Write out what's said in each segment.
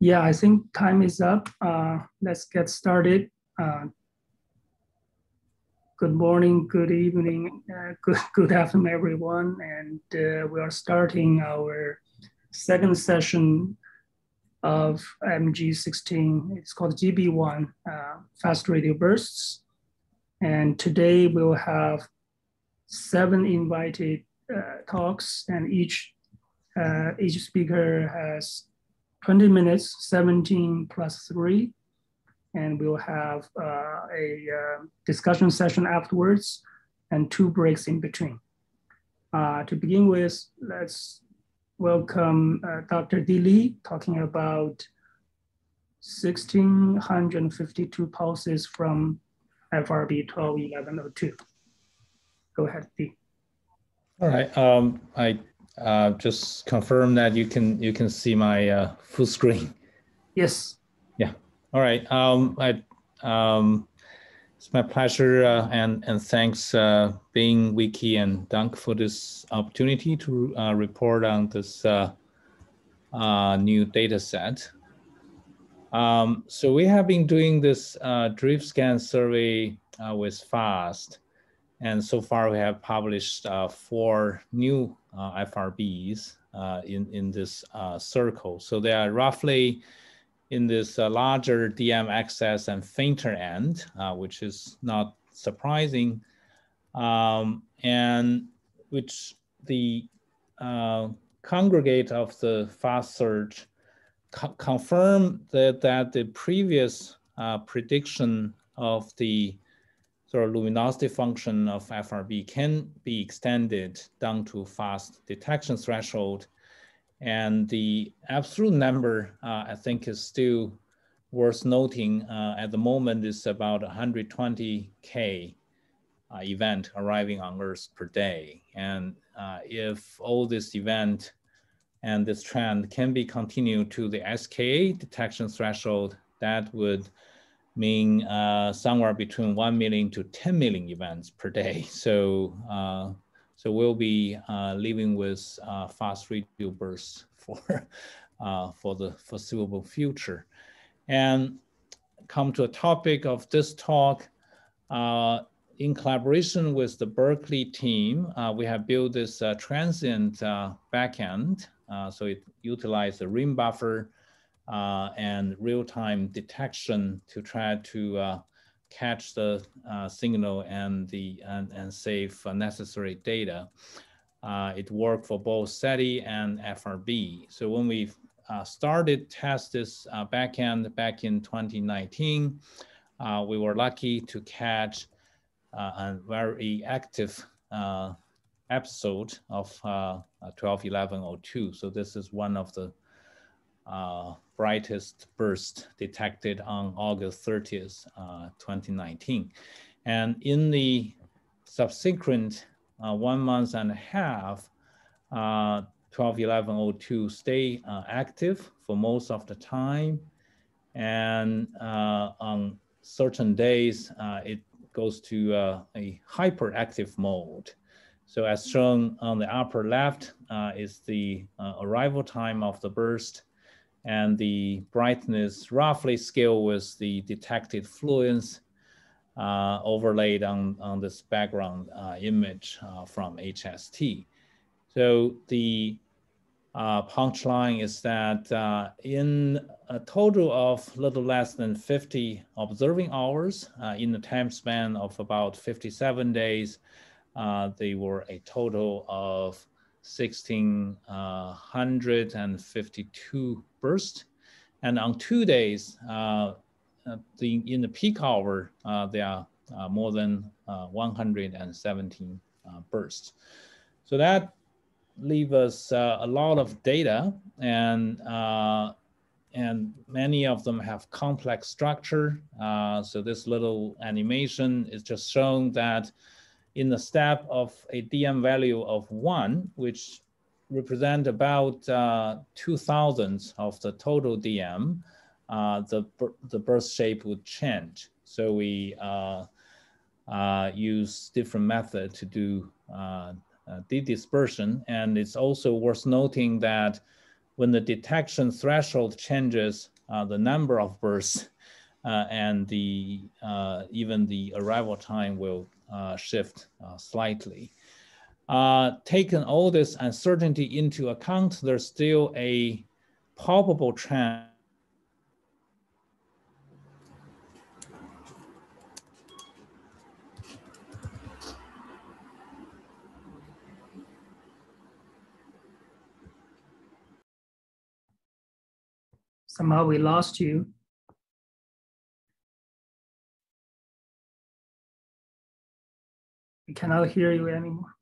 Yeah, I think time is up. Uh, let's get started. Uh, good morning, good evening, uh, good, good afternoon, everyone. And uh, we are starting our second session of MG16. It's called GB1, uh, Fast Radio Bursts. And today we'll have seven invited uh, talks and each, each speaker has 20 minutes, 17 plus three, and we'll have uh, a uh, discussion session afterwards and two breaks in between. Uh, to begin with, let's welcome uh, Dr. Di Li talking about 1652 pulses from FRB 121102. Go ahead, Di. All right, um, I uh, just confirm that you can you can see my uh, full screen. Yes. Yeah. All right. Um, I, um, it's my pleasure uh, and and thanks uh, Bing, Wiki, and Dunk for this opportunity to uh, report on this uh, uh, new data set. Um, so we have been doing this uh, drift scan survey uh, with FAST, and so far we have published uh, four new FRBs uh, in, in this uh, circle. So they are roughly in this larger DM excess and fainter end, which is not surprising, um, and which the congregate of the fast search co confirm that, that the previous uh, prediction of the sort of luminosity function of FRB can be extended down to fast detection threshold. And the absolute number, uh, I think, is still worth noting. Uh, at the moment, is about 120K uh, event arriving on Earth per day. And uh, if all this event and this trend can be continued to the SKA detection threshold, that would mean uh, somewhere between 1 million to 10 million events per day. So, uh, so we'll be uh, living with uh, fast radio bursts for, uh, for the foreseeable future. And come to a topic of this talk, uh, in collaboration with the Berkeley team, we have built this transient backend. so it utilizes the ring buffer and real-time detection to try to uh, catch the uh, signal and the and, and save necessary data. Uh, it worked for both SETI and FRB. So when we uh, started test this uh, backend back in 2019, we were lucky to catch a very active episode of 121102. So this is one of the uh, brightest burst detected on August 30th, uh, 2019. And in the subsequent uh, one month and a half, uh, 121102 stay uh, active for most of the time. And uh, on certain days, uh, it goes to uh, a hyperactive mode. So as shown on the upper left is the arrival time of the burst and the brightness roughly scale with the detected fluence uh, overlaid on, on this background uh, image uh, from HST. So the uh, punchline is that uh, in a total of little less than 50 observing hours uh, in the time span of about 57 days, they were a total of 1652 bursts. And on two days, uh, uh, the, in the peak hour, uh, there are uh, more than uh, 117 uh, bursts. So that leaves us a lot of data and and many of them have complex structure. so this little animation is just showing that in the step of a DM value of one, which represent about uh, two thousandths of the total DM, uh, the, the burst shape would change. So we uh, uh use different method to do uh, uh, de-dispersion. And it's also worth noting that when the detection threshold changes, the number of bursts and the even the arrival time will shift slightly. Uh, taken all this uncertainty into account, there's still a palpable trend Somehow we lost you. We cannot hear you anymore.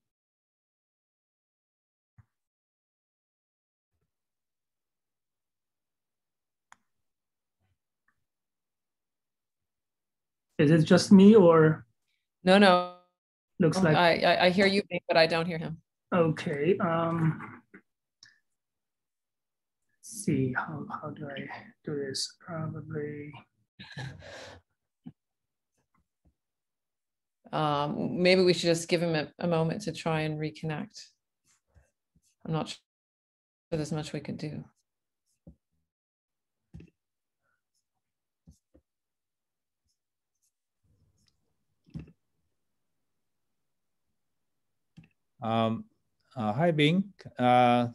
Is it just me or? No, no. Looks like I, I, I hear you, but I don't hear him. okay. Um, let's see how how do I do this? Probably. Um, maybe we should just give him a, a moment to try and reconnect. I'm not sure there's much we can do. Um, uh, hi, Bing. Uh,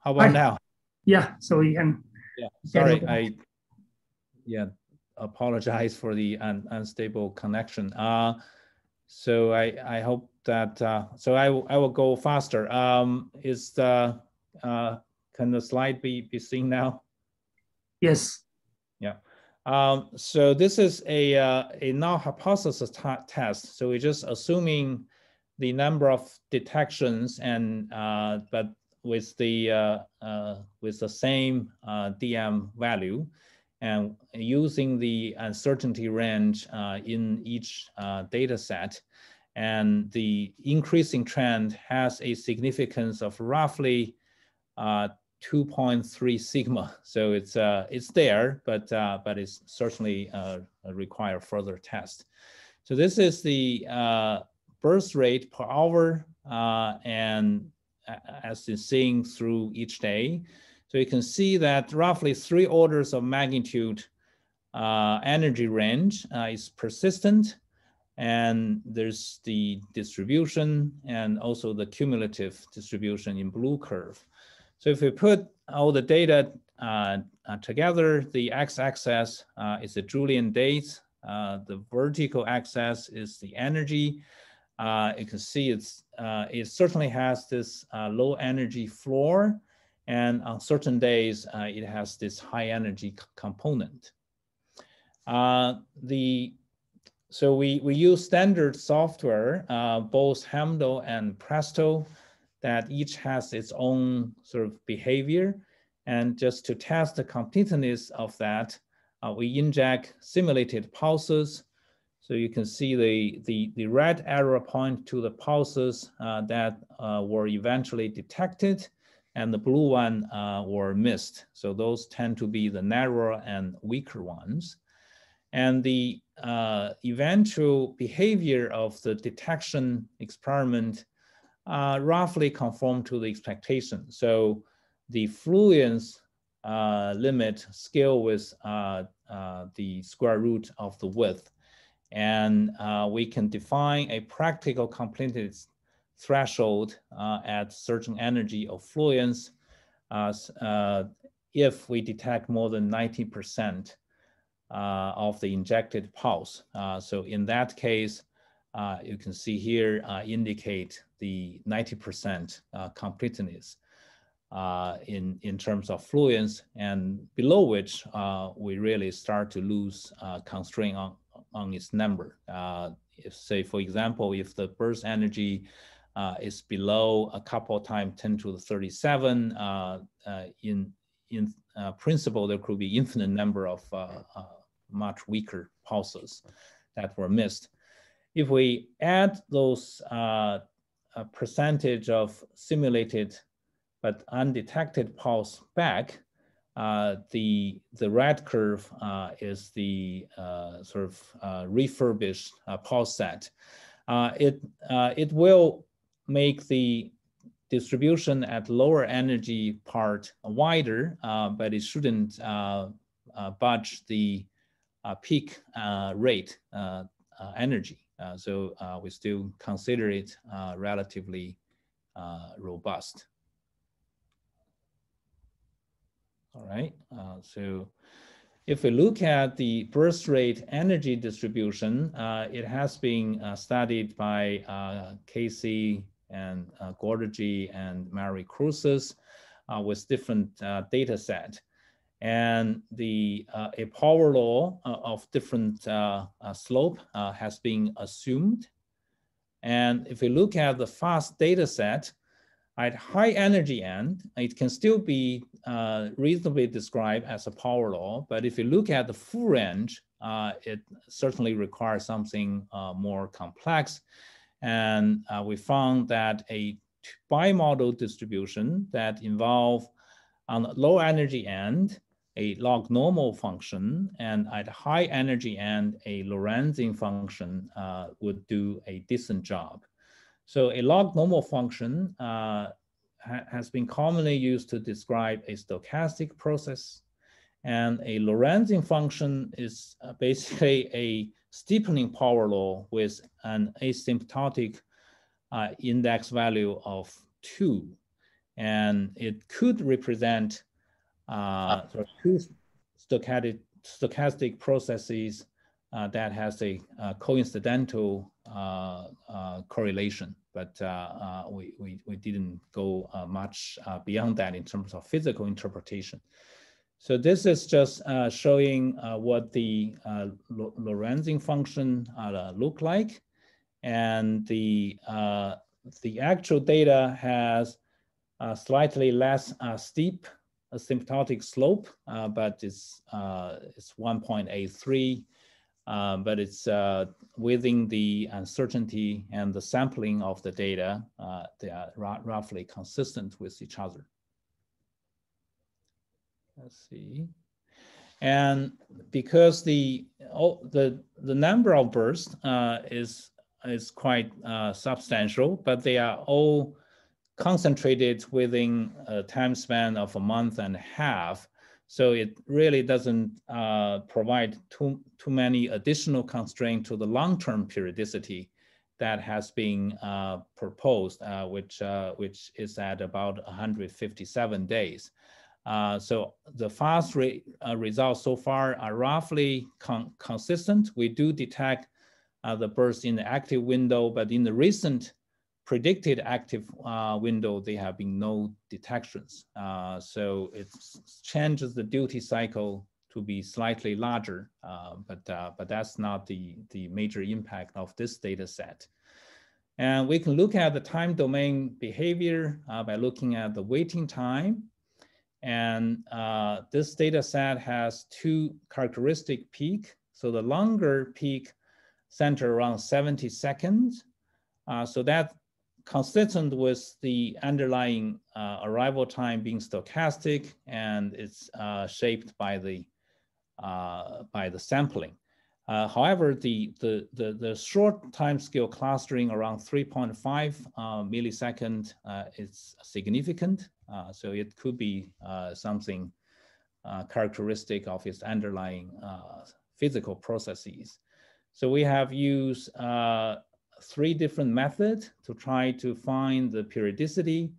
how about Hi. now? Yeah, so we can. Yeah, Yeah, sorry, I, yeah, apologize for the un- unstable connection. Uh, so I, I hope that, uh, so I, I will go faster. Um, is the, uh, can the slide be, be seen now? Yes. Yeah. Um, so this is a, uh, a null hypothesis test. So we're just assuming the number of detections and, uh, but with the, uh, uh, with the same, uh, DM value and using the uncertainty range, uh, in each, uh, data set. And the increasing trend has a significance of roughly, uh, 2.3 sigma. So it's uh, it's there, but uh, but it's certainly uh, require further test. So this is the uh, birth rate per hour, uh, and a- as is seeing through each day. So you can see that roughly three orders of magnitude uh, energy range uh, is persistent, and there's the distribution and also the cumulative distribution in blue curve. So if we put all the data uh, uh, together, the x-axis uh, is the Julian dates, uh, the vertical axis is the energy. You can see it's it certainly has this low energy floor, and on certain days it has this high energy component. the so we, we use standard software, both Heimdall and Presto, that each has its own sort of behavior. And just to test the completeness of that, uh, we inject simulated pulses. So you can see the, the, the red arrow point to the pulses uh, that uh, were eventually detected and the blue one uh, were missed. So those tend to be the narrower and weaker ones. And the uh, eventual behavior of the detection experiment uh, roughly conform to the expectation. So the fluence uh, limit scale with uh, uh, the square root of the width. And uh, we can define a practical completeness threshold uh, at certain energy of fluence uh, uh, if we detect more than 90% uh, of the injected pulse. So in that case, you can see here indicate the 90% uh, completeness uh, in, in terms of fluence and below which uh, we really start to lose uh, constraint on, on its number. If say, for example, if the burst energy uh, is below a couple times 10 to the 37, uh, uh, in, in uh, principle, there could be infinite number of uh, much weaker pulses that were missed. If we add those percentage of simulated but undetected pulse back, uh, the the red curve uh, is the uh, sort of refurbished pulse set. It it will make the distribution at lower energy part wider, uh, but it shouldn't uh, uh, budge the uh, peak rate energy. so we still consider it relatively robust. All right, so if we look at the burst rate energy distribution, uh, it has been uh, studied by uh, Casey and uh, and Mary Cruces uh, with different uh, data set. And the a power law of different slope has been assumed. And if we look at the fast data set, at high energy end, it can still be uh, reasonably described as a power law, but if you look at the full range, uh, it certainly requires something uh, more complex. And uh, we found that a bimodal distribution that involve on the low energy end, a log normal function, and at high energy end, a Lorentzian function uh, would do a decent job. So a log normal function uh, ha has been commonly used to describe a stochastic process. And a Lorentzian function is uh, basically a steepening power law with an asymptotic uh, index value of two. And it could represent uh, two stochastic, stochastic processes uh, that has a uh, coincidental uh, correlation, but we, we, we didn't go much beyond that in terms of physical interpretation. So this is just uh, showing uh, what the uh, Lorentzian function look like. And the, the actual data has a slightly less steep asymptotic slope, but it's, it's 1.83 uh, but it's uh, within the uncertainty and the sampling of the data, uh, they are roughly consistent with each other. Let's see. And because the oh, the the number of bursts uh, is is quite uh, substantial, but they are all concentrated within a time span of a month and a half. So it really doesn't uh, provide too, too many additional constraints to the long-term periodicity that has been uh, proposed, uh, which, uh, which is at about 157 days. Uh, so the fast uh, results so far are roughly con consistent. We do detect the burst in the active window, but in the recent predicted active uh, window, there have been no detections. Uh, so it changes the duty cycle to be slightly larger, uh, but, uh, but that's not the, the major impact of this data set. And we can look at the time domain behavior uh, by looking at the waiting time. And uh, this data set has two characteristic peak. So the longer peak center around 70 seconds. Uh, so that consistent with the underlying uh, arrival time being stochastic and it's uh, shaped by the uh, by the sampling. Uh, however, the, the, the, the, short time scale clustering around 3.5 uh, millisecond uh, is significant. so it could be something characteristic of its underlying physical processes. So we have used three different methods to try to find the periodicity.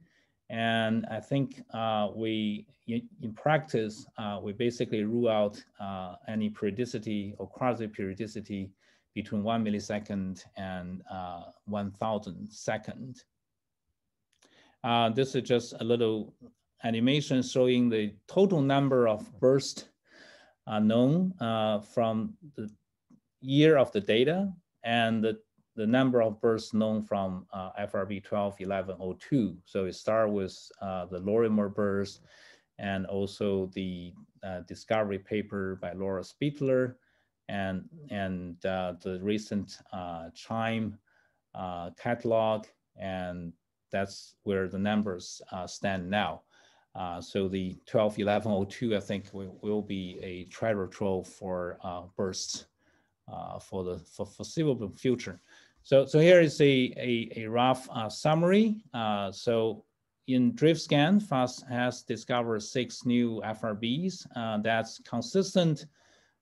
And I think uh, we, in practice, uh, we basically rule out uh, any periodicity or quasi-periodicity between one millisecond and uh, 1000 second. Uh, this is just a little animation showing the total number of bursts uh, known from the year of the data and the the number of bursts known from uh, FRB 121102. So it starts with uh, the Lorimer burst and also the uh, discovery paper by Laura Spitler and, and uh, the recent uh, CHIME uh, catalog. And that's where the numbers stand now. so the 121102, I think, will, will be a treasure trove for bursts for the for foreseeable future. So, so here is a, a, a rough uh, summary. Uh, so in DriftScan, FAST has discovered six new FRBs. Uh, that's consistent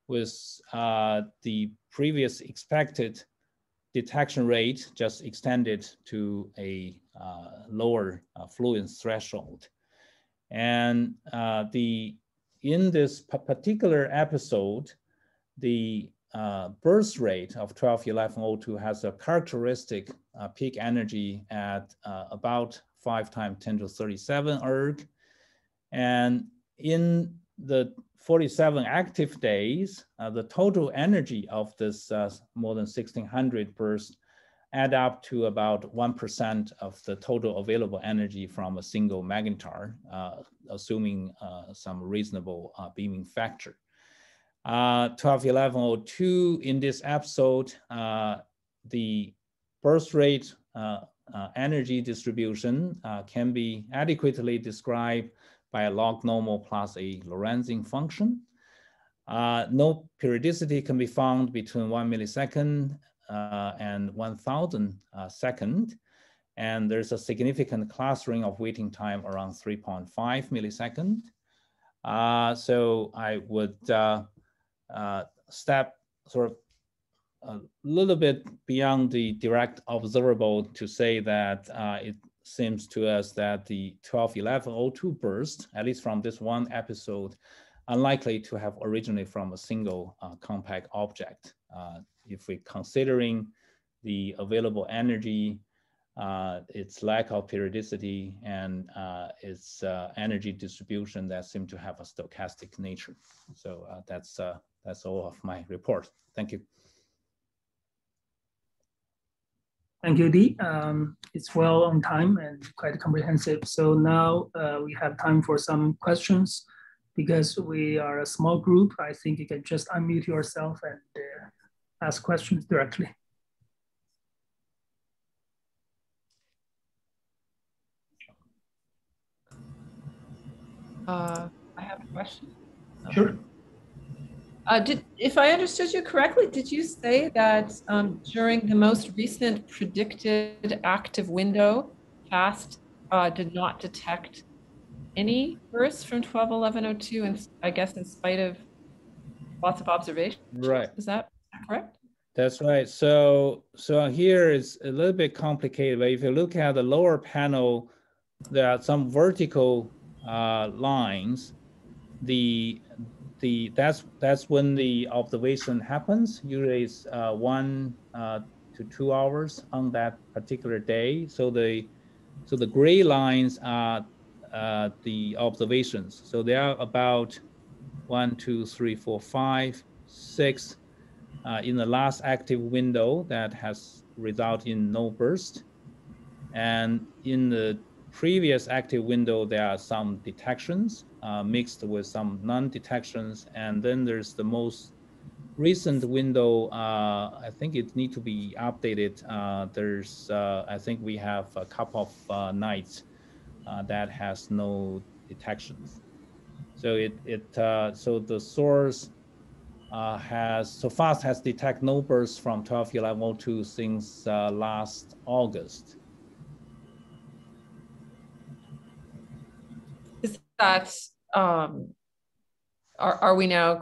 with uh, the previous expected detection rate, just extended to a uh, lower uh, fluence threshold. And the in this particular episode, the uh, burst rate of 121102 has a characteristic uh, peak energy at uh, about 5 times 10 to 37 erg. And in the 47 active days, uh, the total energy of this uh, more than 1600 burst add up to about 1% of the total available energy from a single magnetar, uh, assuming some reasonable beaming factor. Uh, 121102 in this episode, uh, the burst rate uh, uh energy distribution uh, can be adequately described by a log normal plus a Lorentzian function. Uh, no periodicity can be found between one millisecond and 1000 second. And there's a significant clustering of waiting time around 3.5 millisecond. so I would uh, step sort of a little bit beyond the direct observable to say that uh, it seems to us that the 121102 burst, at least from this one episode, unlikely to have originated from a single uh, compact object. Uh, if we're considering the available energy, uh, its lack of periodicity, and uh, its uh, energy distribution that seem to have a stochastic nature. So that's that's all of my report. Thank you. Thank you, Di. Um, it's well on time and quite comprehensive. So now uh, we have time for some questions. Because we are a small group, I think you can just unmute yourself and uh, ask questions directly. Uh, I have a question. Sure. Uh, did, if I understood you correctly, did you say that um, during the most recent predicted active window, FAST uh, did not detect any bursts from 121102, and I guess in spite of lots of observations? Right. Is that correct? That's right. So, so here is a little bit complicated, but if you look at the lower panel, there are some vertical uh, lines. The the that's that's when the observation happens. Usually it's uh, one uh, to two hours on that particular day. So the so the gray lines are uh, the observations. So they are about one, two, three, four, five, six uh, in the last active window that has resulted in no burst. And in the previous active window, there are some detections uh, mixed with some non-detections. And then there's the most recent window. Uh, I think it need to be updated. Uh, there's, uh, I think we have a couple of nights that has no detections. So it, it so the source has, so fast has detect no bursts from 12.11.02 since last August. that um, are, are we now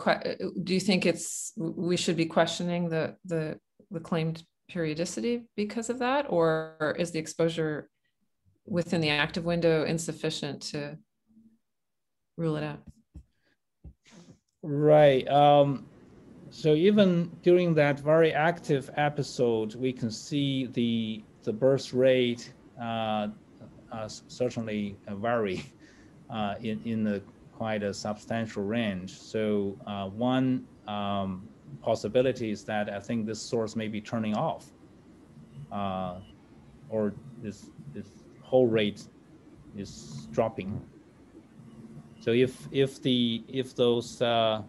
do you think it's we should be questioning the the the claimed periodicity because of that? Or is the exposure within the active window insufficient to rule it out? Right um, so even during that very active episode we can see the the burst rate uh, uh, certainly vary uh, in, in a quite a substantial range. So uh, one um, possibility is that I think this source may be turning off uh, or this, this whole rate is dropping. So if, if, the, if those uh,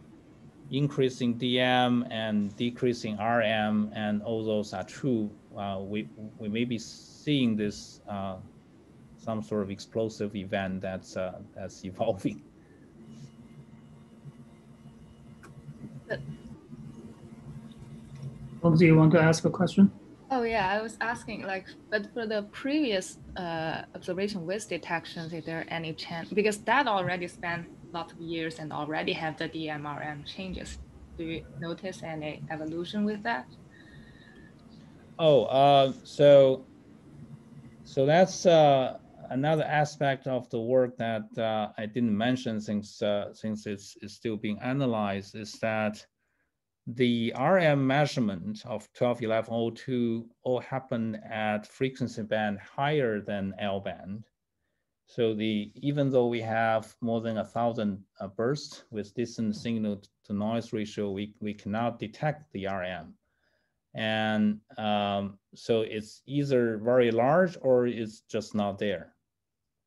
increasing DM and decreasing RM and all those are true, uh, we, we may be seeing this uh, some sort of explosive event that's uh, that's evolving. Do you want to ask a question? Oh yeah, I was asking like, but for the previous uh, observation with detections, is there any chance because that already spent lots of years and already have the DMRM changes? Do you notice any evolution with that? Oh, uh, so so that's uh, another aspect of the work that uh, I didn't mention since uh, since it's, it's still being analyzed is that the RM measurement of 121102 all happen at frequency band higher than L band. So the even though we have more than a thousand uh, bursts with distant signal to noise ratio, we, we cannot detect the RM. And um, so it's either very large or it's just not there.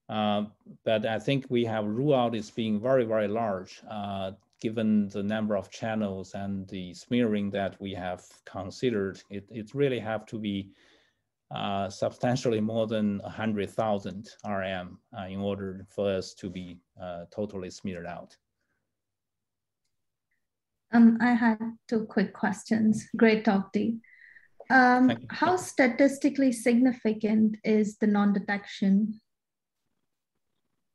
Uh, but I think we have ruled out it's being very, very large uh, given the number of channels and the smearing that we have considered, it, it really have to be uh, substantially more than 100,000 RM uh, in order for us to be uh, totally smeared out. Um, I had two quick questions. Great talk, Di. Um, how statistically significant is the non-detection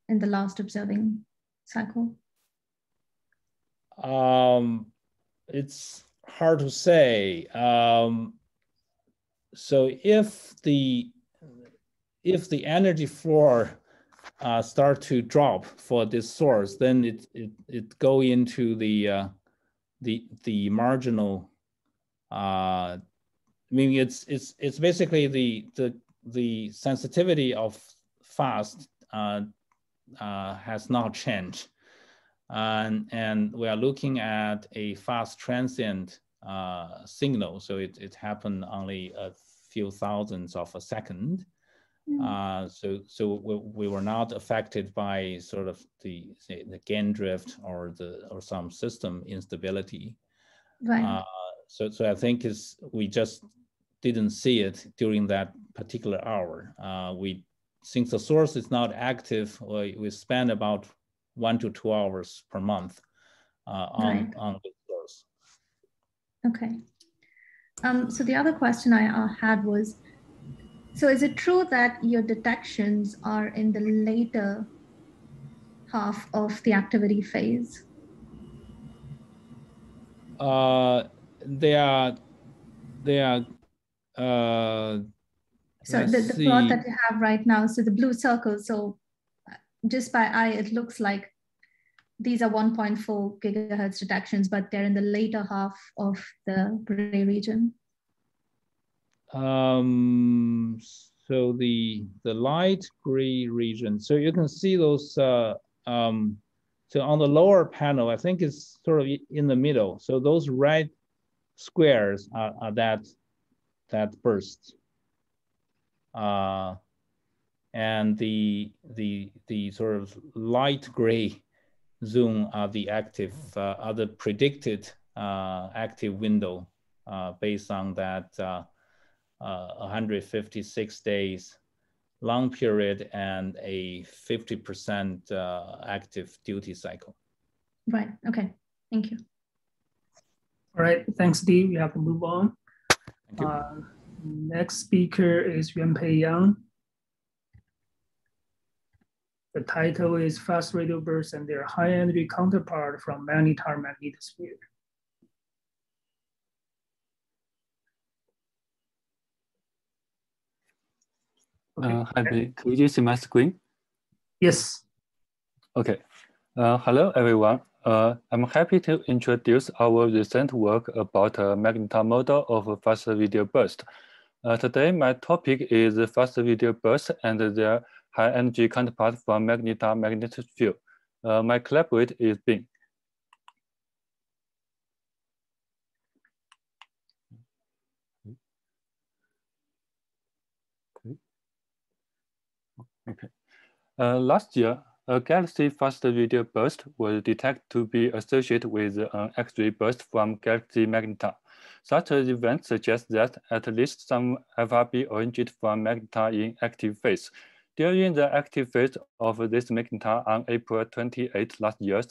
in the last observing cycle? Um, it's hard to say. Um, so if the if the energy floor uh, start to drop for this source, then it it it go into the uh, the the marginal. Uh, I mean, it's it's it's basically the the the sensitivity of fast uh, uh, has not changed. And, and we are looking at a fast transient uh, signal. So it, it happened only a few thousands of a second. Mm. Uh, so so we, we, were not affected by sort of the, the, the gain drift or the or some system instability. Right. Uh, so so I think is we just didn't see it during that particular hour. Uh, we since the source is not active, we, we spend about one to two hours per month uh, on, right. on source. Okay. Um, so the other question I uh, had was, so is it true that your detections are in the later half of the activity phase? Uh, they are, they are, uh, so the, the plot that you have right now, so the blue circle, so just by eye, it looks like these are 1.4 gigahertz detections, but they're in the later half of the gray region. Um, so the the light gray region. So you can see those. Uh, um, so on the lower panel, I think it's sort of in the middle. So those red squares are, are that that burst. Uh, and the the the sort of light gray zone are the active uh, are the predicted uh, active window uh, based on that uh, uh, 156 days long period and a 50% uh, active duty cycle. Right. Okay. Thank you. All right. Thanks, Di. We have to move on. next speaker is Yuanpei Yang. The title is Fast Radio Bursts and their high energy counterpart from magnetar magnetosphere. Okay. Uh, hi, Can you see my screen? Yes. Okay. Uh, hello, everyone. Uh, I'm happy to introduce our recent work about a magnetar model of fast radio burst. Uh, today, my topic is fast radio burst and their high energy counterpart from magnetar magnetic field. Uh, my collaborator is Bing. Okay. Uh, last year, a galaxy fast radio burst was detected to be associated with an X-ray burst from galaxy magnetar. Such an event suggests that at least some FRB originated from magnetar in active phase. During the active phase of this magnetar on April 28 last year,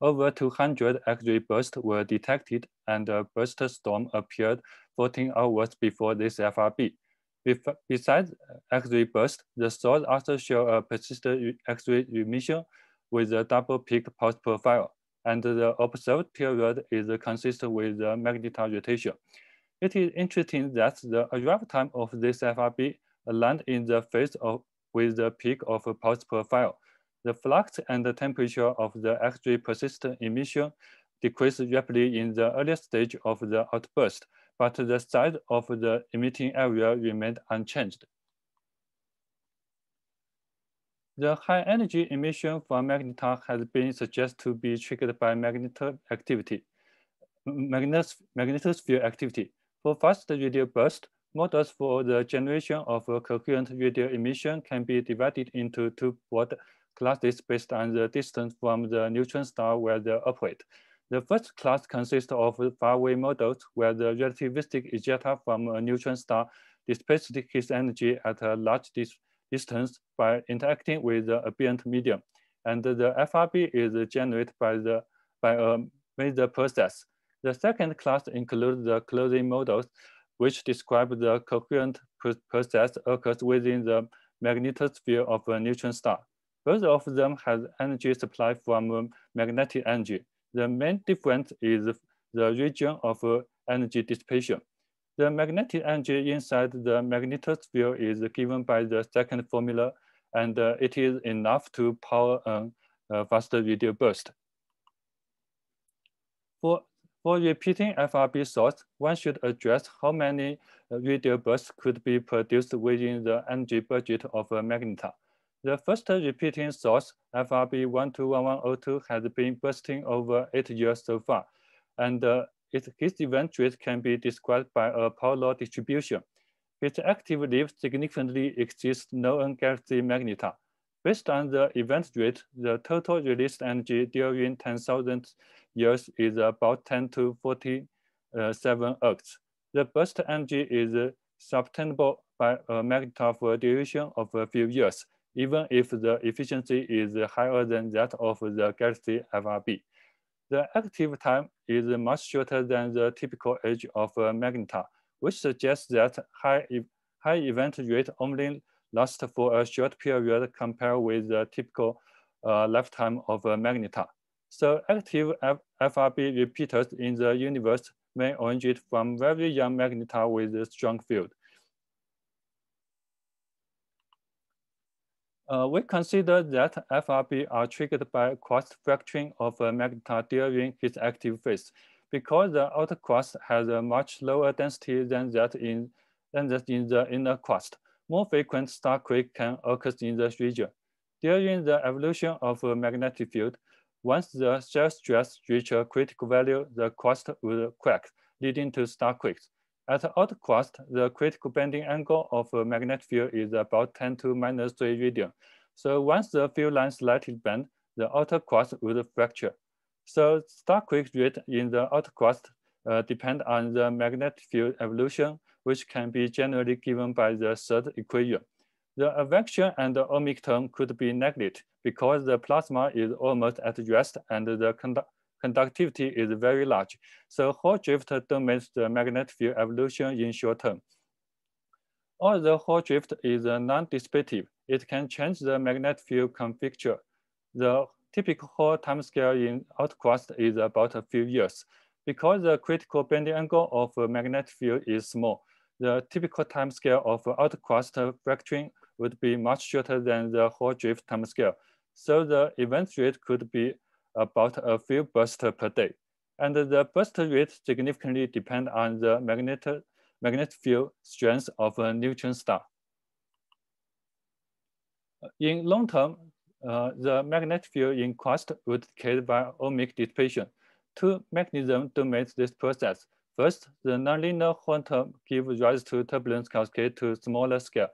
over 200 X-ray bursts were detected and a burst storm appeared 14 hours before this FRB. Besides X-ray burst, the source also show a persistent X-ray emission with a double peak pulse profile, and the observed period is consistent with the magnetar rotation. It is interesting that the arrival time of this FRB aligned in the phase of with the peak of pulse profile. The flux and the temperature of the X-ray persistent emission decreased rapidly in the earlier stage of the outburst, but the size of the emitting area remained unchanged. The high energy emission from magnetar has been suggested to be triggered by magnetic activity, magnetosphere activity. For fast radio burst, models for the generation of coherent radio emission can be divided into two broad classes based on the distance from the neutron star where they operate. The first class consists of faraway models where the relativistic ejecta from a neutron star displaced his energy at a large dis distance by interacting with the ambient medium. And the FRB is generated by, the, by a maser process. The second class includes the close-in models, which describe the coherent process occurs within the magnetosphere of a neutron star. Both of them have energy supply from magnetic energy. The main difference is the region of energy dissipation. The magnetic energy inside the magnetosphere is given by the second formula, and uh, it is enough to power a faster radio burst. For, for repeating FRB source, one should address how many radio bursts could be produced within the energy budget of a magnetar. The first repeating source, FRB 121102, has been bursting over eight years so far, and uh, its, event rate can be described by a power law distribution. Its active life significantly exceeds known galaxy magnetar. Based on the event rate, the total released energy during 10,000 years is about 10 to 47 ergs. The burst energy is subtainable by a magnetar for a duration of a few years, even if the efficiency is higher than that of the Galaxy FRB. The active time is much shorter than the typical age of a magnetar, which suggests that high, high event rate only lasts for a short period compared with the typical uh, lifetime of a magnetar. So active F FRB repeaters in the universe may originate from very young magnetar with a strong field. Uh, we consider that FRB are triggered by crust fracturing of a magnetar during its active phase because the outer crust has a much lower density than that in, than that in the inner crust. More frequent star quake can occur in this region. During the evolution of a magnetic field, once the shear stress reaches a critical value, the crust will crack, leading to star quakes. At the outer crust, the critical bending angle of a magnetic field is about 10 to minus 3 radian. So once the field line slightly bend, the outer crust will fracture. So star quake rate in the outer crust uh, depend on the magnetic field evolution, which can be generally given by the third equation. The advection and the ohmic term could be neglected because the plasma is almost at rest and the conduct conductivity is very large. So Hall drift dominates the magnetic field evolution in short term. Although Hall drift is non-dissipative, it can change the magnetic field configure. The typical Hall timescale in outcrust is about a few years. Because the critical bending angle of a magnetic field is small, the typical timescale of outcrust fracturing would be much shorter than the Hall drift timescale. So the event rate could be about a few bursts per day. And the burst rate significantly depend on the magnetic, magnetic field strength of a neutron star. In long term, uh, the magnetic field in crust would decay by ohmic dissipation. Two mechanisms dominate this process. First, the nonlinear quantum gives rise to turbulence cascade to smaller scale.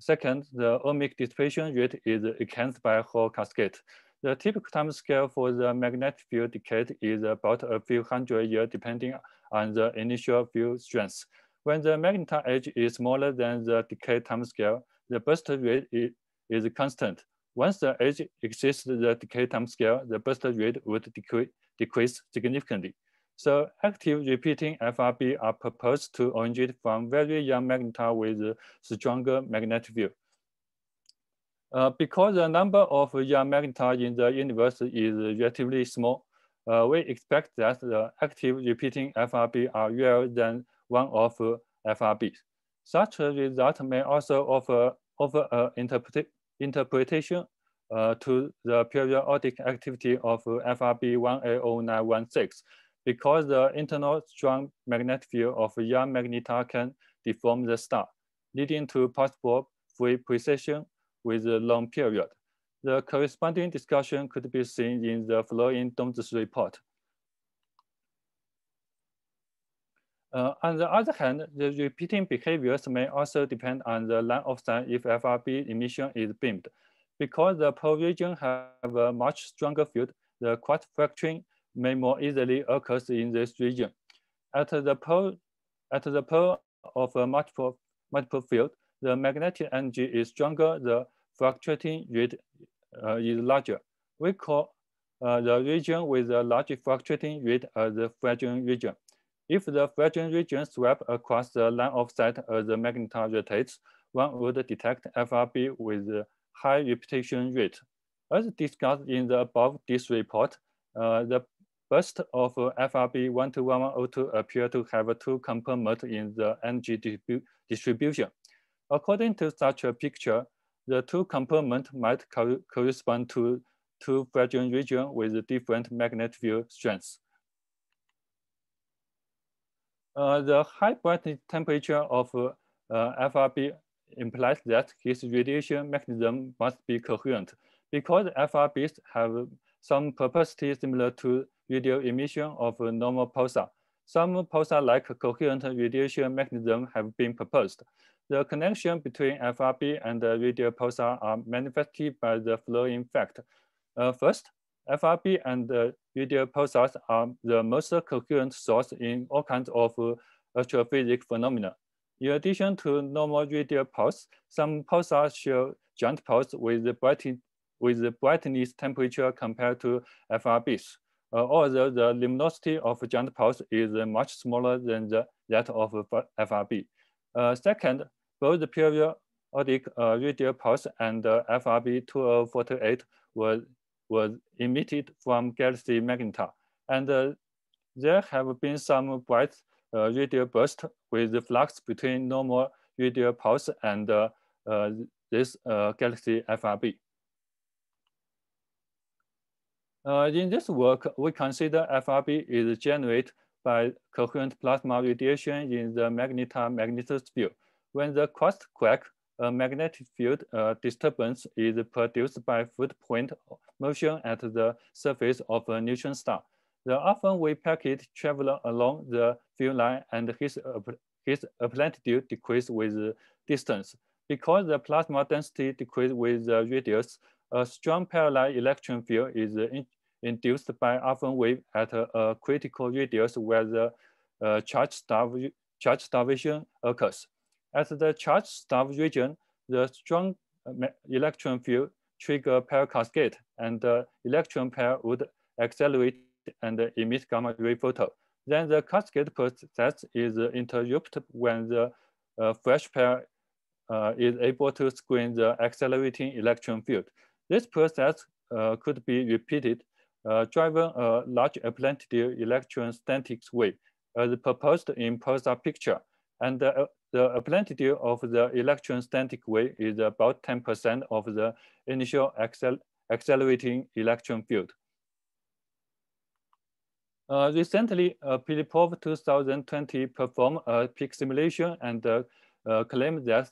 Second, the ohmic dissipation rate is enhanced by Hall cascade. The typical time scale for the magnetic field decay is about a few hundred years depending on the initial field strength. When the magnetar age is smaller than the decay time scale, the burst rate is constant. Once the age exceeds the decay time scale, the burst rate would decrease significantly. So active repeating FRB are proposed to originate from very young magnetar with stronger magnetic field. Uh, because the number of young magnetar in the universe is relatively small, uh, we expect that the active repeating FRB are rarer than one of FRBs. Such a result may also offer, offer an interpret interpretation uh, to the periodic activity of FRB 180916 because the internal strong magnetic field of young magnetar can deform the star, leading to possible free precession with a long period. The corresponding discussion could be seen in the following Dongzi's report. Uh, on the other hand, the repeating behaviors may also depend on the line of sight if FRB emission is beamed. Because the pole region have a much stronger field, the crust fracturing may more easily occur in this region. At the pole, at the pole of a multipole, multipole field, the magnetic energy is stronger, the fluctuating rate uh, is larger. We call uh, the region with a large fluctuating rate as the fragile region. If the fragile region swept across the line of sight as the magnetar rotates, one would detect FRB with a high repetition rate. As discussed in the above this report, uh, the burst of FRB 121102 appear to have two components in the energy distribution. According to such a picture, the two components might co correspond to two fragile regions with different magnetic field strengths. Uh, the high brightness temperature of uh, FRB implies that his radiation mechanism must be coherent because FRBs have some property similar to radio emission of normal pulsar. Some pulsar-like coherent radiation mechanism have been proposed. The connection between FRB and the radio pulsar are manifested by the following fact. Uh, first, FRB and the radio pulsars are the most coherent source in all kinds of astrophysics phenomena. In addition to normal radio pulse, some pulsars show giant pulse with the, bright, with the brightness temperature compared to FRBs, although the luminosity of giant pulse is much smaller than the, that of FRB. Uh, second, both the periodic uh, radio pulse and uh, FRB 2048 were was emitted from galaxy magnetar. And uh, there have been some bright uh, radio bursts with the flux between normal radio pulse and uh, uh this uh, galaxy FRB. Uh, in this work, we consider FRB is generated by coherent plasma radiation in the magnetosphere. When the crust crack, a magnetic field uh, disturbance is produced by footprint motion at the surface of a neutron star. The Alfvén wave packet travel along the field line and his, his amplitude decrease with distance. Because the plasma density decrease with the radius, a strong parallel electron field is in, induced by Alfvén wave at a, a, critical radius where the uh, charge, starv charge starvation occurs. At the charge starved region, the strong uh, electron field trigger pair cascade and the electron pair would accelerate and emit gamma ray photon. Then the cascade process is interrupted when the uh, fresh pair uh, is able to screen the accelerating electron field. This process uh, could be repeated, uh, driving a large amplitude electrostatic wave as proposed in pulsar picture. And the the amplitude of the electrostatic wave is about 10% of the initial accel accelerating electron field. Uh, recently, uh, Philippov 2020 performed a PIC simulation and uh, uh, claimed that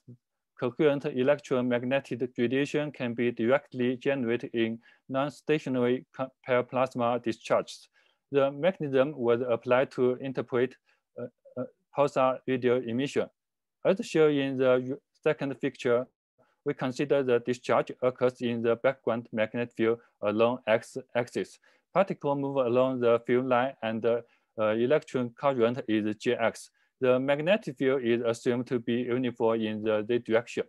coherent electromagnetic radiation can be directly generated in non-stationary pair plasma discharges. The mechanism was applied to interpret uh, uh, pulsar radio emission. As shown in the second picture, we consider the discharge occurs in the background magnetic field along x-axis. Particles move along the field line and the uh, electron current is Jx. The magnetic field is assumed to be uniform in the z direction.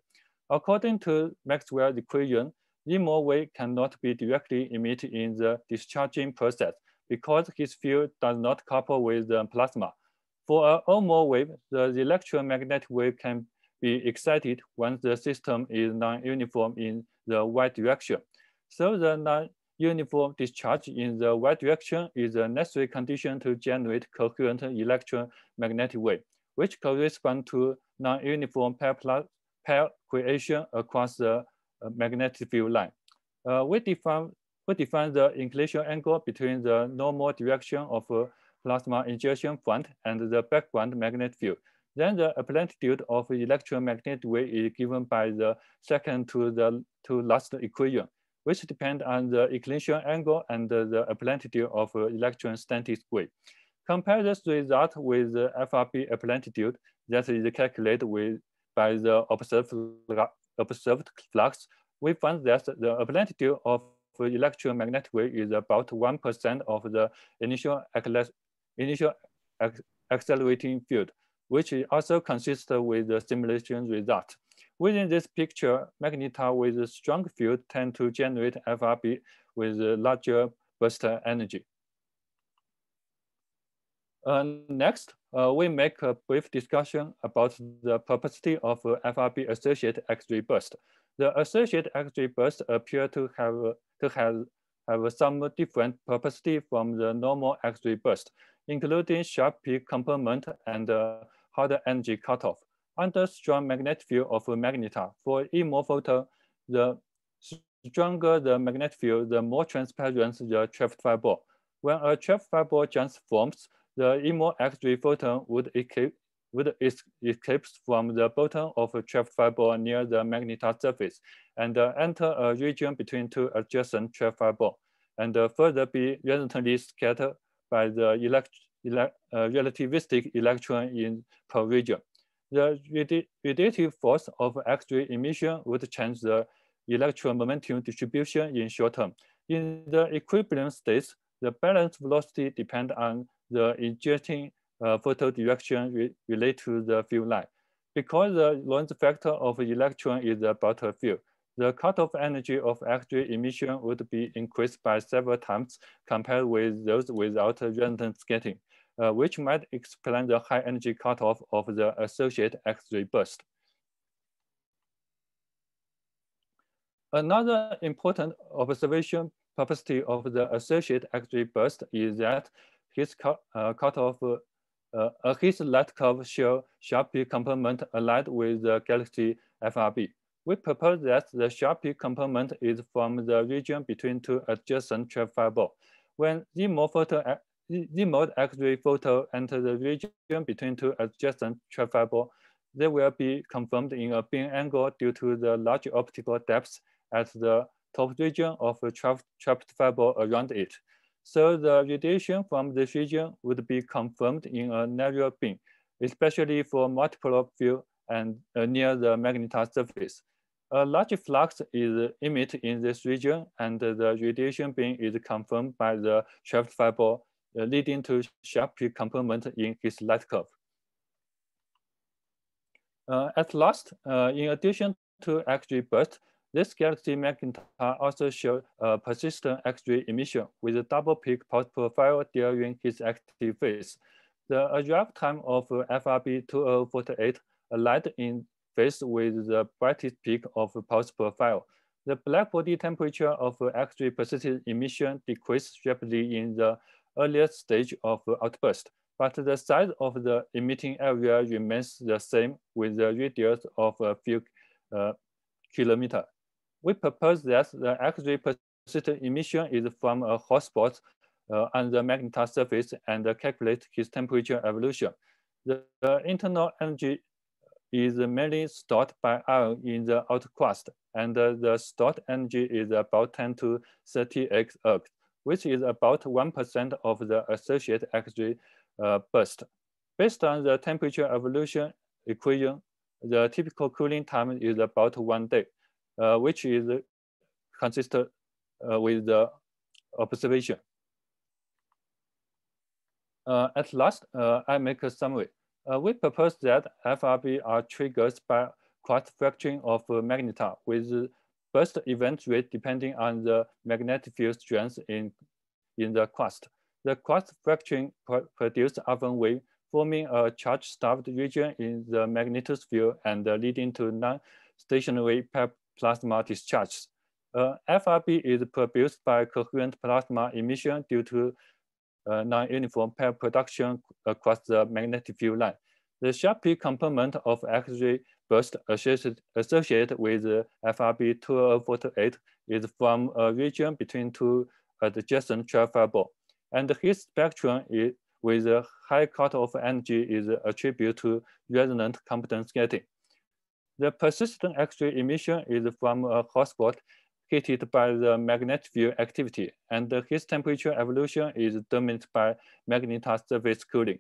According to Maxwell's equation, E-mode wave cannot be directly emitted in the discharging process, because his field does not couple with the plasma. For a O-mode wave, the electromagnetic wave can be excited when the system is non-uniform in the y direction. So the non-uniform discharge in the y direction is a necessary condition to generate coherent electromagnetic wave, which corresponds to non-uniform pair, pair creation across the uh, magnetic field line. Uh, we define we define the inclination angle between the normal direction of a plasma injection front and the background magnetic field. Then the amplitude of electromagnetic wave is given by the second to the to last equation, which depend on the inclination angle and the amplitude of uh, electrostatic wave. Compare this result with the FRB amplitude that is calculated with by the observed, observed flux. We find that the amplitude of electromagnetic wave is about 1% of the initial, initial accelerating field, which also consistent with the simulation result. Within this picture, magnetar with a strong field tend to generate FRB with larger burst energy. Uh, next, uh, we make a brief discussion about the property of uh, FRB associated X-ray burst. The associated X-ray burst appear to have to have, have some different property from the normal X-ray burst, including sharp peak complement and uh, harder energy cutoff. Under strong magnetic field of a magnetar. for E-mode photon, the stronger the magnetic field, the more transparent the trapped fireball. When a trapped fireball transforms, the E-mode X-ray photon would escape, would escape from the bottom of a trapped fireball near the magnetar surface and uh, enter a region between two adjacent trapped fireball and uh, further be resonantly scattered by the elect, elect, uh, relativistic electron in per region. The radiative force of X-ray emission would change the electron momentum distribution in short term. In the equilibrium states, the balance velocity depend on the injecting uh, photo direction re relate to the field line. Because the Lorentz factor of electron is about a field, the cutoff energy of X-ray emission would be increased by several times compared with those without resonant scattering, uh, which might explain the high energy cutoff of the associated X-ray burst. Another important observation property of the associated X-ray burst is that his cut, uh, cutoff, uh, uh, his light curve show sharp peak complement aligned with the galaxy FRB. We propose that the sharp peak complement is from the region between two adjacent trap fireball. When the photo, the mode X-ray photo enter the region between two adjacent fiber, they will be confirmed in a beam angle due to the large optical depth at the top region of a trapped, trapped fireball around it. So the radiation from this region would be confirmed in a narrow beam, especially for multipole field and uh, near the magnetar surface. A large flux is emitted in this region and the radiation beam is confirmed by the trapped fireball leading to sharp peak complement in his light curve. Uh, at last, uh, in addition to X-ray burst, this galaxy magnetar also showed persistent X-ray emission with a double peak pulse profile during its active phase. The arrival time of FRB 2048 aligned in phase with the brightest peak of pulse profile. The black body temperature of X-ray persistent emission decreased rapidly in the earliest stage of outburst, but the size of the emitting area remains the same with the radius of a few uh, kilometers we propose that the X-ray persistent emission is from a hotspot uh, on the magnetar surface and calculate his temperature evolution. The, the, internal energy is mainly stored by iron in the outer crust, and uh, the stored energy is about 10 to 30 x erg, which is about 1% of the associated X-ray uh, burst. Based on the temperature evolution equation, the typical cooling time is about one day. Uh, which is consistent uh, with the observation. Uh, at last, I make a summary. we propose that FRB are triggered by crust fracturing of magnetar with burst event rate depending on the magnetic field strength in, in the crust. The crust-fracturing produced Alfvén wave, forming a charge-starved region in the magnetosphere and leading to non-stationary plasma discharge. Uh, FRB is produced by coherent plasma emission due to uh, non-uniform pair production across the magnetic field line. The Sharp component of X-ray burst associated, associated with FRB 2048 is from a region between two adjacent trifibers. And his spectrum is, with a high cutoff of energy is attributed to resonant compton scattering. The persistent X-ray emission is from a hotspot heated by the magnetic field activity, and his temperature evolution is dominated by magnetar surface cooling.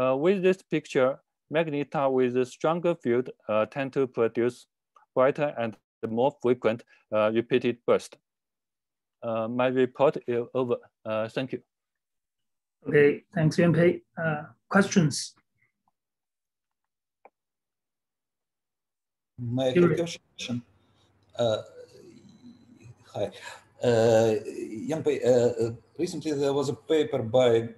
Uh, with this picture, magnetar with a stronger field uh, tend to produce brighter and more frequent uh, repeated burst. Uh, my report is over. Uh, thank you. Okay, thanks, Yuanpei. Uh, questions? My question. Uh, hi. Uh, Yuanpei, uh, recently there was a paper by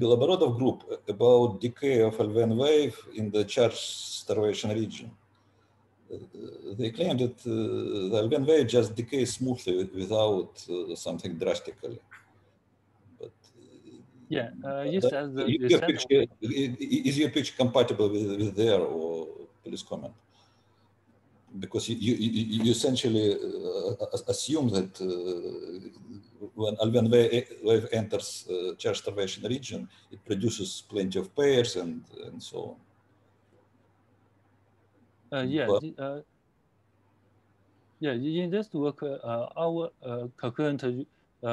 Beloborodov group about decay of Alfvén wave in the charge starvation region. Uh, they claimed that uh, the Alfvén wave just decays smoothly without uh, something drastically. But yeah, you said the, you your picture, is your picture compatible with, with there, or please comment? because you, you, you essentially uh, assume that uh, when Alfvén wave enters uh, charge starvation region, it produces plenty of pairs and, and so on. Uh, yeah, but, uh, yeah. In this work, uh, our coherent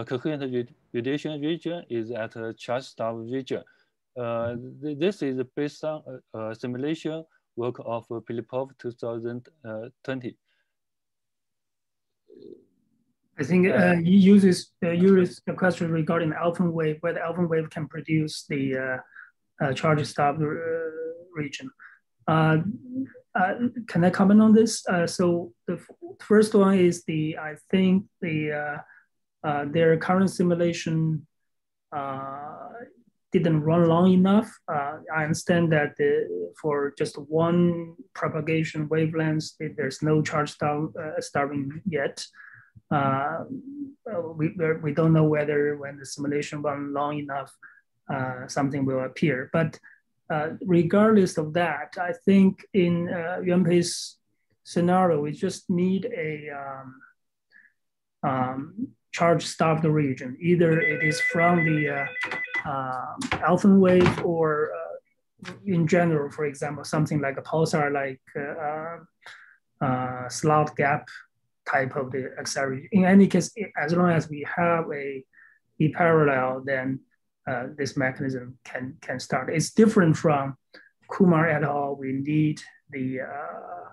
coherent radiation region is at a charge starved region. this is based on a simulation work of Philippov 2020. I think uh, he uses uh, uses the question regarding the Alfvén wave, whether Alfvén wave can produce the uh, uh, charge stop uh, region. Uh, uh, can I comment on this? so the first one is the I think the their current simulation didn't run long enough. Uh, I understand that the, for just one propagation wavelength, there's no charge star, uh, starving yet. Uh, we, we don't know whether when the simulation run long enough, uh, something will appear. But uh, regardless of that, I think in uh, Yuanpei's scenario, we just need a um, um, charge starved region. Either it is from the uh, um, Alfvén wave or uh, in general, for example, something like a pulsar like uh, slot gap type of the acceleration. In any case, as long as we have a e parallel, then uh, this mechanism can can start. It's different from Kumar et al. We need the uh,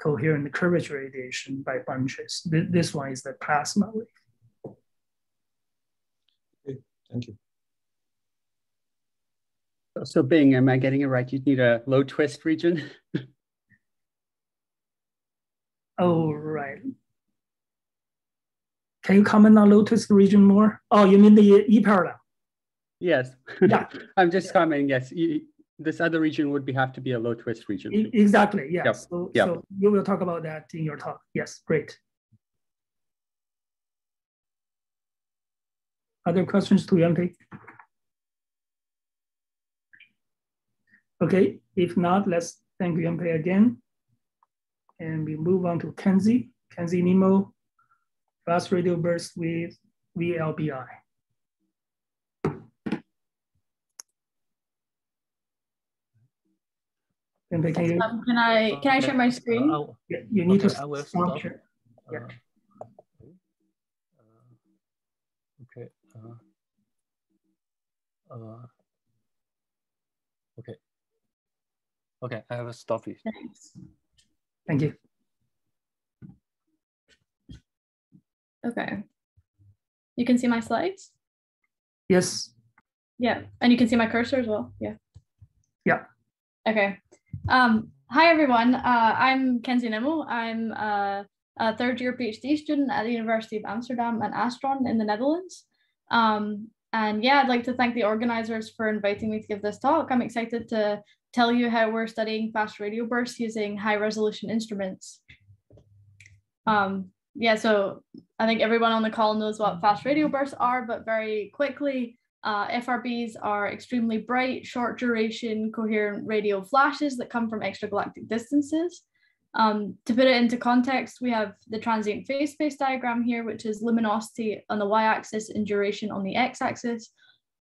coherent curvature radiation by bunches. This one is the plasma wave. Okay, thank you. So Bing, am I getting it right? You need a low twist region? oh, right. Can you comment on low twist region more? Oh, you mean the E parallel? Yes. Yeah. I'm just commenting, yes. You, this other region would be, have to be a low twist region. E exactly, yes. Yep. So, yep. so you will talk about that in your talk. Yes, great. Other questions to Yuanpei? Okay, if not, let's thank Yuanpei again. And we move on to Kenzie, Kenzie Nimmel, fast radio burst with VLBI. Yuanpei, can, you, um, can I can I share my screen? Uh, yeah, you need okay, to I will stop. Share. Uh, yeah. okay. Uh, uh okay. Okay, I have a stoppage. Thanks. Thank you. Okay. You can see my slides? Yes. Yeah, and you can see my cursor as well. Yeah. Yeah. Okay. Um, hi, everyone. Uh, I'm Kenzie Nimmel. I'm a, a, third year PhD student at the University of Amsterdam and Astron in the Netherlands. Um, and yeah, I'd like to thank the organizers for inviting me to give this talk. I'm excited to tell you how we're studying fast radio bursts using high resolution instruments. Um, yeah, so I think everyone on the call knows what fast radio bursts are, but very quickly, uh, FRBs are extremely bright, short duration, coherent radio flashes that come from extragalactic distances. Um, to put it into context, we have the transient phase space diagram here, which is luminosity on the y-axis and duration on the x-axis.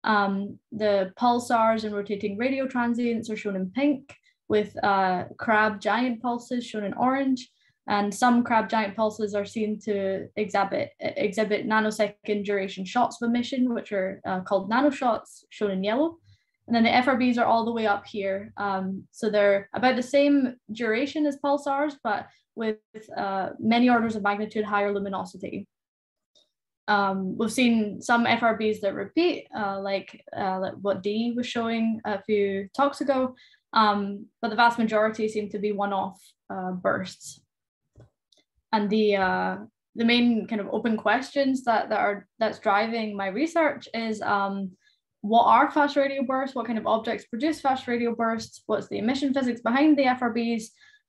Um, the pulsars and rotating radio transients are shown in pink, with uh, crab giant pulses shown in orange. And some crab giant pulses are seen to exhibit, exhibit nanosecond duration shots of emission, which are uh, called nanoshots, shown in yellow. And then the FRBs are all the way up here. Um, so they're about the same duration as pulsars, but with uh, many orders of magnitude higher luminosity. Um, we've seen some FRBs that repeat, uh, like, uh, like what Di was showing a few talks ago, um, but the vast majority seem to be one-off uh, bursts. And the uh, the main kind of open questions that, that are that's driving my research is um, what are fast radio bursts? What kind of objects produce fast radio bursts? What's the emission physics behind the FRBs?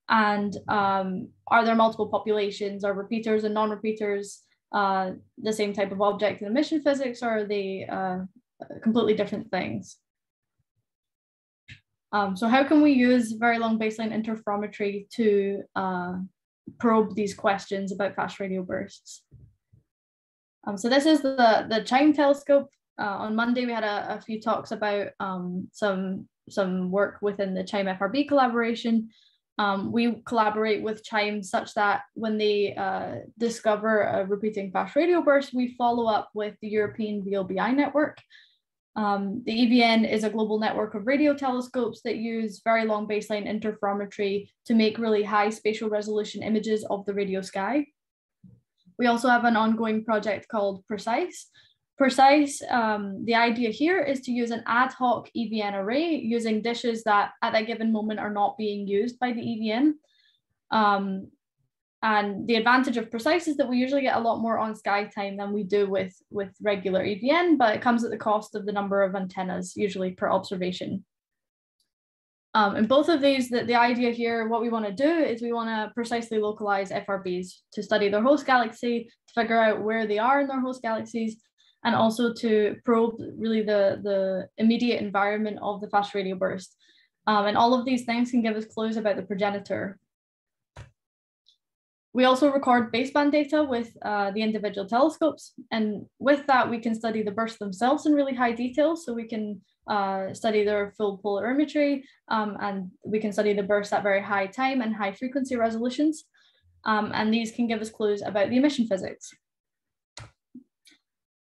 And um, are there multiple populations? Are repeaters and non-repeaters uh, the same type of object in emission physics, or are they uh, completely different things? Um, so how can we use very long baseline interferometry to uh, probe these questions about fast radio bursts? Um, so this is the, the CHIME telescope uh, on Monday we had a, a few talks about um, some some work within the Chime FRB collaboration. Um, we collaborate with Chime such that when they uh, discover a repeating fast radio burst, we follow up with the European VLBI network. Um, the EVN is a global network of radio telescopes that use very long baseline interferometry to make really high spatial resolution images of the radio sky. We also have an ongoing project called PRECISE, precise. Um, the idea here is to use an ad hoc EVN array using dishes that at that given moment are not being used by the EVN. Um, and the advantage of precise is that we usually get a lot more on sky time than we do with, with regular EVN, but it comes at the cost of the number of antennas, usually per observation. Um, and both of these, the, the idea here, what we want to do is we want to precisely localize FRBs to study their host galaxy, to figure out where they are in their host galaxies, and also to probe really the, the immediate environment of the fast radio burst. Um, and all of these things can give us clues about the progenitor. We also record baseband data with uh, the individual telescopes. And with that, we can study the bursts themselves in really high detail. So we can uh, study their full polarimetry um, and we can study the bursts at very high time and high frequency resolutions. Um, and these can give us clues about the emission physics.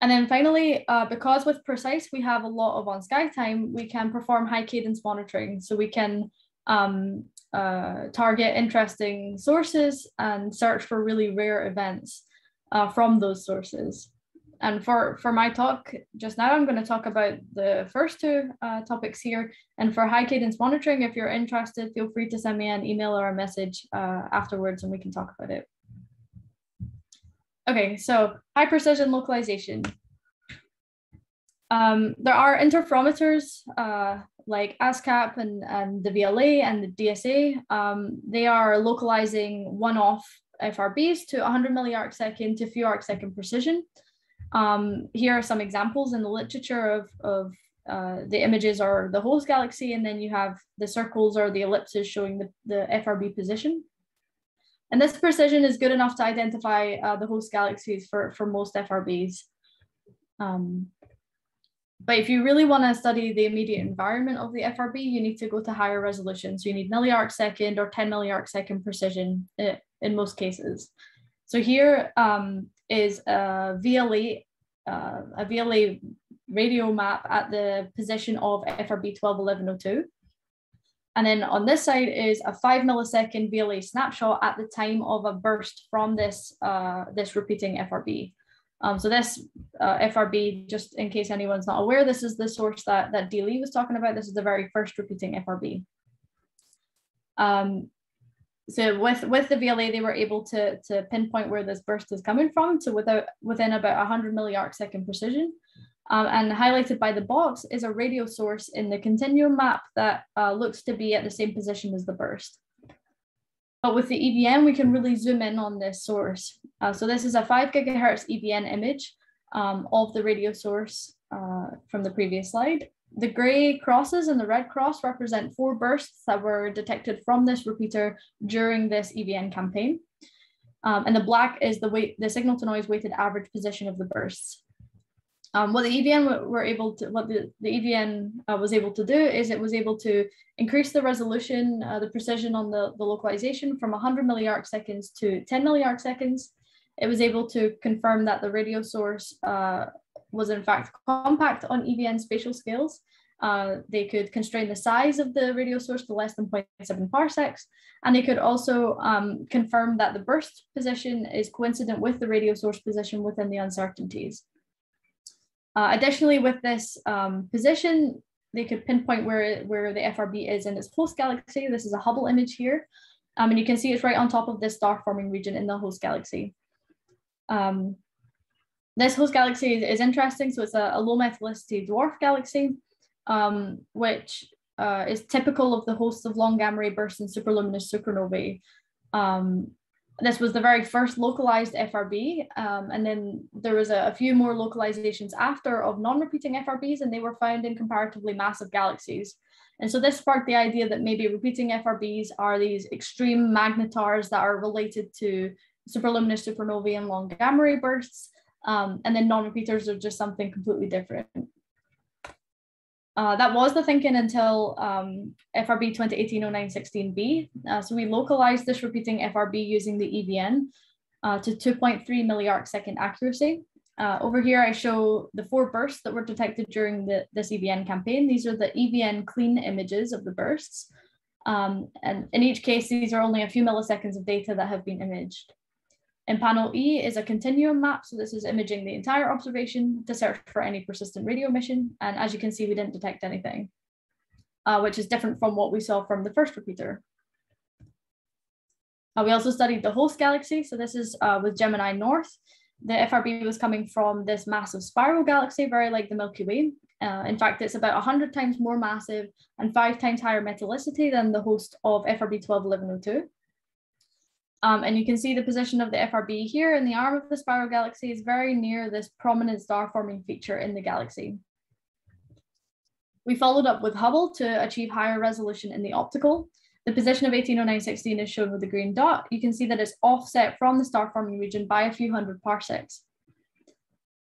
And then finally, uh, because with Precise, we have a lot of on-sky time, we can perform high cadence monitoring. So we can um, uh, target interesting sources and search for really rare events uh, from those sources. And for, for my talk just now, I'm going to talk about the first two uh, topics here. And for high cadence monitoring, if you're interested, feel free to send me an email or a message uh, afterwards and we can talk about it. Okay, so high precision localization. Um, there are interferometers uh, like ASKAP and, and the VLA and the DSA. Um, they are localizing one-off FRBs to 100 milliarc second to few arc second precision. Um, here are some examples in the literature of, of uh, the images are the host galaxy, and then you have the circles or the ellipses showing the, the FRB position. And this precision is good enough to identify uh, the host galaxies for, for most FRBs. Um, but if you really want to study the immediate environment of the FRB, you need to go to higher resolution. So you need milliarc second or 10 milliarc second precision in, in most cases. So here um, is a VLA, uh, a VLA radio map at the position of FRB 121102. And then on this side is a five millisecond VLA snapshot at the time of a burst from this, uh, this repeating FRB. Um, so this uh, FRB, just in case anyone's not aware, this is the source that, that Di Li was talking about. This is the very first repeating FRB. Um, so with, with the VLA, they were able to, to pinpoint where this burst is coming from. So without, within about 100 milliarc second precision. Um, and highlighted by the box is a radio source in the continuum map that uh, looks to be at the same position as the burst. But with the EVN, we can really zoom in on this source. Uh, so this is a five gigahertz EVN image um, of the radio source uh, from the previous slide. The gray crosses and the red cross represent four bursts that were detected from this repeater during this EVN campaign. Um, and the black is the weight, the signal to noise weighted average position of the bursts. Um, what the EVN were able to, what the, the EVN uh, was able to do is it was able to increase the resolution, uh, the precision on the, the localization from 100 milliarc seconds to 10 milliarc seconds. It was able to confirm that the radio source uh, was in fact compact on EVN spatial scales. Uh, they could constrain the size of the radio source to less than 0.7 parsecs. And they could also um, confirm that the burst position is coincident with the radio source position within the uncertainties. Uh, additionally, with this um, position, they could pinpoint where, where the FRB is in its host galaxy. This is a Hubble image here. Um, and you can see it's right on top of this star forming region in the host galaxy. Um, this host galaxy is, is, interesting. So it's a, a low metallicity dwarf galaxy, um, which uh, is typical of the hosts of long gamma ray bursts and superluminous supernovae. Um, this was the very first localized FRB. Um, and then there was a, a, few more localizations after of non-repeating FRBs, and they were found in comparatively massive galaxies. And so this sparked the idea that maybe repeating FRBs are these extreme magnetars that are related to superluminous supernovae and long gamma ray bursts. Um, and then non-repeaters are just something completely different. Uh, that was the thinking until um, FRB 2018-0916B. Uh, so we localized this repeating FRB using the EVN uh, to 2.3 milliarc second accuracy. Uh, over here, I show the four bursts that were detected during the, this EVN campaign. These are the EVN clean images of the bursts. Um, and in each case, these are only a few milliseconds of data that have been imaged. And panel E is a continuum map. So this is imaging the entire observation to search for any persistent radio emission. And as you can see, we didn't detect anything, uh, which is different from what we saw from the first repeater. Uh, we also studied the host galaxy. So this is uh, with Gemini North. The FRB was coming from this massive spiral galaxy, very like the Milky Way. Uh, in fact, it's about 100 times more massive and five times higher metallicity than the host of FRB 121102. Um, and you can see the position of the FRB here in the arm of the spiral galaxy is very near this prominent star forming feature in the galaxy. We followed up with Hubble to achieve higher resolution in the optical. The position of 180916 is shown with the green dot. You can see that it's offset from the star forming region by a few hundred parsecs.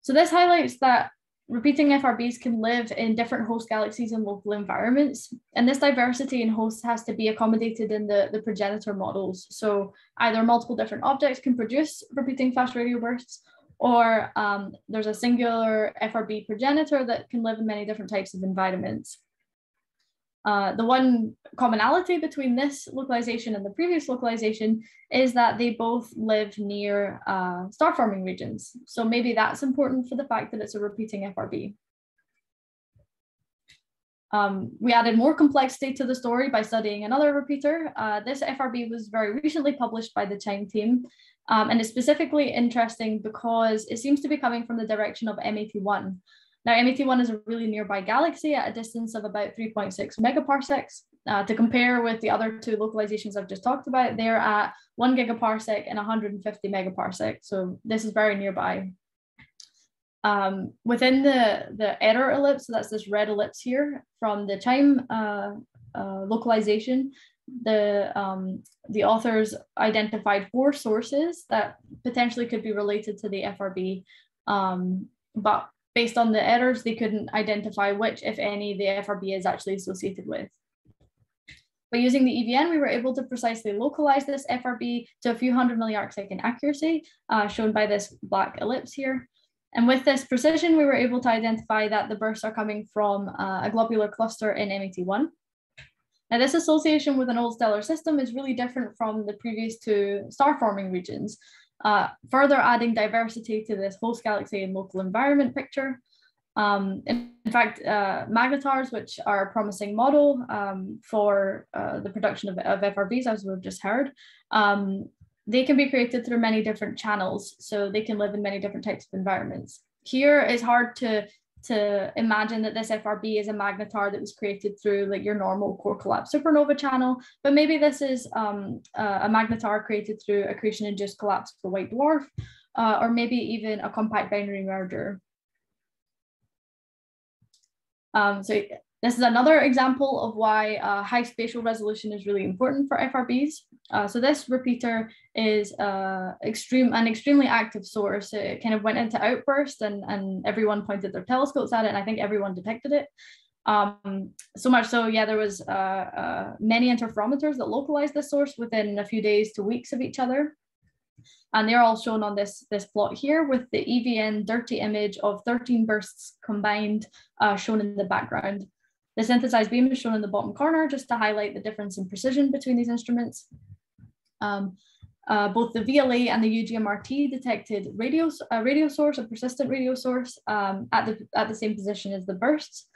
So this highlights that repeating FRBs can live in different host galaxies and local environments. And this diversity in hosts has to be accommodated in the, the progenitor models. So either multiple different objects can produce repeating fast radio bursts, or um, there's a singular FRB progenitor that can live in many different types of environments. Uh, the one commonality between this localization and the previous localization is that they both live near uh, star forming regions. So maybe that's important for the fact that it's a repeating FRB. Um, we added more complexity to the story by studying another repeater. Uh, this FRB was very recently published by the Chime team, um, and it's specifically interesting because it seems to be coming from the direction of M81, now, M81 is a really nearby galaxy at a distance of about 3.6 megaparsecs. Uh, to compare with the other two localizations I've just talked about, they're at one gigaparsec and 150 megaparsec. So this is very nearby. Um, within the, the error ellipse, so that's this red ellipse here from the time uh, uh, localization, the, um, the authors identified four sources that potentially could be related to the FRB. Um, but based on the errors, they couldn't identify which, if any, the FRB is actually associated with. By using the EVN, we were able to precisely localize this FRB to a few hundred milliarc second accuracy, uh, shown by this black ellipse here. And with this precision, we were able to identify that the bursts are coming from uh, a globular cluster in M81. Now, this association with an old stellar system is really different from the previous two star forming regions, uh, further adding diversity to this host galaxy and local environment picture. Um, in, in, fact, uh, magnetars, which are a promising model um, for uh, the production of, of, FRBs, as we've just heard, um, they can be created through many different channels. So they can live in many different types of environments. Here it's hard to to imagine that this FRB is a magnetar that was created through like your normal core collapse supernova channel, but maybe this is um, a magnetar created through accretion-induced collapse of the white dwarf, uh, or maybe even a compact binary merger. Um, so this is another example of why uh, high spatial resolution is really important for FRBs. Uh, so this repeater is uh, extreme an extremely active source. It kind of went into outburst and, and everyone pointed their telescopes at it and I think everyone detected it. Um, so much so, yeah, there was uh, uh, many interferometers that localized the source within a few days to weeks of each other. And they're all shown on this, this plot here with the EVN dirty image of 13 bursts combined uh, shown in the background. The synthesized beam is shown in the bottom corner just to highlight the difference in precision between these instruments. Um, uh, both the VLA and the UGMRT detected radio, uh, radio source, a persistent radio source um, at, the, at the same position as the bursts.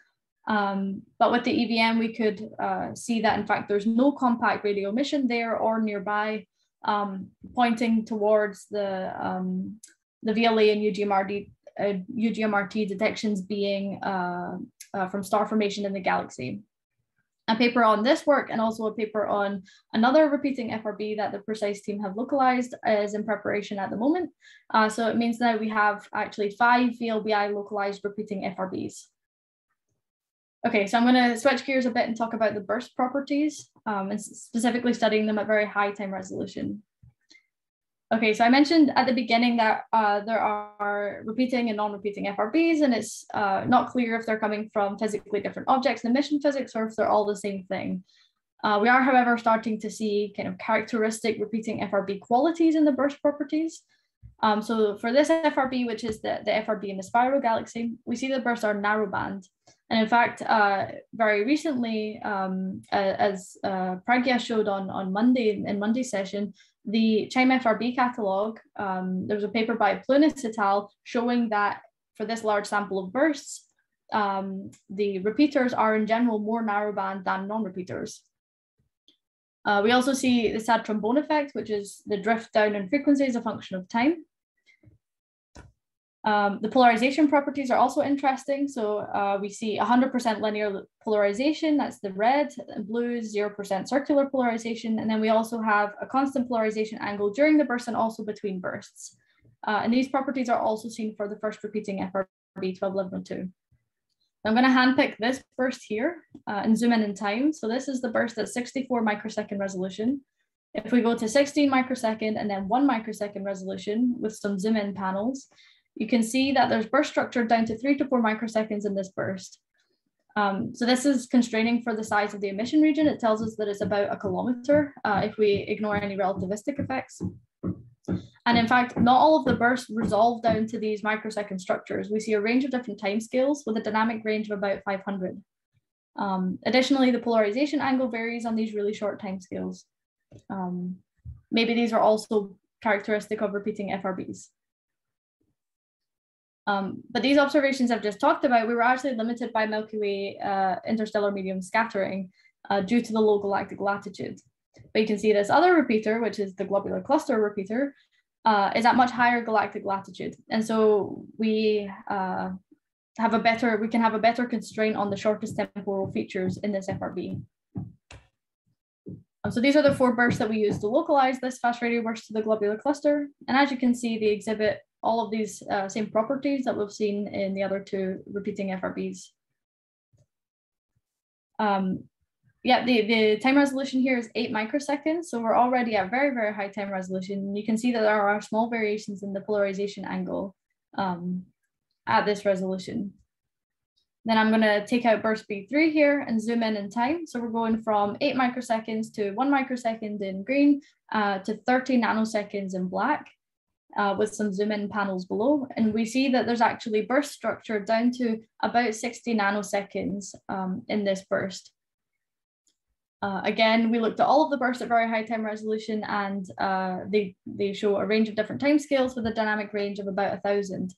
Um, but with the EVN, we could uh, see that in fact there's no compact radio emission there or nearby, um, pointing towards the, um, the VLA and UGMRT, UGMRT detections being uh, uh, from star formation in the galaxy. A paper on this work and also a paper on another repeating FRB that the PRECISE team have localized is in preparation at the moment. Uh, so it means that we have actually five VLBI localized repeating FRBs. Okay, so I'm going to switch gears a bit and talk about the burst properties um, and specifically studying them at very high time resolution. Okay, so I mentioned at the beginning that uh, there are repeating and non-repeating FRBs, and it's uh, not clear if they're coming from physically different objects in emission physics or if they're all the same thing. Uh, we are, however, starting to see kind of characteristic repeating FRB qualities in the burst properties. Um, so for this FRB, which is the, the FRB in the spiral galaxy, we see the bursts are narrowband. And in fact, uh, very recently, um, as uh, Pragya showed on, on Monday, in Monday's session, the CHIME FRB catalog, um, there was a paper by Pleunis et al. showing that for this large sample of bursts, um, the repeaters are in general more narrowband than non-repeaters. Uh, we also see the sad trombone effect, which is the drift down in frequency as a function of time. Um, the polarization properties are also interesting. So uh, we see 100% linear polarization, that's the red, and blue is 0% circular polarization. And then we also have a constant polarization angle during the burst and also between bursts. Uh, and these properties are also seen for the first repeating FRB 121102. I'm going to handpick this burst here uh, and zoom in in time. So this is the burst at 64 microsecond resolution. If we go to 16 microsecond and then one microsecond resolution with some zoom in panels, you can see that there's burst structure down to three to four microseconds in this burst. Um, so this is constraining for the size of the emission region. It tells us that it's about a kilometer uh, if we ignore any relativistic effects. And in fact, not all of the bursts resolve down to these microsecond structures. We see a range of different timescales with a dynamic range of about 500. Um, additionally, the polarization angle varies on these really short timescales. Um, maybe these are also characteristic of repeating FRBs. Um, but these observations I've just talked about, we were actually limited by Milky Way uh, interstellar medium scattering uh, due to the low galactic latitude. But you can see this other repeater, which is the globular cluster repeater, uh, is at much higher galactic latitude. And so we uh, have a better, we can have a better constraint on the shortest temporal features in this FRB. Um, so these are the four bursts that we use to localize this fast radio burst to the globular cluster. And as you can see, they exhibit all of these uh, same properties that we've seen in the other two repeating FRBs. Um, yeah, the, the time resolution here is eight microseconds. So we're already at very, very high time resolution. You can see that there are small variations in the polarization angle um, at this resolution. Then I'm gonna take out burst B3 here and zoom in in time. So we're going from eight microseconds to one microsecond in green uh, to 30 nanoseconds in black uh, with some zoom in panels below. And we see that there's actually burst structure down to about 60 nanoseconds um, in this burst. Uh, again, we looked at all of the bursts at very high time resolution and uh, they, they show a range of different time scales with a dynamic range of about a thousand.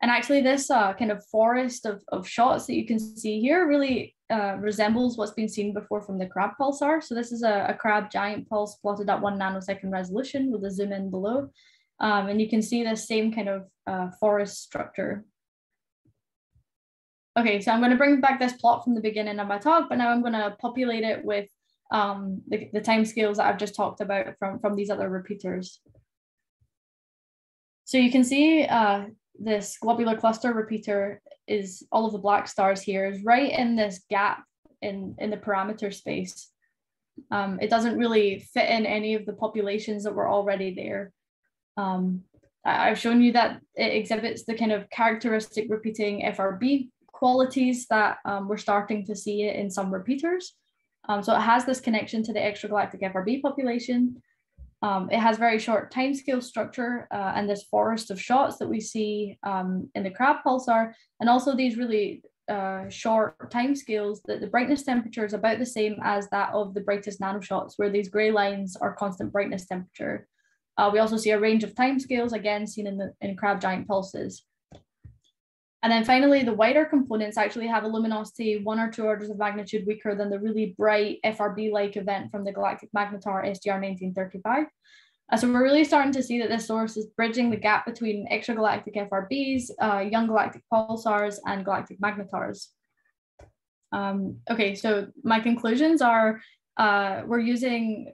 And actually this uh, kind of forest of, of shots that you can see here really uh, resembles what's been seen before from the crab pulsar. So this is a, a crab giant pulse plotted at one nanosecond resolution with a zoom in below. Um, and you can see the same kind of uh, forest structure. Okay, so I'm going to bring back this plot from the beginning of my talk, but now I'm going to populate it with um, the, the time scales that I've just talked about from, from these other repeaters. So you can see uh, this globular cluster repeater is all of the black stars here is right in this gap in, in the parameter space. Um, it doesn't really fit in any of the populations that were already there. Um, I've shown you that it exhibits the kind of characteristic repeating FRB qualities that um, we're starting to see in some repeaters. Um, so it has this connection to the extragalactic FRB population. Um, it has very short timescale structure uh, and this forest of shots that we see um, in the crab pulsar, and also these really uh, short timescales that the brightness temperature is about the same as that of the brightest nanoshots, where these gray lines are constant brightness temperature. Uh, we also see a range of timescales, again, seen in the in crab giant pulses. And then finally, the wider components actually have a luminosity one or two orders of magnitude weaker than the really bright FRB-like event from the galactic magnetar SGR 1935. Uh, so we're really starting to see that this source is bridging the gap between extragalactic FRBs, uh, young galactic pulsars, and galactic magnetars. Um, okay, so my conclusions are uh, we're using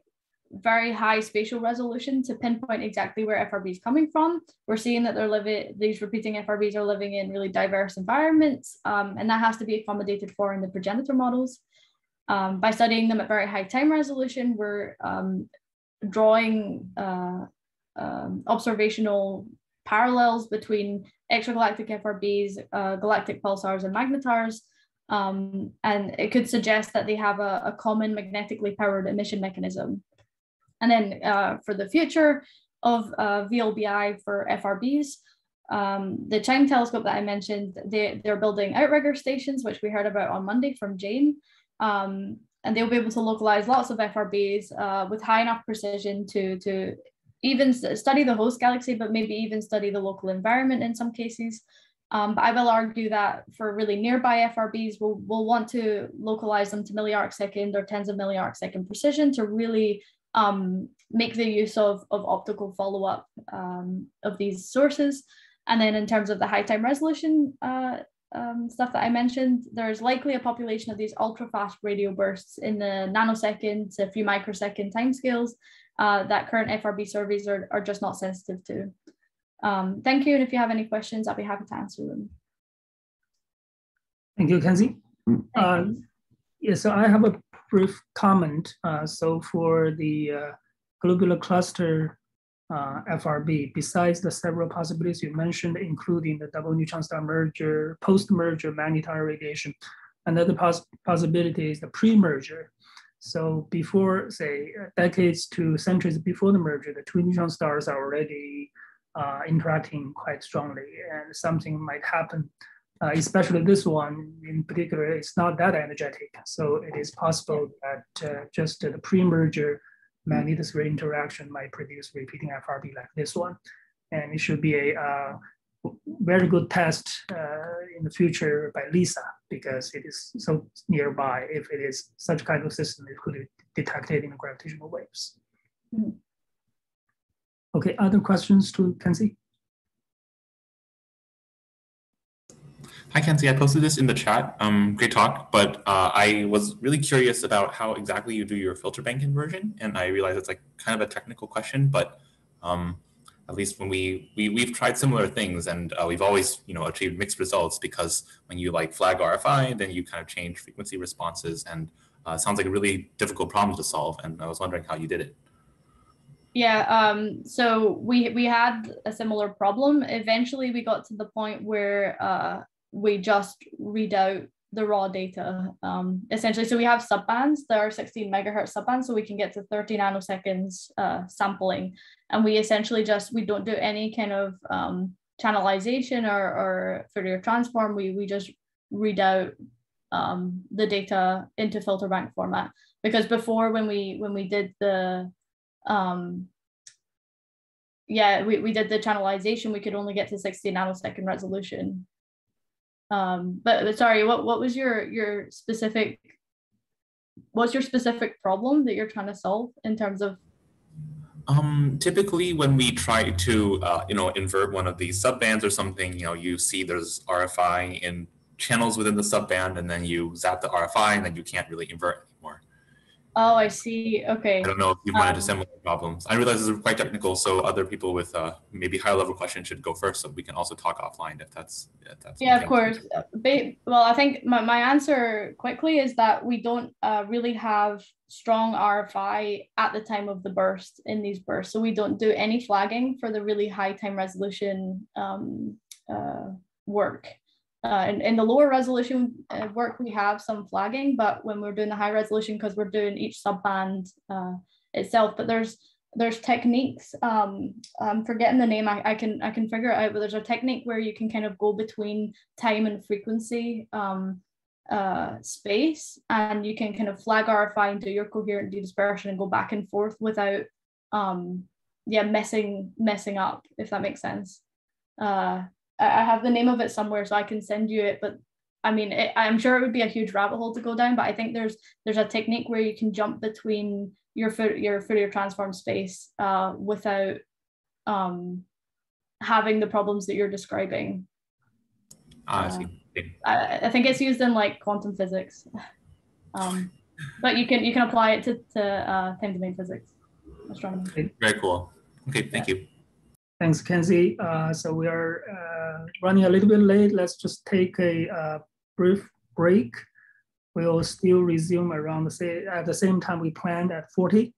very high spatial resolution to pinpoint exactly where FRB is coming from. We're seeing that they're living, these repeating FRBs are living in really diverse environments, um, and that has to be accommodated for in the progenitor models. Um, by studying them at very high time resolution, we're um, drawing uh, um, observational parallels between extragalactic FRBs, uh, galactic pulsars, and magnetars. Um, and it could suggest that they have a, a common magnetically powered emission mechanism. And then uh, for the future of uh, VLBI for FRBs, um, the Chime telescope that I mentioned, they, they're building outrigger stations, which we heard about on Monday from Jane. Um, and they'll be able to localize lots of FRBs uh, with high enough precision to, to even study the host galaxy, but maybe even study the local environment in some cases. Um, but I will argue that for really nearby FRBs, we'll, we'll want to localize them to milliarc second or tens of milliarc second precision to really um, make the use of, of optical follow-up um, of these sources. And then in terms of the high time resolution uh, um, stuff that I mentioned, there's likely a population of these ultra fast radio bursts in the nanosecond to a few microsecond timescales uh, that current FRB surveys are, are just not sensitive to. Um, thank you. And if you have any questions, I'll be happy to answer them. Thank you, Kenzie. Uh, yeah, so I have a brief comment. Uh, so for the uh, globular cluster uh, FRB, besides the several possibilities you mentioned, including the double neutron star merger, post-merger magnetar radiation, another pos possibility is the pre-merger. So before, say, decades to centuries before the merger, the two neutron stars are already uh, interacting quite strongly, and something might happen uh, especially this one in particular, it's not that energetic. So it is possible that uh, just the pre-merger magnetosphere interaction might produce repeating FRB like this one. And it should be a uh, very good test uh, in the future by LISA because it is so nearby. If it is such kind of system, it could be detected in gravitational waves. Mm-hmm. Okay, other questions to Kenzie? Hi, Kenzie. I posted this in the chat. Um, great talk, but uh, I was really curious about how exactly you do your filter bank conversion, and I realize it's like kind of a technical question, but um, at least when we, we we've tried similar things, and uh, we've always you know achieved mixed results because when you like flag RFI, then you kind of change frequency responses, and uh, sounds like a really difficult problem to solve. And I was wondering how you did it. Yeah, um, so we we had a similar problem. Eventually, we got to the point where uh, we just read out the raw data um, essentially. So we have subbands there are 16 megahertz subbands, so we can get to 30 nanoseconds uh, sampling. And we essentially just, we don't do any kind of um, channelization or, or Fourier transform. We, we just read out um, the data into filter bank format. Because before when we, when we did the, um, yeah, we, we did the channelization, we could only get to 60 nanosecond resolution. Um, but, but sorry, what, what was your, your specific, what's your specific problem that you're trying to solve in terms of um, typically, when we try to, uh, you know, invert one of these subbands or something, you know, you see there's RFI in channels within the subband and then you zap the RFI and then you can't really invert. Oh, I see. Okay. I don't know if you into Um, similar problems. I realize this is quite technical, so other people with uh, maybe higher level questions should go first, so we can also talk offline if that's if that's. Yeah, of course. Well, I think my, my answer quickly is that we don't uh, really have strong RFI at the time of the burst in these bursts. So we don't do any flagging for the really high time resolution um, uh, work. Uh, in, in the lower resolution uh, work, we have some flagging, but when we're doing the high resolution, because we're doing each subband uh, itself, but there's there's techniques. Um, I'm forgetting the name. I, I can I can figure it out, but there's a technique where you can kind of go between time and frequency um, uh, space, and you can kind of flag RFI and do your coherent dedispersion and go back and forth without um, yeah messing messing up if that makes sense. Uh, I I have the name of it somewhere, so I can send you it. But I mean, it, I'm sure it would be a huge rabbit hole to go down. But I think there's there's a technique where you can jump between your Four- your Fourier transform space uh, without um, having the problems that you're describing. Ah, I Uh, see. Okay. I, I think it's used in like quantum physics, um, but you can you can apply it to to uh, time domain physics, astronomy. Very cool. Okay, thank you. Thanks, Kenzie. Uh, so we are uh, running a little bit late. Let's just take a uh, brief break. We'll still resume around the same, at the same time we planned at 40.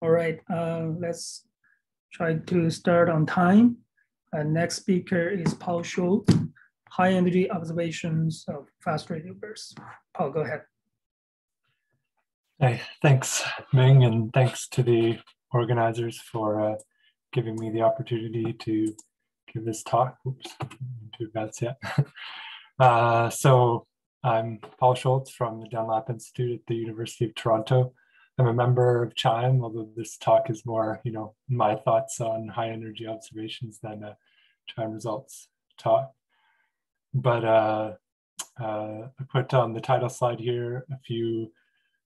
All right, uh, let's try to start on time. Uh, next speaker is Paul Scholz, high energy observations of fast radio bursts. Paul, go ahead. Hey, thanks, Ming, and thanks to the organizers for uh, giving me the opportunity to give this talk. Oops, too advanced yet. uh, so I'm Paul Scholz from the Dunlap Institute at the University of Toronto. I'm a member of CHIME, although this talk is more, you know, my thoughts on high energy observations than a CHIME results talk. But uh, uh, I put on the title slide here a few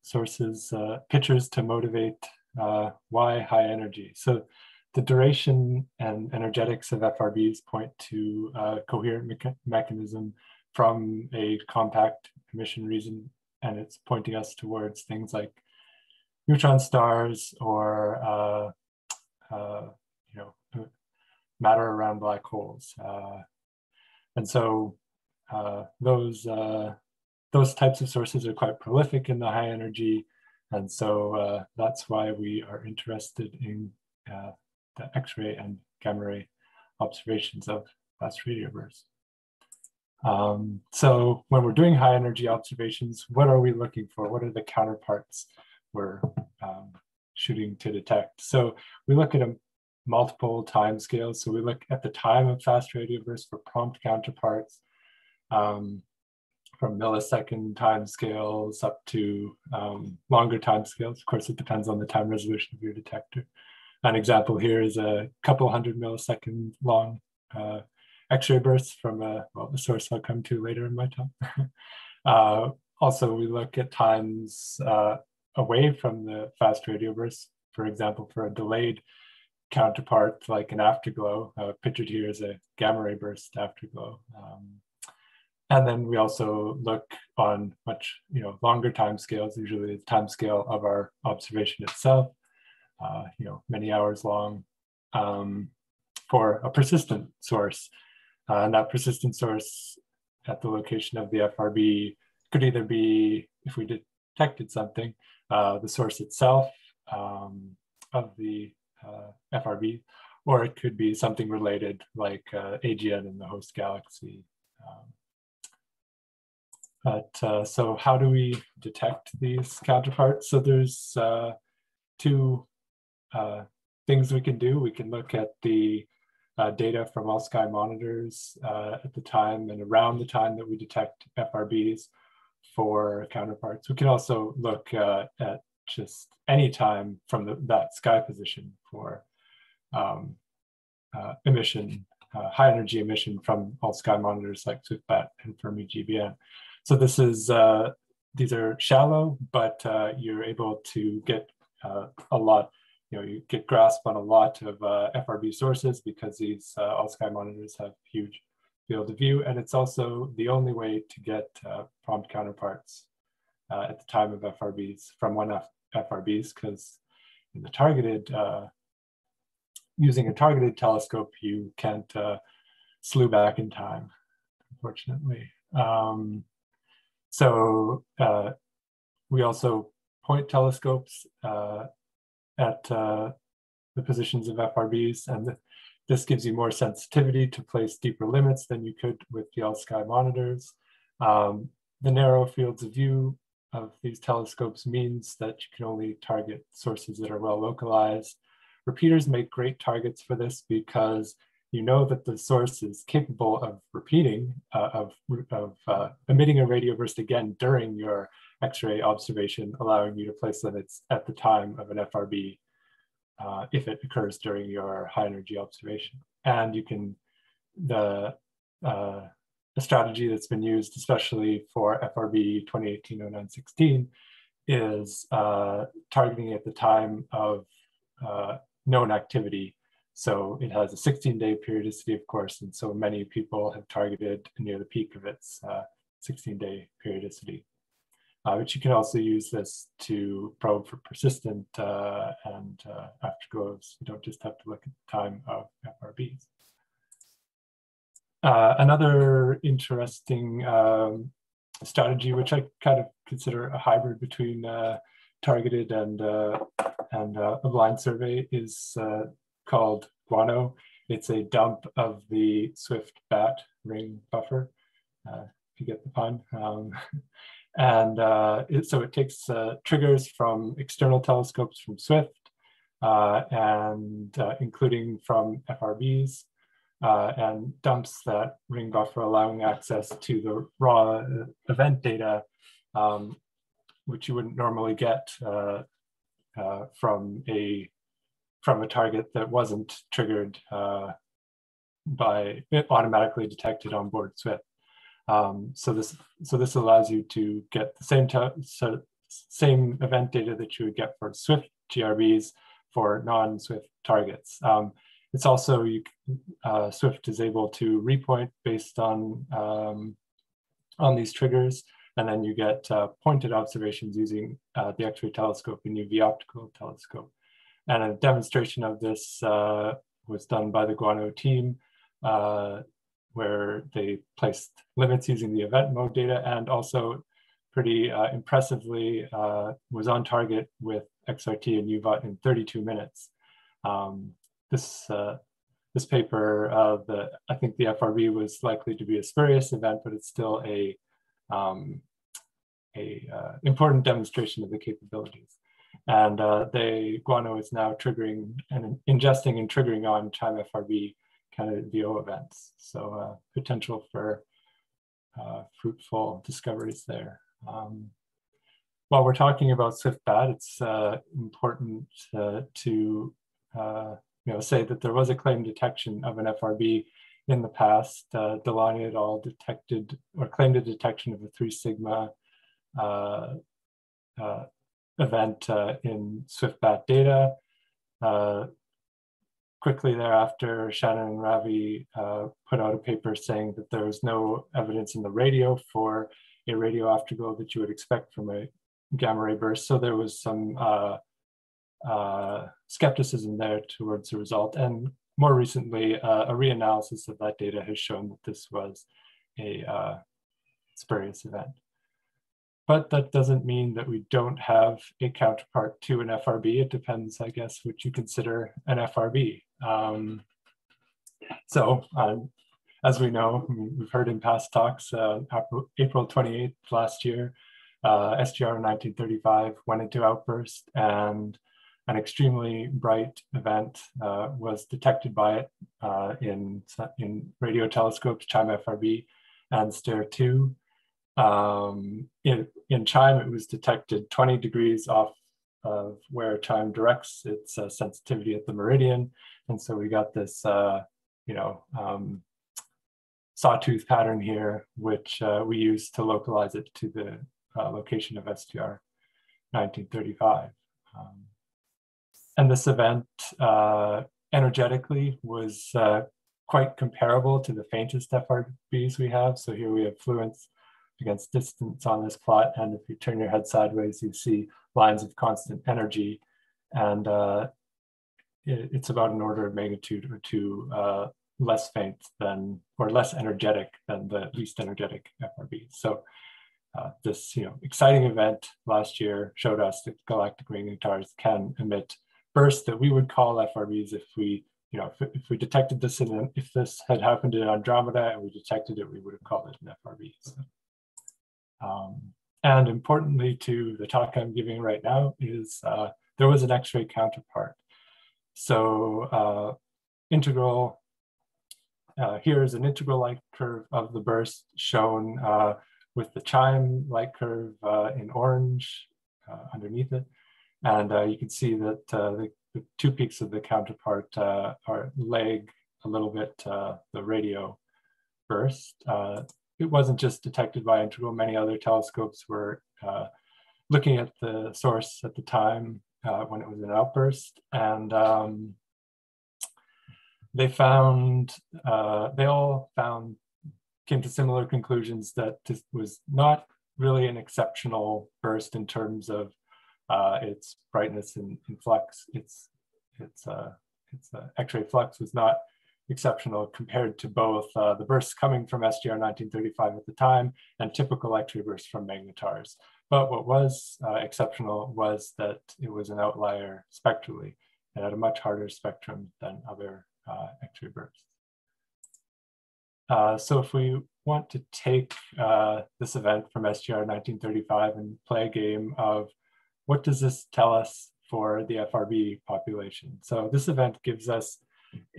sources, uh, pictures to motivate uh, why high energy. So the duration and energetics of FRBs point to a coherent mecha mechanism from a compact emission region, and it's pointing us towards things like neutron stars or uh, uh, you know matter around black holes. Uh, and so uh, those uh, those types of sources are quite prolific in the high energy, and so that's why we are interested in the X-ray and gamma ray observations of fast radio bursts. Um, so when we're doing high energy observations, what are we looking for? What are the counterparts we're um, shooting to detect? So we look at a multiple time scales. So we look at the time of fast radio bursts for prompt counterparts um, from millisecond time scales up to um, longer time scales. Of course, it depends on the time resolution of your detector. An example here is a couple hundred millisecond long uh, X-ray bursts from a, well, a source I'll come to later in my talk. uh, also, we look at times uh, away from the fast radio bursts, for example, for a delayed counterpart like an afterglow. Uh, pictured here is a gamma ray burst afterglow. Um, and then we also look on much you know longer time scales, usually the time scale of our observation itself, uh, you know, many hours long um, for a persistent source. Uh, and that persistent source at the location of the FRB could either be, if we detected something, uh, the source itself um, of the uh, FRB, or it could be something related like uh, AGN in the host galaxy. Um, but uh, so how do we detect these counterparts? So there's uh, two things we can do. We can look at the uh, data from all sky monitors uh, at the time and around the time that we detect FRBs for counterparts. We can also look uh, at just any time from the, that sky position for um, uh, emission, uh, high energy emission from all sky monitors like SwiftBat and Fermi GBM. So this is, uh, these are shallow, but you're able to get a lot you know, you get grasp on a lot of uh, FRB sources because these uh, all sky monitors have huge field of view. And it's also the only way to get uh, prompt counterparts uh, at the time of FRBs from one F FRBs because in the targeted, uh, using a targeted telescope, you can't uh, slew back in time, unfortunately. Um, so we also point telescopes at uh, the positions of FRBs. And th this gives you more sensitivity to place deeper limits than you could with the all sky monitors. Um, the narrow fields of view of these telescopes means that you can only target sources that are well localized. Repeaters make great targets for this because you know that the source is capable of repeating, uh, of, of uh, emitting a radio burst again during your X-ray observation, allowing you to place limits at the time of an FRB uh, if it occurs during your high energy observation. And you can, the, uh, the strategy that's been used, especially for FRB 2018-0916, is uh, targeting at the time of uh, known activity. So it has a 16 day periodicity, of course, and so many people have targeted near the peak of its uh, 16 day periodicity uh, but you can also use this to probe for persistent uh, and uh, afterglows. You don't just have to look at the time of FRBs. Uh, another interesting um, strategy, which I kind of consider a hybrid between uh, targeted and uh, and a blind survey is called Guano. It's a dump of the Swift bat ring buffer, if you get the pun. Um, and uh, it, so it takes uh, triggers from external telescopes from Swift and including from FRBs and dumps that ring buffer allowing access to the raw event data um, which you wouldn't normally get uh, uh, from a from a target that wasn't triggered uh, by automatically detected on board Swift. Um, so this so this allows you to get the same so same event data that you would get for Swift GRBs for non-Swift targets. Um, it's also you, uh, Swift is able to repoint based on um, on these triggers. And then you get uh, pointed observations using uh, the X-ray telescope and UV optical telescope. And a demonstration of this uh, was done by the Guano team, uh, where they placed limits using the event mode data and also pretty uh, impressively uh, was on target with XRT and UVOT in 32 minutes. Um, this this paper, the I think the FRB was likely to be a spurious event, but it's still a um, a uh, important demonstration of the capabilities. And uh, they, Guano is now triggering and ingesting and triggering on Chime FRB kind of VO events. So uh, potential for uh, fruitful discoveries there. Um, while we're talking about SwiftBat, it's uh, important uh, to you know, say that there was a claim detection of an FRB in the past, uh, DeLaunay et al. detected or claimed a detection of a three sigma uh, uh, event uh, in SwiftBat data. Uh, quickly thereafter, Shannon and Ravi uh, put out a paper saying that there was no evidence in the radio for a radio afterglow that you would expect from a gamma ray burst. So there was some skepticism there towards the result. And more recently, uh, a reanalysis of that data has shown that this was a uh, spurious event. But that doesn't mean that we don't have a counterpart to an FRB. It depends, I guess, what you consider an FRB. Um, so um, as we know, we've heard in past talks, uh, April 28th last year, uh, SGR 1935 went into outburst and an extremely bright event uh, was detected by it uh, in, in radio telescopes, CHIME FRB and STARE 2. Um, in, in CHIME, it was detected 20 degrees off of where CHIME directs its uh, sensitivity at the meridian. And so we got this, uh, you know, um, sawtooth pattern here, which uh, we use to localize it to the uh, location of SGR 1935. Um, and this event uh, energetically was uh, quite comparable to the faintest FRBs we have. So here we have fluence against distance on this plot. And if you turn your head sideways, you see lines of constant energy. And uh, it, it's about an order of magnitude or two uh, less faint than, or less energetic than the least energetic FRB. So uh, this you know, exciting event last year showed us that galactic magnetars can emit bursts that we would call FRBs if we, you know, if, if we detected this in, if this had happened in Andromeda and we detected it, we would have called it an FRB. So, um, and importantly to the talk I'm giving right now is uh, there was an X-ray counterpart. So uh, integral, uh, here is an integral light curve of the burst shown uh, with the chime light curve uh, in orange uh, underneath it. And you can see that the, the, two peaks of the counterpart are lag a little bit the radio burst. Uh, it wasn't just detected by integral, many other telescopes were uh, looking at the source at the time when it was an outburst. And um, they found, they all found, came to similar conclusions that this was not really an exceptional burst in terms of uh, its brightness and, in flux, its its uh, its uh, X-ray flux was not exceptional compared to both uh, the bursts coming from SGR 1935 at the time and typical X-ray bursts from magnetars. but what was uh, exceptional was that it was an outlier spectrally and had a much harder spectrum than other uh, X-ray bursts. Uh, so if we want to take uh, this event from SGR 1935 and play a game of what does this tell us for the FRB population? So this event gives us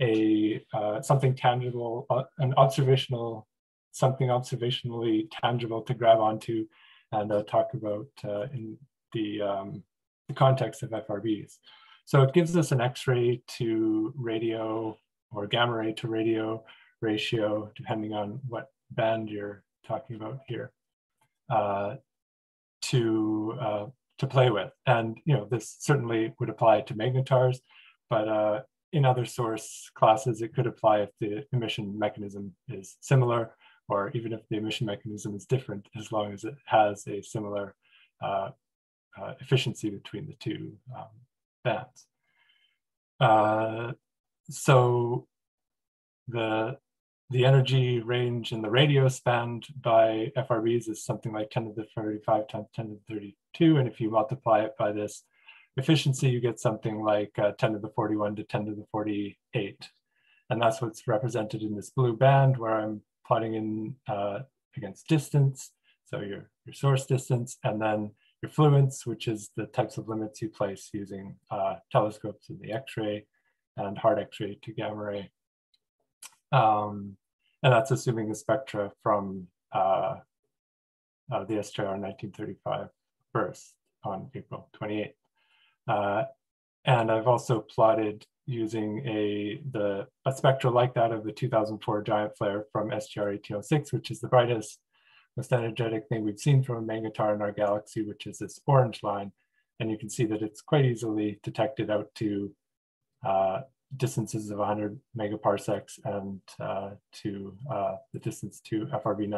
a uh, something tangible, uh, an observational, something observationally tangible to grab onto and uh, talk about uh, in the, um, the context of FRBs. So it gives us an X-ray to radio or gamma ray to radio ratio, depending on what band you're talking about here, uh, to uh, to play with. And you know, this certainly would apply to magnetars, but in other source classes, it could apply if the emission mechanism is similar, or even if the emission mechanism is different, as long as it has a similar uh, uh, efficiency between the two um, bands. Uh, so the the energy range in the radio spanned by FRBs is something like 10 to the 35 times 10 to the 32. And if you multiply it by this efficiency, you get something like uh, 10 to the 41 to 10 to the 48. And that's what's represented in this blue band where I'm plotting in uh, against distance. So your, your source distance, and then your fluence, which is the types of limits you place using uh, telescopes in the X-ray and hard X-ray to gamma ray. Um, and that's assuming the spectra from uh, uh, the SGR 1935 burst on April 28th. Uh, and I've also plotted using a, the, a spectra like that of the 2004 giant flare from SGR 1806, which is the brightest, most energetic thing we've seen from a magnetar in our galaxy, which is this orange line. And you can see that it's quite easily detected out to uh, distances of 100 megaparsecs and uh, to uh, the distance to FRB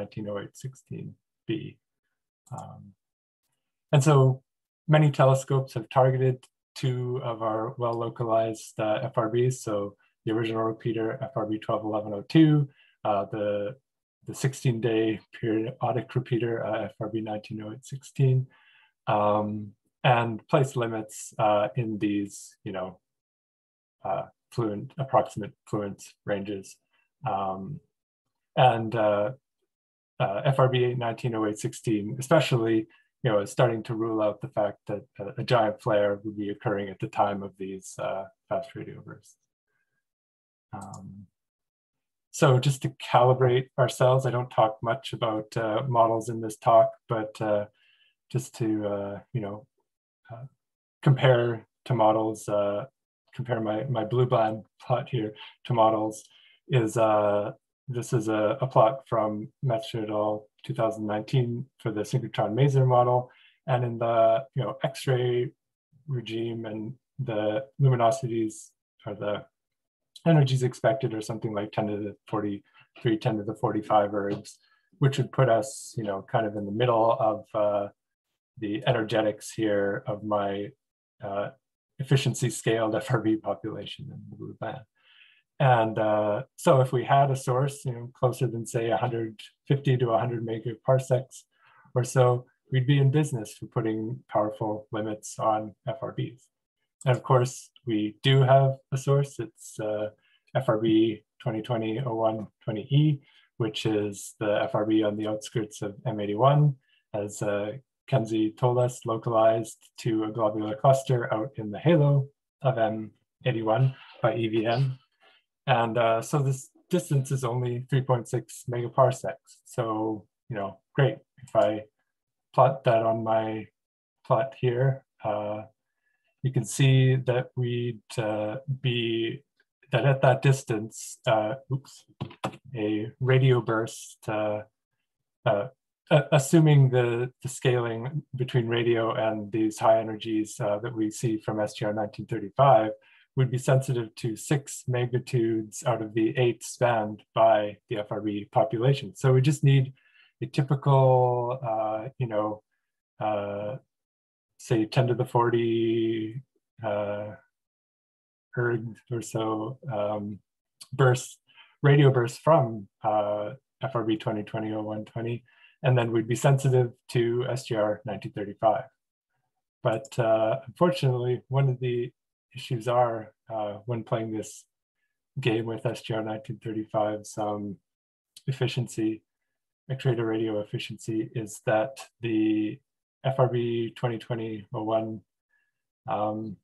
180916b. Um, and so many telescopes have targeted two of our well-localized uh, FRBs. So the original repeater FRB 121102, uh, the the 16-day periodic repeater uh, FRB 180916, um, and place limits uh, in these, you know, fluent, approximate fluence ranges. Um, and uh, uh, FRB 180916, especially, you know, is starting to rule out the fact that a, a giant flare would be occurring at the time of these uh, fast radio bursts. Um, so just to calibrate ourselves, I don't talk much about uh, models in this talk, but uh, just to, uh, you know, uh, compare to models uh, compare my, my blue band plot here to models is this is a, a plot from Metzger et al. 2019 for the synchrotron maser model. And in the you know X-ray regime and the luminosities or the energies expected are something like 10 to the 43, 10 to the 45 ergs, which would put us, you know, kind of in the middle of uh, the energetics here of my uh, efficiency scaled FRB population in the blue band. And uh, so if we had a source, you know, closer than say 150 to 100 megaparsecs or so, we'd be in business for putting powerful limits on FRBs. And of course, we do have a source. It's uh, FRB 2020-01-20E, which is the FRB on the outskirts of M81, as uh, Kenzie told us, localized to a globular cluster out in the halo of M81 by EVN. And uh, so this distance is only 3.6 megaparsecs. So, you know, great. If I plot that on my plot here, uh, you can see that we'd uh, be, that at that distance, uh, oops, a radio burst uh, uh, assuming the, the scaling between radio and these high energies that we see from SGR 1935 would be sensitive to six magnitudes out of the eight spanned by the FRB population. So we just need a typical, uh, you know, uh, say 10 to the 40 uh, erg or so um, bursts, radio bursts from uh, FRB 2020 0120 and then we'd be sensitive to SGR 1935. But uh, unfortunately, one of the issues are uh, when playing this game with SGR 1935's um, efficiency, X-ray to radio efficiency, is that the FRB 2020-01 um,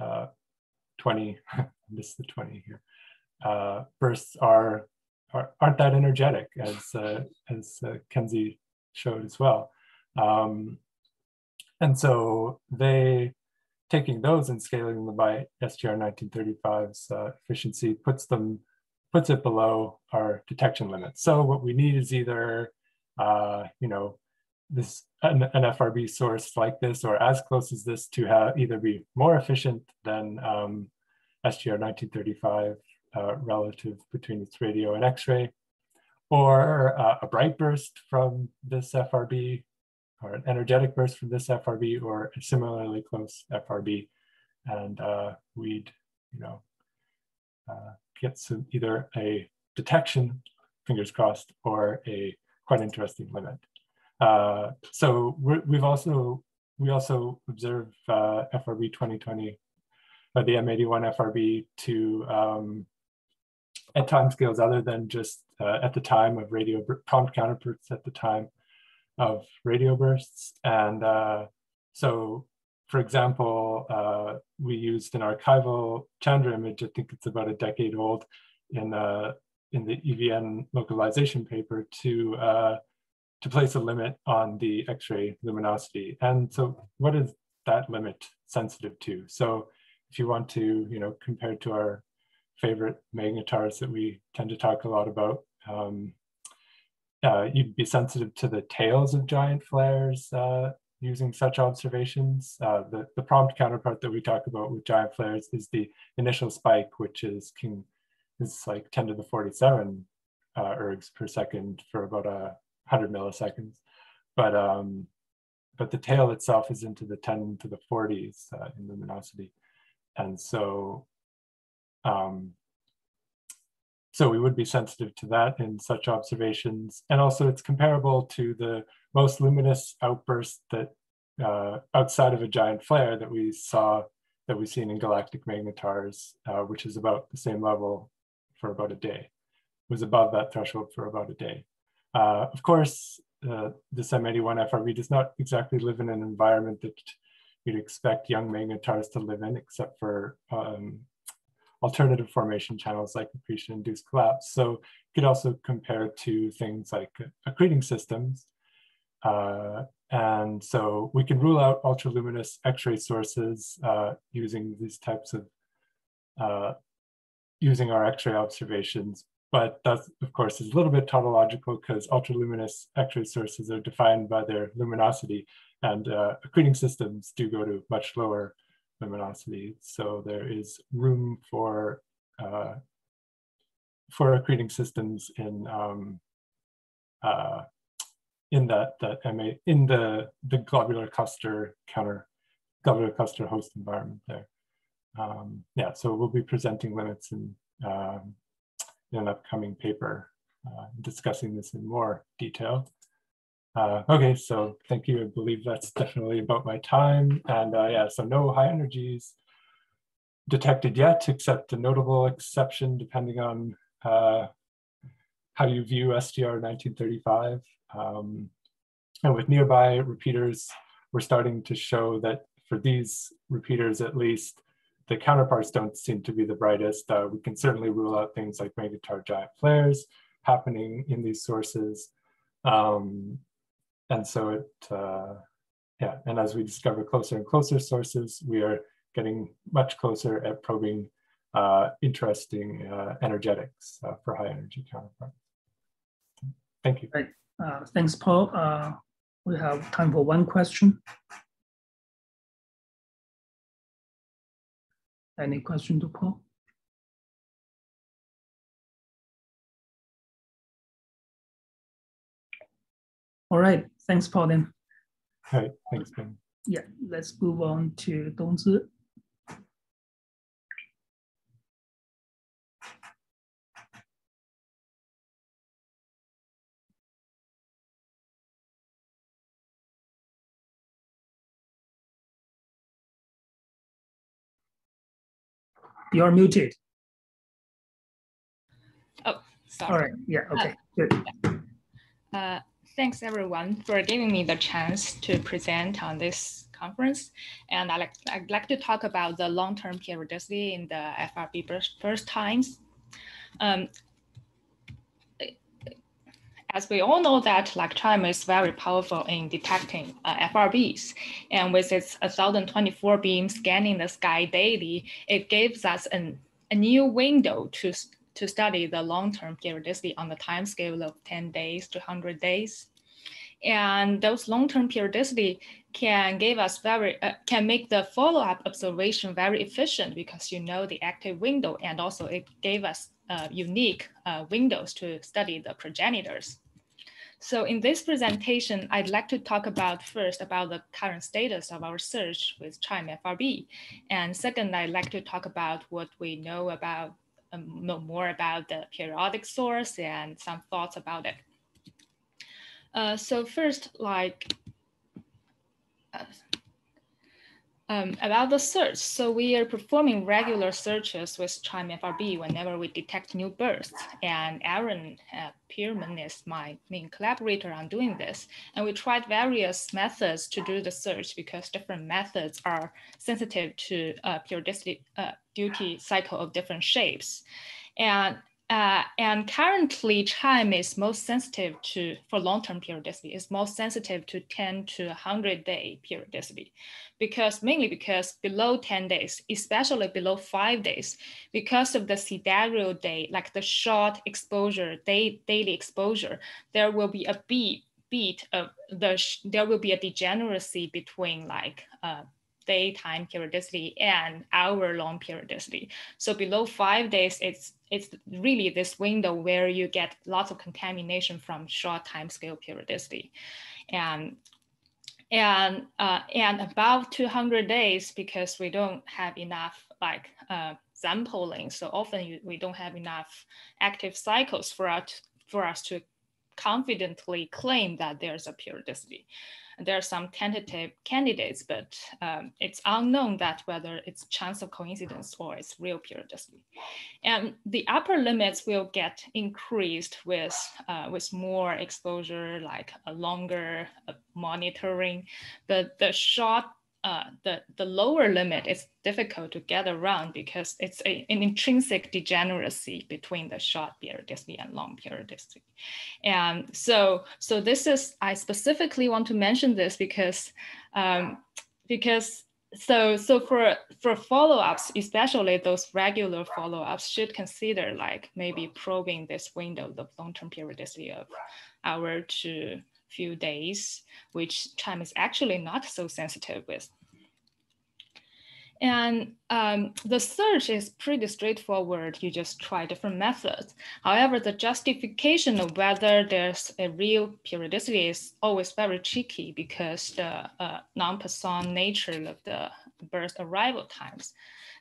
uh, 20, missed the 20 here, uh, bursts are, are, aren't that energetic as, uh, as uh, Kenzie showed as well. Um, and so they, taking those and scaling them by SGR 1935's uh, efficiency puts them, puts it below our detection limit. So what we need is either, uh, you know, this an, an, FRB source like this or as close as this to have either be more efficient than um, SGR 1935 uh, relative between its radio and X-ray, or uh, a bright burst from this FRB, or an energetic burst from this FRB, or a similarly close FRB, and uh, we'd, you know, uh, get some either a detection, fingers crossed, or a quite interesting limit. Uh, so we have also we also observe uh, FRB 2020, uh, the M81 FRB to um, at time scales other than just uh, at the time of radio prompt counterparts at the time of radio bursts. And uh, so, for example, uh, we used an archival Chandra image, I think it's about a decade old, in, in the EVN localization paper to to place a limit on the X-ray luminosity. And so what is that limit sensitive to? So if you want to, you know, compare to our favorite magnetars that we tend to talk a lot about, um, uh, you'd be sensitive to the tails of giant flares uh, using such observations. Uh, the, the prompt counterpart that we talk about with giant flares is the initial spike, which is can, is like 10 to the 47 uh, ergs per second for about a 100 milliseconds. But um, but the tail itself is into the 10 to the 40s uh, in luminosity. And so, um, so we would be sensitive to that in such observations. And also it's comparable to the most luminous outburst that uh, outside of a giant flare that we saw, that we've seen in galactic magnetars, uh, which is about the same level for about a day, was above that threshold for about a day. Uh, of course, uh, this M81 FRB does not exactly live in an environment that you'd expect young magnetars to live in, except for um, alternative formation channels like accretion-induced collapse. So you could also compare to things like accreting systems. Uh, and so we can rule out ultraluminous X-ray sources uh, using these types of, uh, using our X-ray observations but that, of course, is a little bit tautological because ultraluminous X-ray sources are defined by their luminosity, and uh, accreting systems do go to much lower luminosity. So there is room for uh, for accreting systems in um, uh, in that that MA in the the globular cluster counter globular cluster host environment there. Um, yeah, so we'll be presenting limits in um, in an upcoming paper uh, discussing this in more detail. Uh, okay, so thank you. I believe that's definitely about my time. And uh, yeah, so no high energies detected yet, except a notable exception depending on uh, how you view SGR 1935. Um, and with nearby repeaters, we're starting to show that for these repeaters at least, the counterparts don't seem to be the brightest. Uh, we can certainly rule out things like magnetar giant flares happening in these sources. Um, and so it, uh, yeah, and as we discover closer and closer sources, we are getting much closer at probing uh, interesting uh, energetics uh, for high energy counterparts. Thank you. Uh, thanks, Paul. we have time for one question. Any question to Paul? All right, Thanks, Pauline. All right. Thanks, Ben. Yeah. Let's move on to Dongzi. You're muted. Oh, sorry. All right. Yeah. Okay. Uh, Good. Uh, thanks everyone for giving me the chance to present on this conference. And I'd like, I'd like to talk about the long-term periodicity in the FRB burst, burst times. Um, as we all know that like CHIME is very powerful in detecting uh, FRBs. And with its 1024 beam scanning the sky daily, it gives us an, a new window to, to study the long-term periodicity on the time scale of 10 days to 100 days. And those long-term periodicity can give us very, uh, can make the follow-up observation very efficient because you know the active window and also it gave us uh, unique uh, windows to study the progenitors. So in this presentation, I'd like to talk about first about the current status of our search with CHIME FRB. And second, I'd like to talk about what we know about know more about the periodic source and some thoughts about it. Uh, so first, like, uh, um, about the search, so we are performing regular searches with CHIME FRB whenever we detect new bursts. And Aaron uh, Pearlman is my main collaborator on doing this. And we tried various methods to do the search because different methods are sensitive to uh, periodicity uh, duty cycle of different shapes. And uh, and currently, CHIME is most sensitive to, for long-term periodicity, is most sensitive to 10 to 100 day periodicity, because mainly because below 10 days, especially below five days, because of the sidereal day, like the short exposure, day, daily exposure, there will be a beat, beat of the, there will be a degeneracy between like uh, daytime periodicity and hour long periodicity. So below five days, it's it's really this window where you get lots of contamination from short time scale periodicity. And and uh, and above 200 days because we don't have enough like uh, sampling. So often you, we don't have enough active cycles for us for us to confidently claim that there's a periodicity there are some tentative candidates, but um, it's unknown that whether it's chance of coincidence or it's real periodicity. And the upper limits will get increased with, uh, with more exposure, like a longer uh, monitoring, but the short uh, the, the lower limit is difficult to get around because it's a, an intrinsic degeneracy between the short periodicity and long periodicity. And so, so this is, I specifically want to mention this because, um, because so, so for, for follow-ups, especially those regular follow-ups should consider like maybe probing this window of long-term periodicity of hour to few days, which CHIME is actually not so sensitive with. And um, the search is pretty straightforward. You just try different methods. However, the justification of whether there's a real periodicity is always very tricky because the uh, non-Poisson nature of the burst arrival times.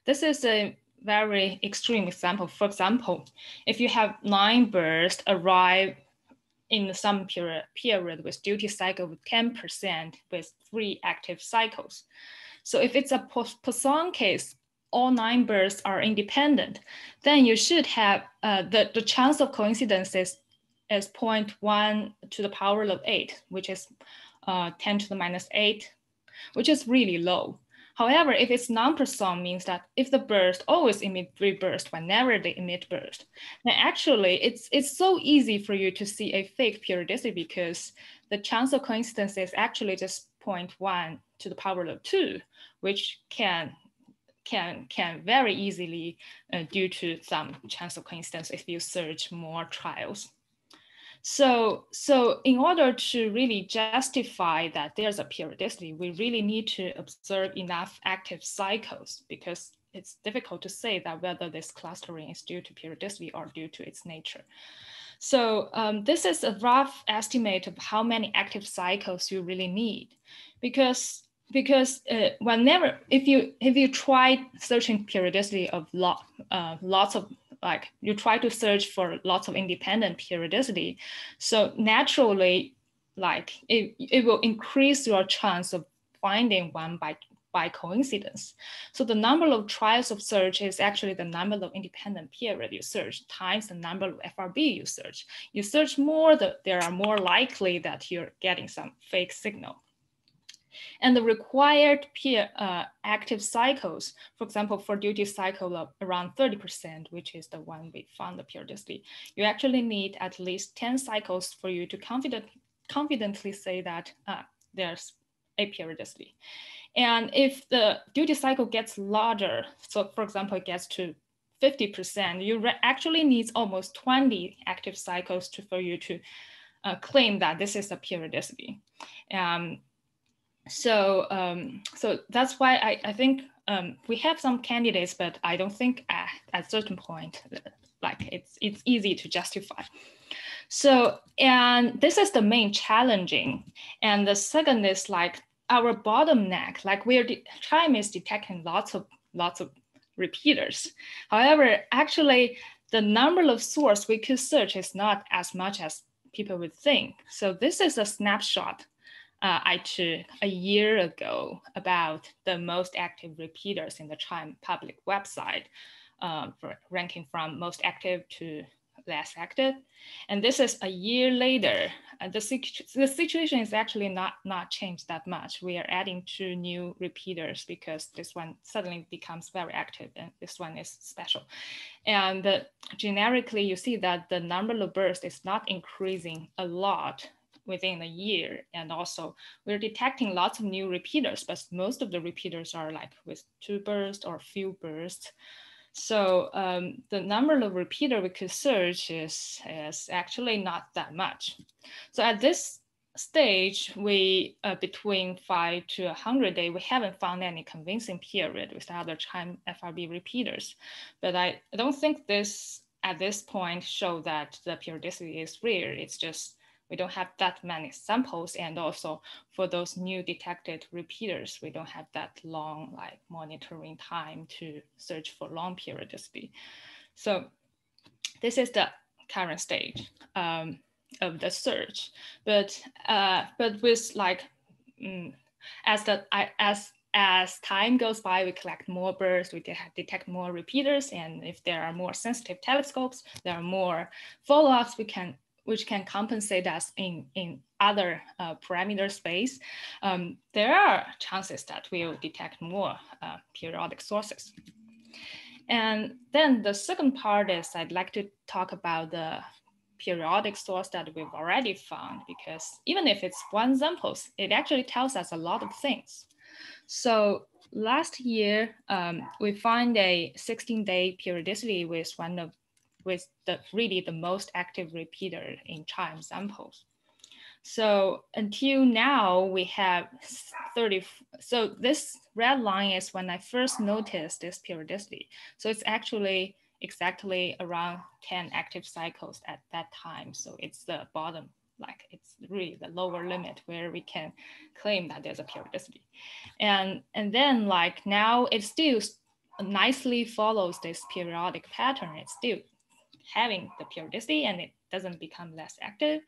This is a very extreme example. For example, if you have nine bursts arrive in some period, period with duty cycle with 10% with three active cycles. So if it's a Poisson case, all nine bursts are independent, then you should have uh, the, the chance of coincidences is 0.1 to the power of eight, which is uh, 10 to the minus eight, which is really low. However, if it's non-Poisson means that if the burst always emit three bursts whenever they emit burst, then actually it's, it's so easy for you to see a fake periodicity because the chance of coincidence is actually just 0.1 to the power of two, which can can can very easily uh, due to some chance of coincidence if you search more trials. So, so in order to really justify that there's a periodicity, we really need to observe enough active cycles because it's difficult to say that whether this clustering is due to periodicity or due to its nature. So um, this is a rough estimate of how many active cycles you really need, because because uh, whenever if you if you try searching periodicity of lot uh, lots of like you try to search for lots of independent periodicity. So naturally, like it, it will increase your chance of finding one by by coincidence. So the number of trials of search is actually the number of independent peer review search times the number of FRB you search. You search more, the, there are more likely that you're getting some fake signal. And the required peer uh, active cycles, for example, for duty cycle of around 30%, which is the one we found the periodicity, you actually need at least 10 cycles for you to confident, confidently say that uh, there's a periodicity. And if the duty cycle gets larger, so for example, it gets to 50%, you actually need almost 20 active cycles to, for you to uh, claim that this is a periodicity. Um, so, um, so that's why I, I think um, we have some candidates, but I don't think at, at a certain point, like it's, it's easy to justify. So, and this is the main challenging. And the second is like our bottleneck, like we're CHIME is detecting lots of lots of repeaters. However, actually the number of source we could search is not as much as people would think. So this is a snapshot uh, I took a year ago about the most active repeaters in the CHIME public website, for ranking from most active to less active. And this is a year later. Uh, the, situ the situation is actually not, not changed that much. We are adding two new repeaters because this one suddenly becomes very active and this one is special. And uh, generically, you see that the number of bursts is not increasing a lot within a year. And also we're detecting lots of new repeaters, but most of the repeaters are like with two bursts or few bursts. So um, the number of repeater we could search is, is actually not that much. So at this stage, we uh, between five to 100 day, we haven't found any convincing period with other CHIME FRB repeaters. But I, don't think this at this point show that the periodicity is rare. It's just we don't have that many samples. And also for those new detected repeaters, we don't have that long like monitoring time to search for long periodicity. So this is the current stage um, of the search. But uh, but with like mm, as the I, as as time goes by, we collect more birds, we de detect more repeaters, and if there are more sensitive telescopes, there are more follow-ups, we can which can compensate us in, in other uh, parameter space, um, there are chances that we will detect more uh, periodic sources. And then the second part is I'd like to talk about the periodic source that we've already found, because even if it's one sample, it actually tells us a lot of things. So last year, um, we find a 16 day periodicity with one of with the really the most active repeater in CHIME samples. So until now we have 30, so this red line is when I first noticed this periodicity. So it's actually exactly around 10 active cycles at that time. So it's the bottom, like it's really the lower limit where we can claim that there's a periodicity. And, and then like now it still nicely follows this periodic pattern. It's still having the periodicity and it doesn't become less active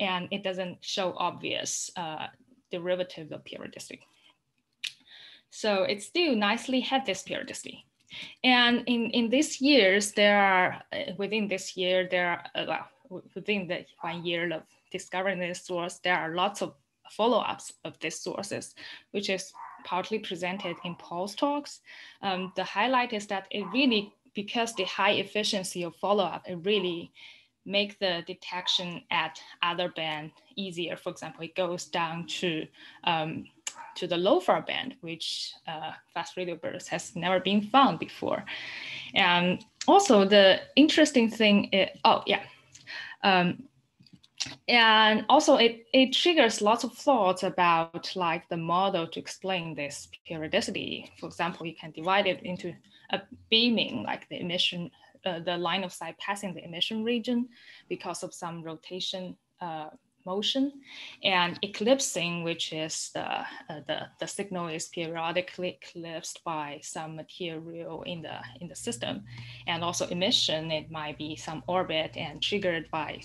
and it doesn't show obvious uh, derivative of periodicity. So it still nicely had this periodicity. And in, in these years, there are, uh, within this year, there are, uh, well, within the one year of discovering this source, there are lots of follow-ups of these sources, which is partly presented in Paul's talks. Um, the highlight is that it really because the high efficiency of follow-up, it really make the detection at other band easier. For example, it goes down to um, to the LOFAR band, which uh, fast radio burst has never been found before. And also the interesting thing, is, oh yeah. Um, and also it, it triggers lots of thoughts about like the model to explain this periodicity. For example, you can divide it into a beaming, like the emission, uh, the line of sight passing the emission region because of some rotation uh, motion, and eclipsing, which is the, uh, the, the signal is periodically eclipsed by some material in the, in the system. And also emission, it might be some orbit and triggered by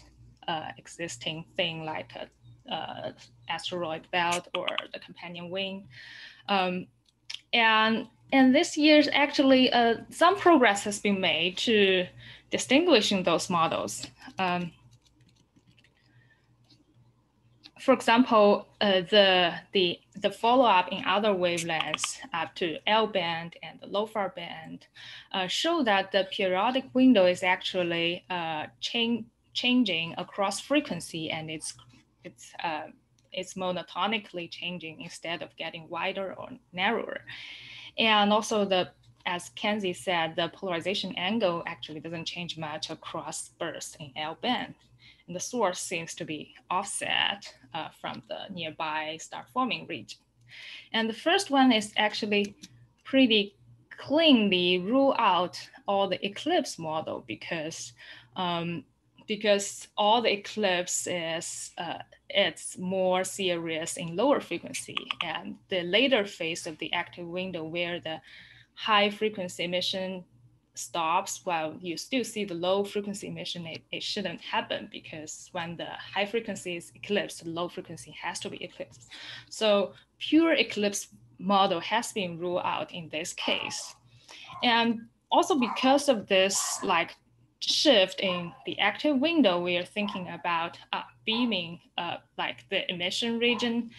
uh, existing thing like a, uh, asteroid belt or the companion wing. Um, And and this year actually uh, some progress has been made to distinguishing those models. Um, for example, uh, the, the, the follow-up in other wavelengths up to L band and the LOFAR band uh, show that the periodic window is actually uh, change, changing across frequency and it's, it's, uh, it's monotonically changing instead of getting wider or narrower. And also the, as Kenzie said, the polarization angle actually doesn't change much across bursts in L band. And the source seems to be offset uh, from the nearby star forming region. And the first one is actually pretty cleanly rule out all the eclipse model because um, because all the eclipse is uh, it's more serious in lower frequency and the later phase of the active window where the high frequency emission stops while you still see the low frequency emission, it, it shouldn't happen because when the high frequency is eclipsed, the low frequency has to be eclipsed. So pure eclipse model has been ruled out in this case. And also because of this like shift in the active window, we are thinking about uh, beaming, uh, like the emission region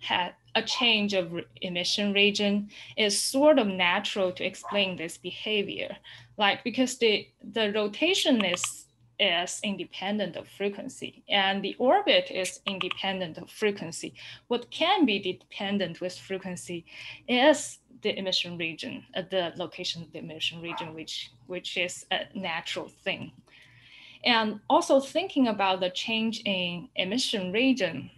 had a change of emission region is sort of natural to explain this behavior like because the the rotation is is independent of frequency and the orbit is independent of frequency. What can be dependent with frequency is the emission region, uh, the location of the emission region, which, which is a natural thing. And also thinking about the change in emission region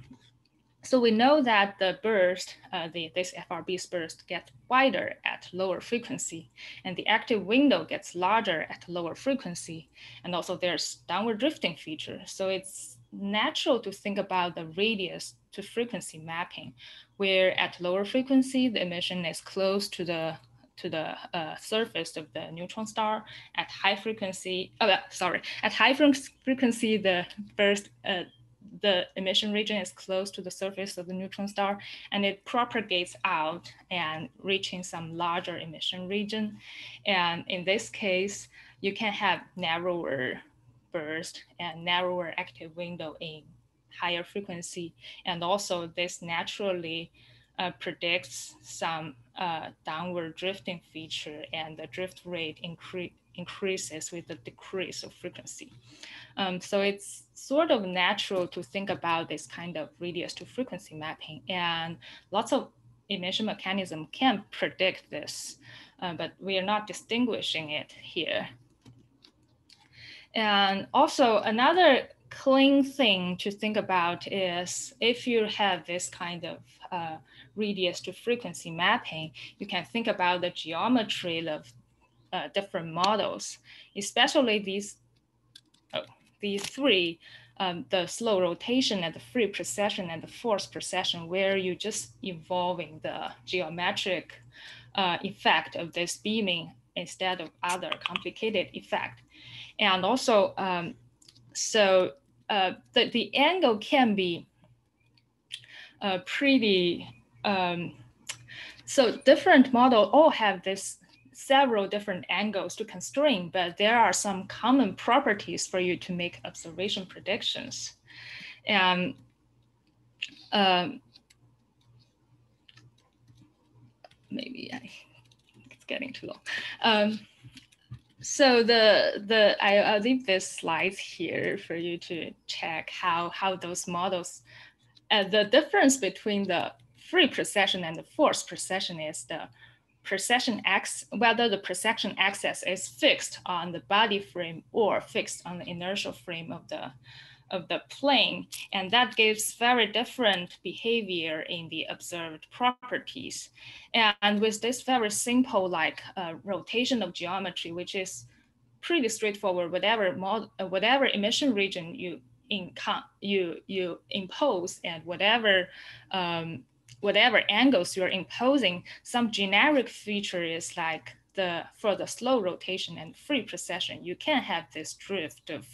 so we know that the burst, uh, the, this FRB burst gets wider at lower frequency and the active window gets larger at lower frequency. And also there's downward drifting feature. So it's natural to think about the radius to frequency mapping, where at lower frequency, the emission is close to the to the uh, surface of the neutron star. At high frequency, oh, sorry, at high frequency, the first uh, the emission region is close to the surface of the neutron star and it propagates out and reaching some larger emission region. And in this case, you can have narrower burst and narrower active window in higher frequency. And also this naturally uh, predicts some uh, downward drifting feature and the drift rate increase increases with the decrease of frequency. Um, so it's sort of natural to think about this kind of radius to frequency mapping and lots of emission mechanism can predict this, uh, but we are not distinguishing it here. And also another clean thing to think about is if you have this kind of uh, radius to frequency mapping, you can think about the geometry of uh, different models, especially these these three, um, the slow rotation and the free precession and the forced precession, where you just involving the geometric uh, effect of this beaming instead of other complicated effect. And also, um, so uh, the, the angle can be uh, pretty, um, so different model all have this several different angles to constrain, but there are some common properties for you to make observation predictions. And um, maybe I, it's getting too long. Um, so the the I, I'll leave this slides here for you to check how how those models. Uh, the difference between the free precession and the forced precession is the precession x whether the precession axis is fixed on the body frame or fixed on the inertial frame of the of the plane and that gives very different behavior in the observed properties. And with this very simple like uh, rotation of geometry which is pretty straightforward whatever uh, whatever emission region you you you impose and whatever um, whatever angles you're imposing, some generic feature is like the for the slow rotation and free precession, you can have this drift of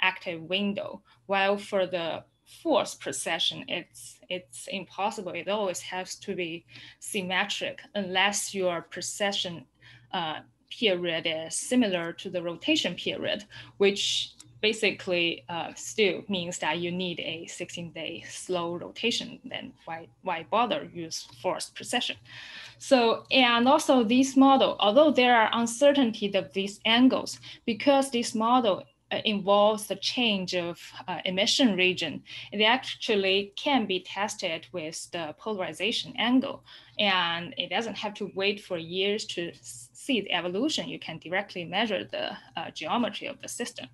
active window, while for the force precession, it's it's impossible. It always has to be symmetric unless your precession uh, period is similar to the rotation period, which basically uh, still means that you need a 16-day slow rotation. Then why why bother use forced precession? So and also this model, although there are uncertainty of these angles, because this model involves the change of uh, emission region, it actually can be tested with the polarization angle. And it doesn't have to wait for years to see the evolution. You can directly measure the uh, geometry of the system.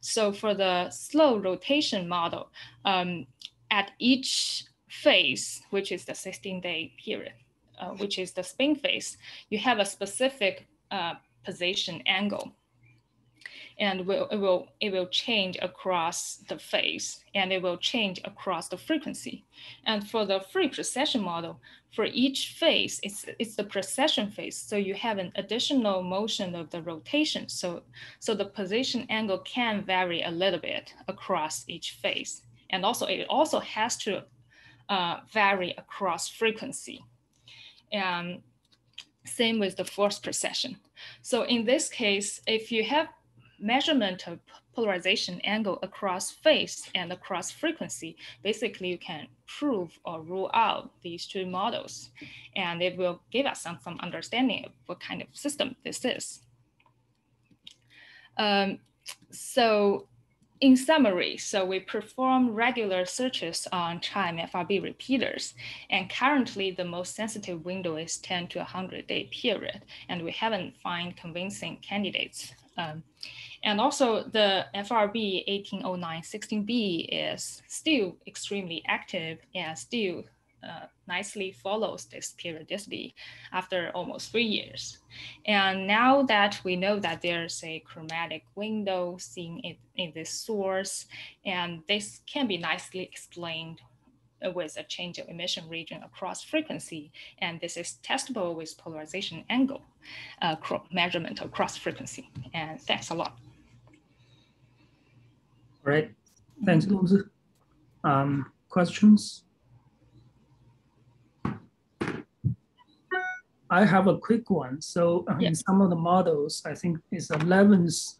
So for the slow rotation model, um, at each phase, which is the 16 day period, uh, which is the spin phase, you have a specific uh, position angle and will, it, will, it will change across the phase and it will change across the frequency. And for the free precession model, for each phase, it's, it's the precession phase. So you have an additional motion of the rotation. So, so the position angle can vary a little bit across each phase. And also it also has to uh, vary across frequency. And same with the force precession. So in this case, if you have measurement of polarization angle across phase and across frequency, basically you can prove or rule out these two models. And it will give us some, some understanding of what kind of system this is. Um, so in summary, so we perform regular searches on chime FRB repeaters, and currently the most sensitive window is 10 to 100 day period, and we haven't find convincing candidates. Um, and also the FRB 180916B is still extremely active and still uh, nicely follows this periodicity after almost three years. And now that we know that there's a chromatic window seen in, in this source, and this can be nicely explained with a change of emission region across frequency. And this is testable with polarization angle uh, measurement across frequency. And thanks a lot. All right. Thanks, Luzi. Um, questions? I have a quick one. So uh, in some of the models, I think it's 11th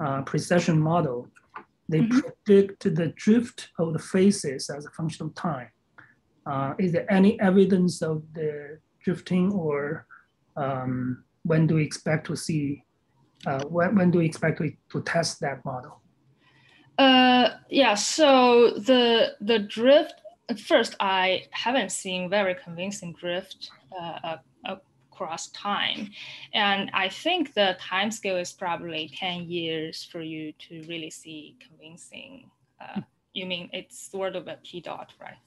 uh, precession model, they mm -hmm. predict the drift of the phases as a function of time. Uh, is there any evidence of the drifting or um, when do we expect to see, uh, when, when do we expect to, to test that model? Uh, yeah, so the, the drift, at first I haven't seen very convincing drift uh, across time. And I think the time scale is probably 10 years for you to really see convincing. Uh, you mean it's sort of a p dot, right?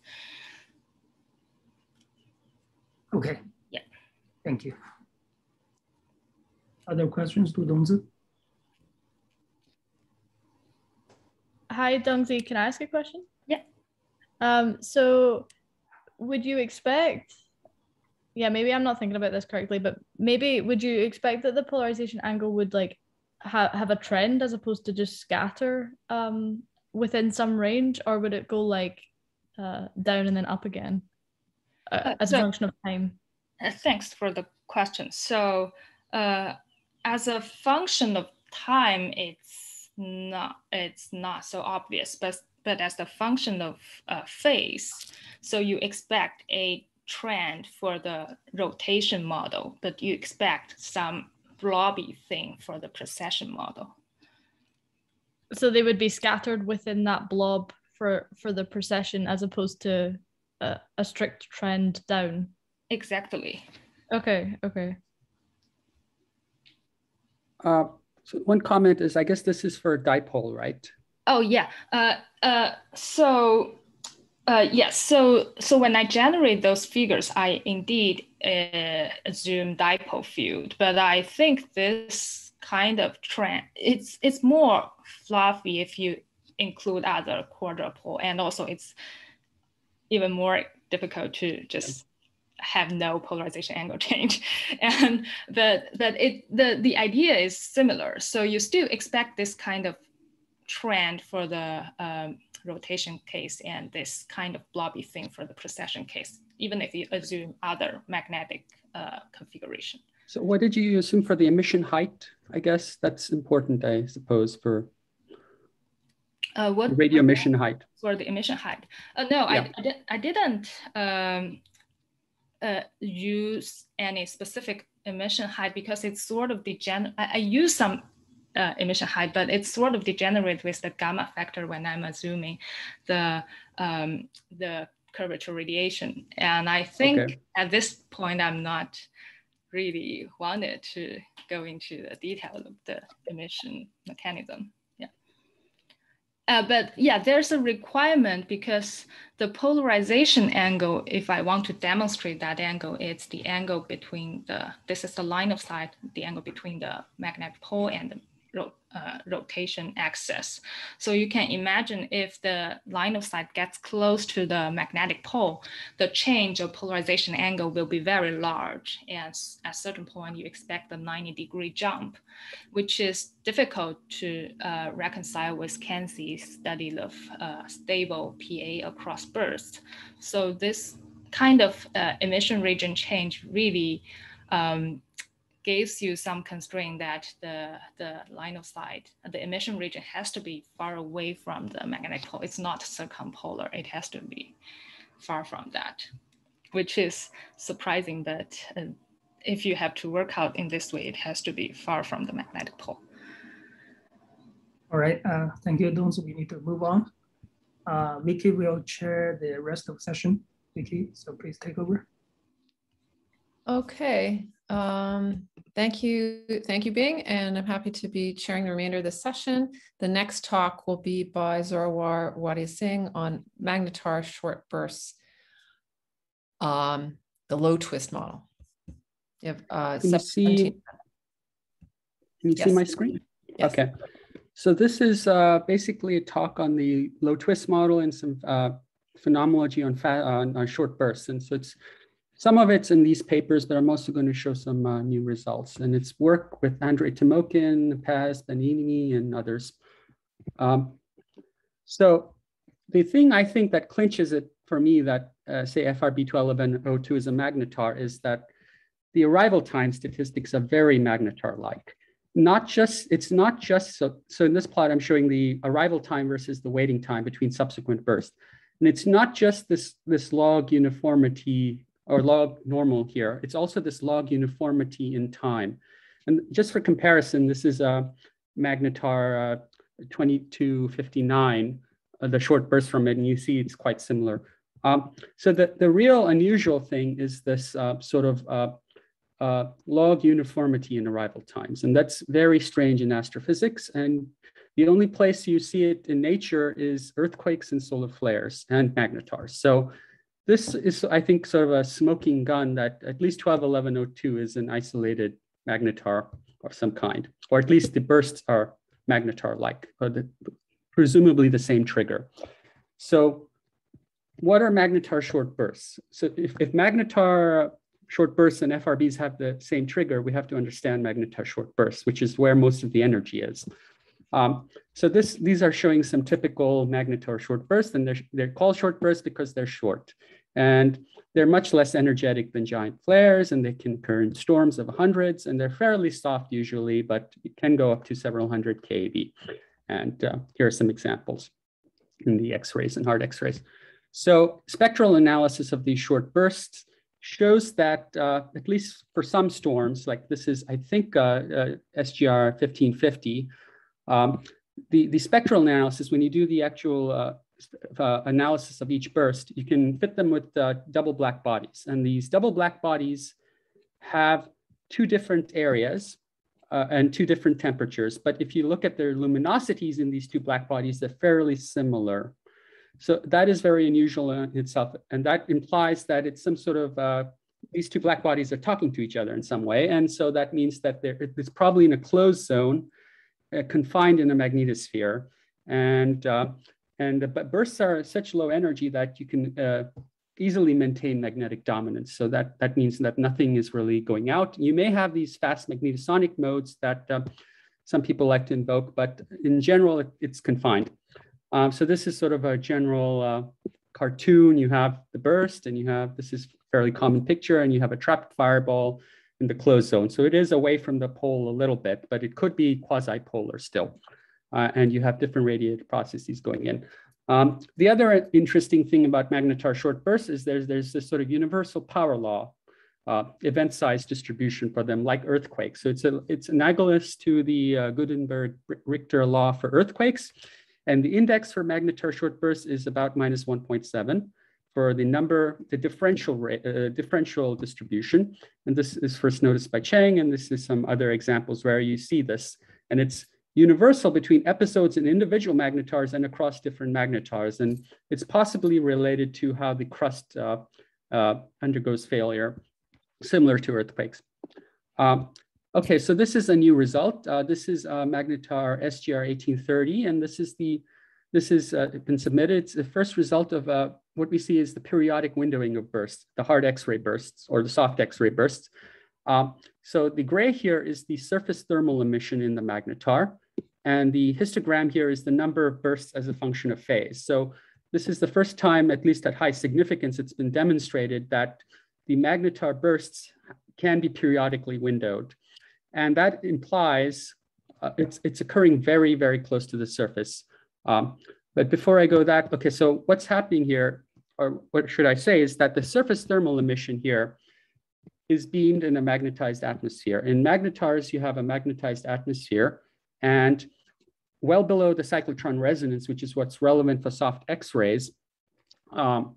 Okay. Yeah. Thank you. Other questions to Dongzi? Hi, Dongzi. Can I ask a question? Yeah. Um, so would you expect yeah, maybe I'm not thinking about this correctly, but maybe would you expect that the polarization angle would like ha- have a trend as opposed to just scatter um, within some range, or would it go like uh, down and then up again uh, uh as a function of time? Uh, thanks for the question. So, uh, as a function of time, it's not it's not so obvious, but but as the function of uh, phase, so you expect a trend for the rotation model, but you expect some blobby thing for the precession model. So they would be scattered within that blob for, for the precession as opposed to a, a strict trend down. Exactly. Okay, okay. Uh, so one comment is, I guess this is for dipole, right? Oh yeah. Uh, uh, so uh, yes. So so when I generate those figures, I indeed uh, assume dipole field, but I think this kind of trend it's it's more fluffy if you include other quadrupole, and also it's even more difficult to just have no polarization angle change and but but it the the idea is similar so you still expect this kind of trend for the um, rotation case and this kind of blobby thing for the precession case, even if you assume other magnetic uh, configuration. So what did you assume for the emission height? I guess that's important, I suppose, for uh, what radio emission height. For the emission height. Uh, no, yeah. I, I, did, I didn't um, uh, use any specific emission height because it's sort of degenerate. I, I use some uh, emission height, but it's sort of degenerate with the gamma factor when I'm assuming the um, the curvature radiation. And I think okay. at this point, I'm not really wanted to go into the detail of the emission mechanism. Uh, but yeah, there's a requirement because the polarization angle, if I want to demonstrate that angle, it's the angle between the, this is the line of sight, the angle between the magnetic pole and the uh, rotation axis. So you can imagine if the line of sight gets close to the magnetic pole, the change of polarization angle will be very large. And at a certain point, you expect a 90 degree jump, which is difficult to uh, reconcile with Kenzie's study of uh, stable PA across bursts. So this kind of uh, emission region change really um, gives you some constraint that the, the line of sight, the emission region has to be far away from the magnetic pole. It's not circumpolar, it has to be far from that, which is surprising that uh, if you have to work out in this way, it has to be far from the magnetic pole. All right, uh, thank you, Dong. So we need to move on. Uh, Vicky will chair the rest of the session. Vicky, so please take over. Okay, um, thank you, thank you, Bing, and I'm happy to be chairing the remainder of the session. The next talk will be by Zorawar Wadiasingh on magnetar short bursts, um, the low twist model. You have, uh, can you see, can you yes. see my screen? Yes. Okay. So this is uh, basically a talk on the low twist model and some uh, phenomenology on, on, on short bursts. And so it's some of it's in these papers, but I'm also going to show some uh, new results. And it's work with Andrei Timokhin, Paz Beniamini, and others. Um, so the thing I think that clinches it for me that uh, say FRB 121102 is a magnetar is that the arrival time statistics are very magnetar-like. Not just, it's not just, so, so in this plot, I'm showing the arrival time versus the waiting time between subsequent bursts. And it's not just this, this log uniformity or log normal here. It's also this log uniformity in time. And just for comparison, this is a Magnetar uh, 2259, uh, the short burst from it, and you see it's quite similar. Um, so the, the real unusual thing is this uh, sort of uh, uh, log uniformity in arrival times. And that's very strange in astrophysics. And the only place you see it in nature is earthquakes and solar flares and magnetars. So this is, I think, sort of a smoking gun that at least 121102 is an isolated magnetar of some kind, or at least the bursts are magnetar-like, or the, presumably the same trigger. So what are magnetar short bursts? So if, if magnetar short bursts and FRBs have the same trigger, we have to understand magnetar short bursts, which is where most of the energy is. Um, so this, these are showing some typical magnetar short bursts, and they're, they're called short bursts because they're short. And they're much less energetic than giant flares, and they can occur in storms of hundreds, and they're fairly soft usually, but it can go up to several hundred keV. And uh, here are some examples in the X-rays and hard X-rays. So spectral analysis of these short bursts shows that uh, at least for some storms, like this is, I think, uh, uh SGR 1550, um, the, the spectral analysis, when you do the actual uh, uh, analysis of each burst, you can fit them with uh, double black bodies. And these double black bodies have two different areas uh, and two different temperatures. But if you look at their luminosities in these two black bodies, they're fairly similar. So that is very unusual in itself. And that implies that it's some sort of, uh, these two black bodies are talking to each other in some way. And so that means that it's probably in a closed zone, confined in a magnetosphere. And uh, and the bursts are such low energy that you can uh, easily maintain magnetic dominance. So that, that means that nothing is really going out. You may have these fast magnetosonic modes that uh, some people like to invoke, but in general, it, it's confined. Um, so this is sort of a general uh, cartoon. You have the burst and you have, this is fairly common picture and you have a trapped fireball in the closed zone. So it is away from the pole a little bit, but it could be quasi-polar still. Uh, and you have different radiated processes going in. Um, the other interesting thing about magnetar short bursts is there's, there's this sort of universal power law, uh, event size distribution for them like earthquakes. So it's, a, it's analogous to the uh, Gutenberg-Richter law for earthquakes. And the index for magnetar short bursts is about minus 1.7 for the number, the differential rate, uh, differential distribution. And this is first noticed by Chang, and this is some other examples where you see this. And it's universal between episodes and individual magnetars and across different magnetars. And it's possibly related to how the crust uh, uh, undergoes failure, similar to earthquakes. Um, okay, so this is a new result. Uh, this is magnetar SGR 1830, and this is the this has uh, been submitted. It's the first result of uh, what we see is the periodic windowing of bursts, the hard X-ray bursts or the soft X-ray bursts. Um, so the gray here is the surface thermal emission in the magnetar. And the histogram here is the number of bursts as a function of phase. So this is the first time, at least at high significance, it's been demonstrated that the magnetar bursts can be periodically windowed. And that implies uh, it's, it's occurring very, very close to the surface. Um, but before I go that, okay, so what's happening here, or what should I say, is that the surface thermal emission here is beamed in a magnetized atmosphere. In magnetars, you have a magnetized atmosphere, and well below the cyclotron resonance, which is what's relevant for soft X-rays, um,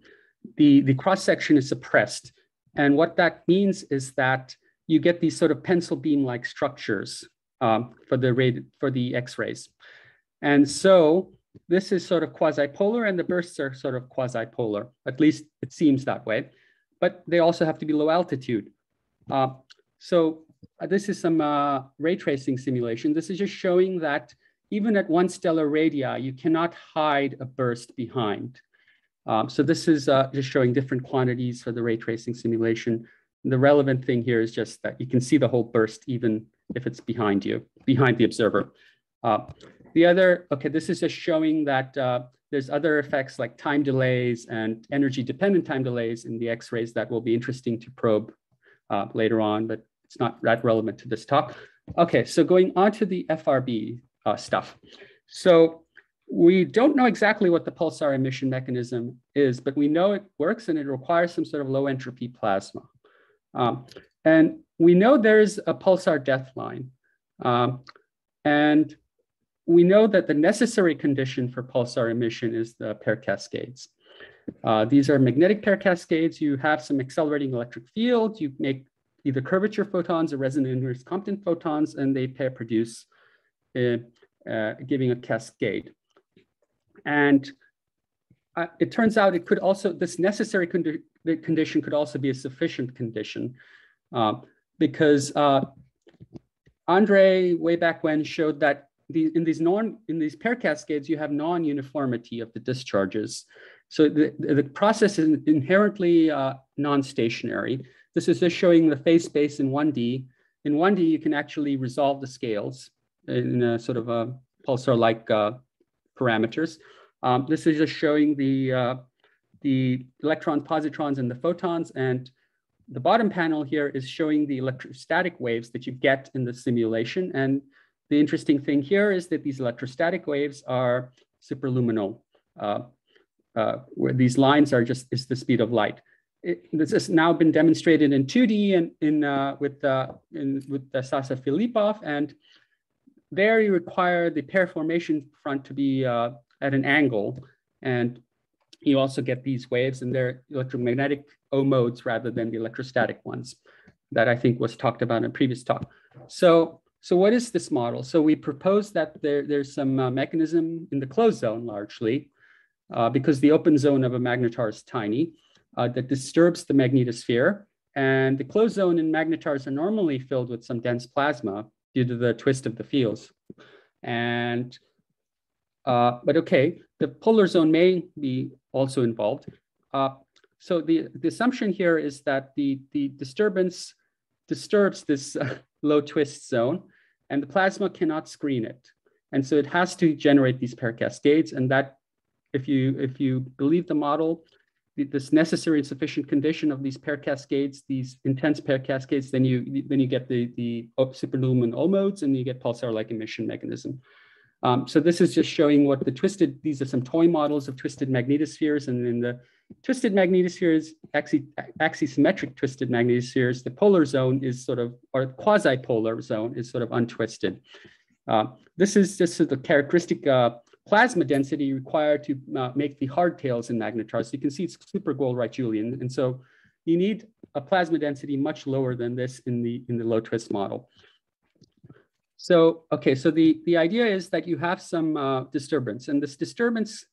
the, the cross-section is suppressed. And what that means is that you get these sort of pencil beam-like structures um, for the for the X-rays. And so this is sort of quasi-polar and the bursts are sort of quasi-polar, at least it seems that way, but they also have to be low altitude. Uh, so uh, this is some uh, ray tracing simulation. This is just showing that even at one stellar radii, you cannot hide a burst behind. Um, so this is uh, just showing different quantities for the ray tracing simulation. The relevant thing here is just that you can see the whole burst even if it's behind you, behind the observer. The other, okay, this is just showing that uh, there's other effects like time delays and energy dependent time delays in the x-rays that will be interesting to probe uh, later on, but it's not that relevant to this talk. Okay, so going on to the FRB uh, stuff. So we don't know exactly what the pulsar emission mechanism is, but we know it works and it requires some sort of low entropy plasma. Um, and we know there's a pulsar death line. Um, and we know that the necessary condition for pulsar emission is the pair cascades. Uh, these are magnetic pair cascades. You have some accelerating electric field. You make either curvature photons or resonant inverse Compton photons, and they pair produce, uh, uh, giving a cascade. And uh, it turns out it could also, this necessary condi condition could also be a sufficient condition um, because uh, Andre, way back when, showed that the, in these non in these pair cascades, you have non-uniformity of the discharges. So the, the process is inherently uh, non-stationary. This is just showing the phase space in 1D. In 1D, you can actually resolve the scales in a sort of a pulsar-like uh, parameters. Um, this is just showing the, uh, the electrons, positrons, and the photons. And the bottom panel here is showing the electrostatic waves that you get in the simulation. And the interesting thing here is that these electrostatic waves are superluminal, uh, uh, where these lines are just is the speed of light. It, this has now been demonstrated in 2D and in, uh, with, uh, in, with the Sasha Philippov, and there you require the pair formation front to be uh, at an angle, and you also get these waves, and they're electromagnetic O modes rather than the electrostatic ones that I think was talked about in a previous talk. So so what is this model? So we propose that there, there's some uh, mechanism in the closed zone largely, uh, because the open zone of a magnetar is tiny, uh, that disturbs the magnetosphere. And the closed zone in magnetars are normally filled with some dense plasma due to the twist of the fields. And, uh, but okay, the polar zone may be also involved. Uh, so the, the assumption here is that the, the disturbance disturbs this low twist zone, and the plasma cannot screen it. And so it has to generate these pair cascades, and that if you if you believe the model, this necessary and sufficient condition of these pair cascades, these intense pair cascades, then you then you get the the superlumen O modes and you get pulsar-like emission mechanism. Um, so this is just showing what the twisted, these are some toy models of twisted magnetospheres. And in the twisted magnetospheres, axi, axisymmetric twisted magnetospheres, the polar zone is sort of, or quasi-polar zone is sort of untwisted. Uh, this is just the characteristic uh, plasma density required to uh, make the hardtails in magnetars. So you can see it's super Goldreich-Julian. And so you need a plasma density much lower than this in the, in the low twist model. So, okay, so the, the idea is that you have some uh, disturbance and this disturbance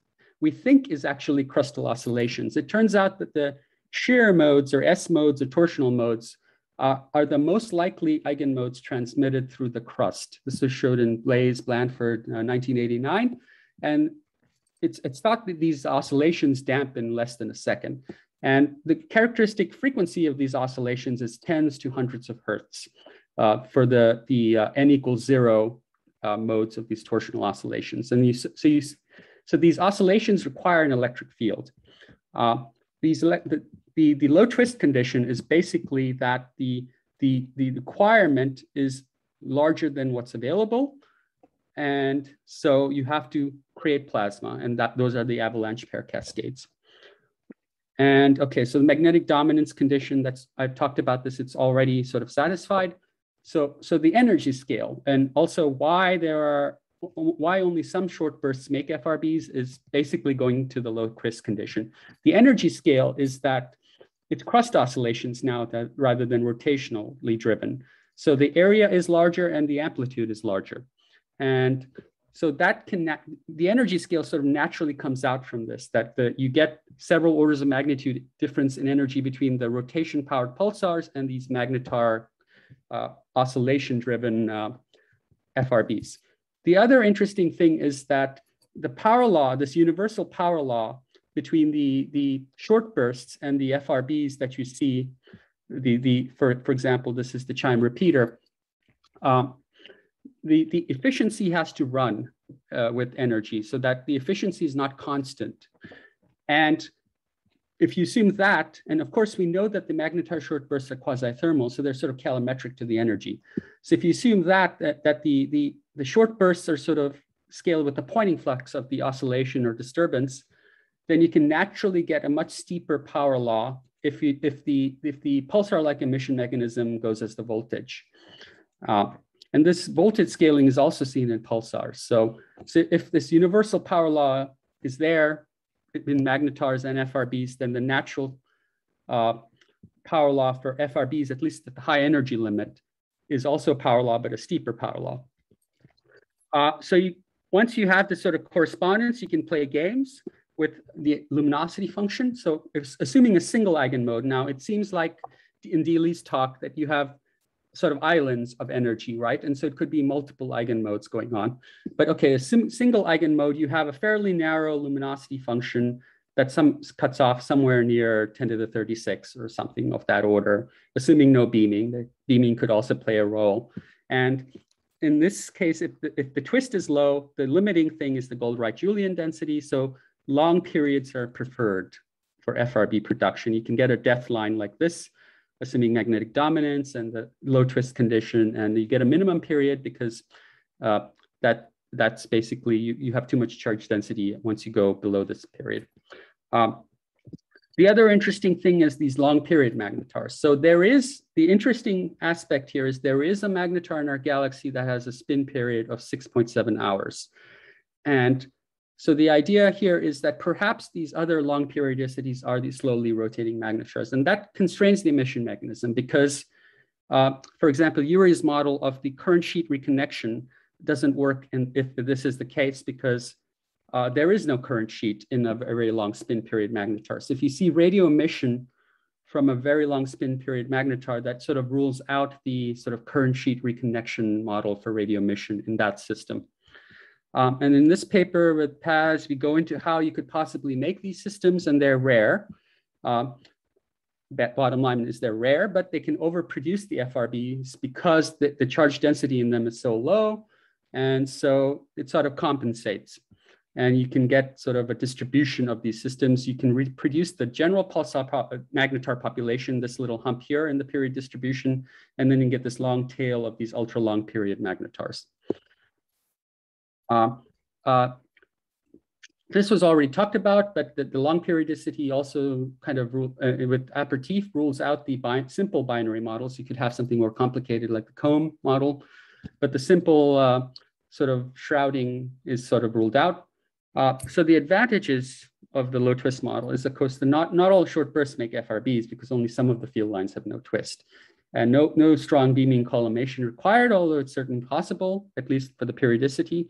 we think is actually crustal oscillations. It turns out that the shear modes or S modes or torsional modes uh, are the most likely eigenmodes transmitted through the crust. This was showed in Blaes Blandford, uh, 1989. And it's, it's thought that these oscillations dampen less than a second. And the characteristic frequency of these oscillations is tens to hundreds of hertz uh, for the, the uh, n equals zero uh, modes of these torsional oscillations. And you, so, you, so these oscillations require an electric field. Uh, these the, the, the low twist condition is basically that the, the, the requirement is larger than what's available. And so you have to create plasma and that those are the avalanche pair cascades. And okay, so the magnetic dominance condition that's, I've talked about this, it's already sort of satisfied. So, so the energy scale and also why there are why only some short bursts make FRBs is basically going to the low twist condition. The energy scale is that it's crust oscillations now that rather than rotationally driven. So the area is larger and the amplitude is larger. And so that can, the energy scale sort of naturally comes out from this, that the, you get several orders of magnitude difference in energy between the rotation powered pulsars and these magnetar uh, oscillation driven uh, FRBs. The other interesting thing is that the power law, this universal power law between the, the short bursts and the FRBs that you see, the, the, for, for example, this is the chime repeater, um, the, the efficiency has to run uh, with energy so that the efficiency is not constant. And if you assume that, and of course we know that the magnetar short bursts are quasi-thermal, so they're sort of calorimetric to the energy. So if you assume that, that, that the, the, the short bursts are sort of scaled with the Poynting flux of the oscillation or disturbance, then you can naturally get a much steeper power law if, you, if the, if the pulsar-like emission mechanism goes as the voltage. Uh, and this voltage scaling is also seen in pulsars. So, so if this universal power law is there, in magnetars and FRBs, then the natural uh, power law for FRBs, at least at the high energy limit, is also power law, but a steeper power law. Uh, so you, once you have this sort of correspondence, you can play games with the luminosity function. So if, assuming a single eigenmode, now it seems like in Di Li's talk that you have sort of islands of energy, right? And so it could be multiple eigenmodes going on. But okay, a single eigenmode, you have a fairly narrow luminosity function that some cuts off somewhere near 10 to the 36 or something of that order, assuming no beaming. The beaming could also play a role. And in this case, if the, if the twist is low, the limiting thing is the Goldreich-Julian density. So long periods are preferred for FRB production. You can get a death line like this, assuming magnetic dominance and the low twist condition, and you get a minimum period because uh, that that's basically you, you have too much charge density once you go below this period. Um, the other interesting thing is these long period magnetars. So there is the interesting aspect here is there is a magnetar in our galaxy that has a spin period of 6.7 hours. And so the idea here is that perhaps these other long periodicities are these slowly rotating magnetars, and that constrains the emission mechanism because, uh, for example, Uri's model of the current sheet reconnection doesn't work if this is the case because uh, there is no current sheet in a very long spin period magnetar. So if you see radio emission from a very long spin period magnetar, that sort of rules out the sort of current sheet reconnection model for radio emission in that system. Um, and in this paper with Paz, we go into how you could possibly make these systems and they're rare. Um, bottom line is they're rare, but they can overproduce the FRBs because the, the charge density in them is so low. And so it sort of compensates. and you can get sort of a distribution of these systems. You can reproduce the general pulsar pop magnetar population, this little hump here in the period distribution, and then you get this long tail of these ultra long period magnetars. Uh, uh, this was already talked about, but the, the long periodicity also kind of rule, uh, with Apertif rules out the bi simple binary models. You could have something more complicated like the comb model, but the simple uh, sort of shrouding is sort of ruled out. Uh, so the advantages of the low twist model is of course the not, not all short bursts make FRBs because only some of the field lines have no twist. And no, no strong beaming collimation required, although it's certainly possible, at least for the periodicity.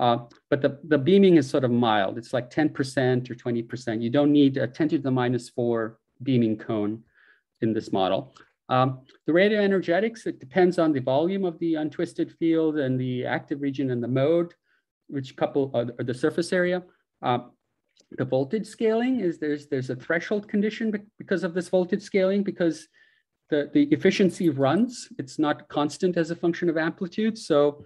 Uh, but the, the beaming is sort of mild. It's like 10% or 20%. You don't need a 10 to the minus four beaming cone in this model. Um, the radioenergetics, it depends on the volume of the untwisted field and the active region and the mode, which couple uh, the surface area. Uh, the voltage scaling is there's there's a threshold condition because of this voltage scaling because the, the efficiency runs. It's not constant as a function of amplitude. So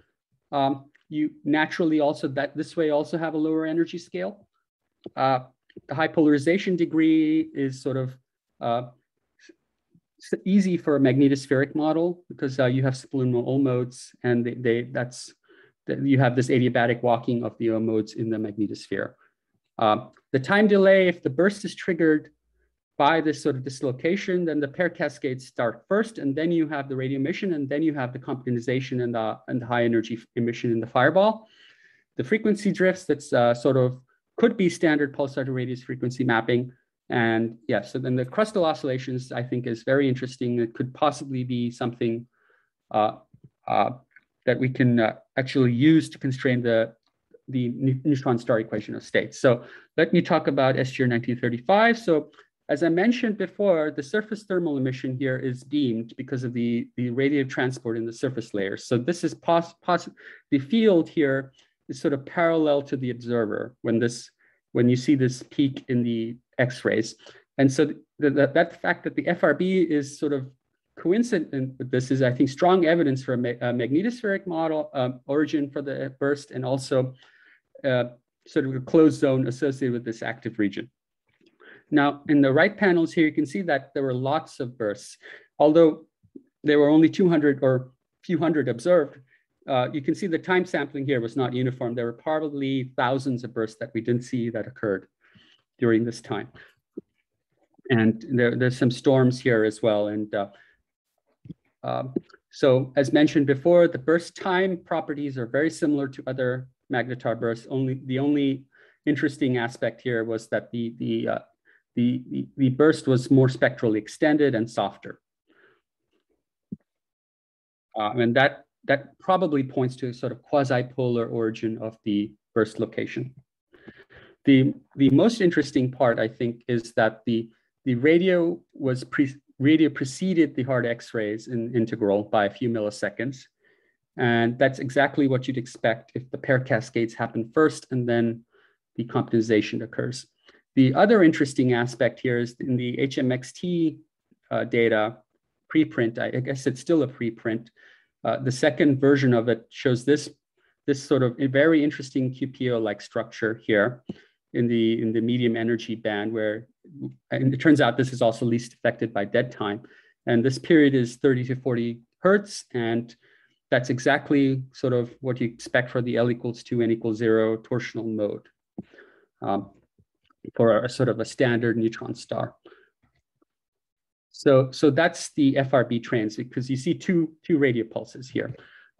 um, you naturally also that this way also have a lower energy scale. Uh, the high polarization degree is sort of uh, easy for a magnetospheric model because uh, you have subluminal O modes and they, they that's that you have this adiabatic walking of the O modes in the magnetosphere. Uh, the time delay, if the burst is triggered by this sort of dislocation, then the pair cascades start first, and then you have the radio emission, and then you have the comptonization and the, and the high energy emission in the fireball. The frequency drifts that's uh, sort of could be standard pulsar to radius frequency mapping. And yeah, so then the crustal oscillations, I think is very interesting. It could possibly be something uh, uh, that we can uh, actually use to constrain the, the neutron star equation of states. So let me talk about SGR 1935. So as I mentioned before, the surface thermal emission here is beamed because of the, the radiative transport in the surface layer. So this is pos, pos the field here is sort of parallel to the observer when this when you see this peak in the X-rays. And so the, the, that fact that the FRB is sort of coincident with this is, I think, strong evidence for a, ma a magnetospheric model um, origin for the burst and also uh, sort of a closed zone associated with this active region. Now, in the right panels here, you can see that there were lots of bursts. Although there were only 200 or few hundred observed, uh, you can see the time sampling here was not uniform. There were probably thousands of bursts that we didn't see that occurred during this time. And there, there's some storms here as well. And uh, uh, so as mentioned before, the burst time properties are very similar to other magnetar bursts. Only The only interesting aspect here was that the, the uh, the, the, burst was more spectrally extended and softer. Uh, and that, that probably points to a sort of quasi-polar origin of the burst location. The, the most interesting part, I think, is that the, the radio was pre, radio preceded the hard X-rays in INTEGRAL by a few milliseconds. And that's exactly what you'd expect if the pair cascades happen first and then the comptonization occurs. The other interesting aspect here is in the HXMT uh, data preprint, I, I, guess it's still a preprint. Uh, the second version of it shows this, this sort of very interesting QPO-like structure here in the, in the medium energy band where, and it turns out this is also least affected by dead time. And this period is 30 to 40 Hertz. And that's exactly sort of what you expect for the L equals two, N equals zero torsional mode. Um, for a sort of a standard neutron star. So, so that's the FRB transit because you see two, two radio pulses here.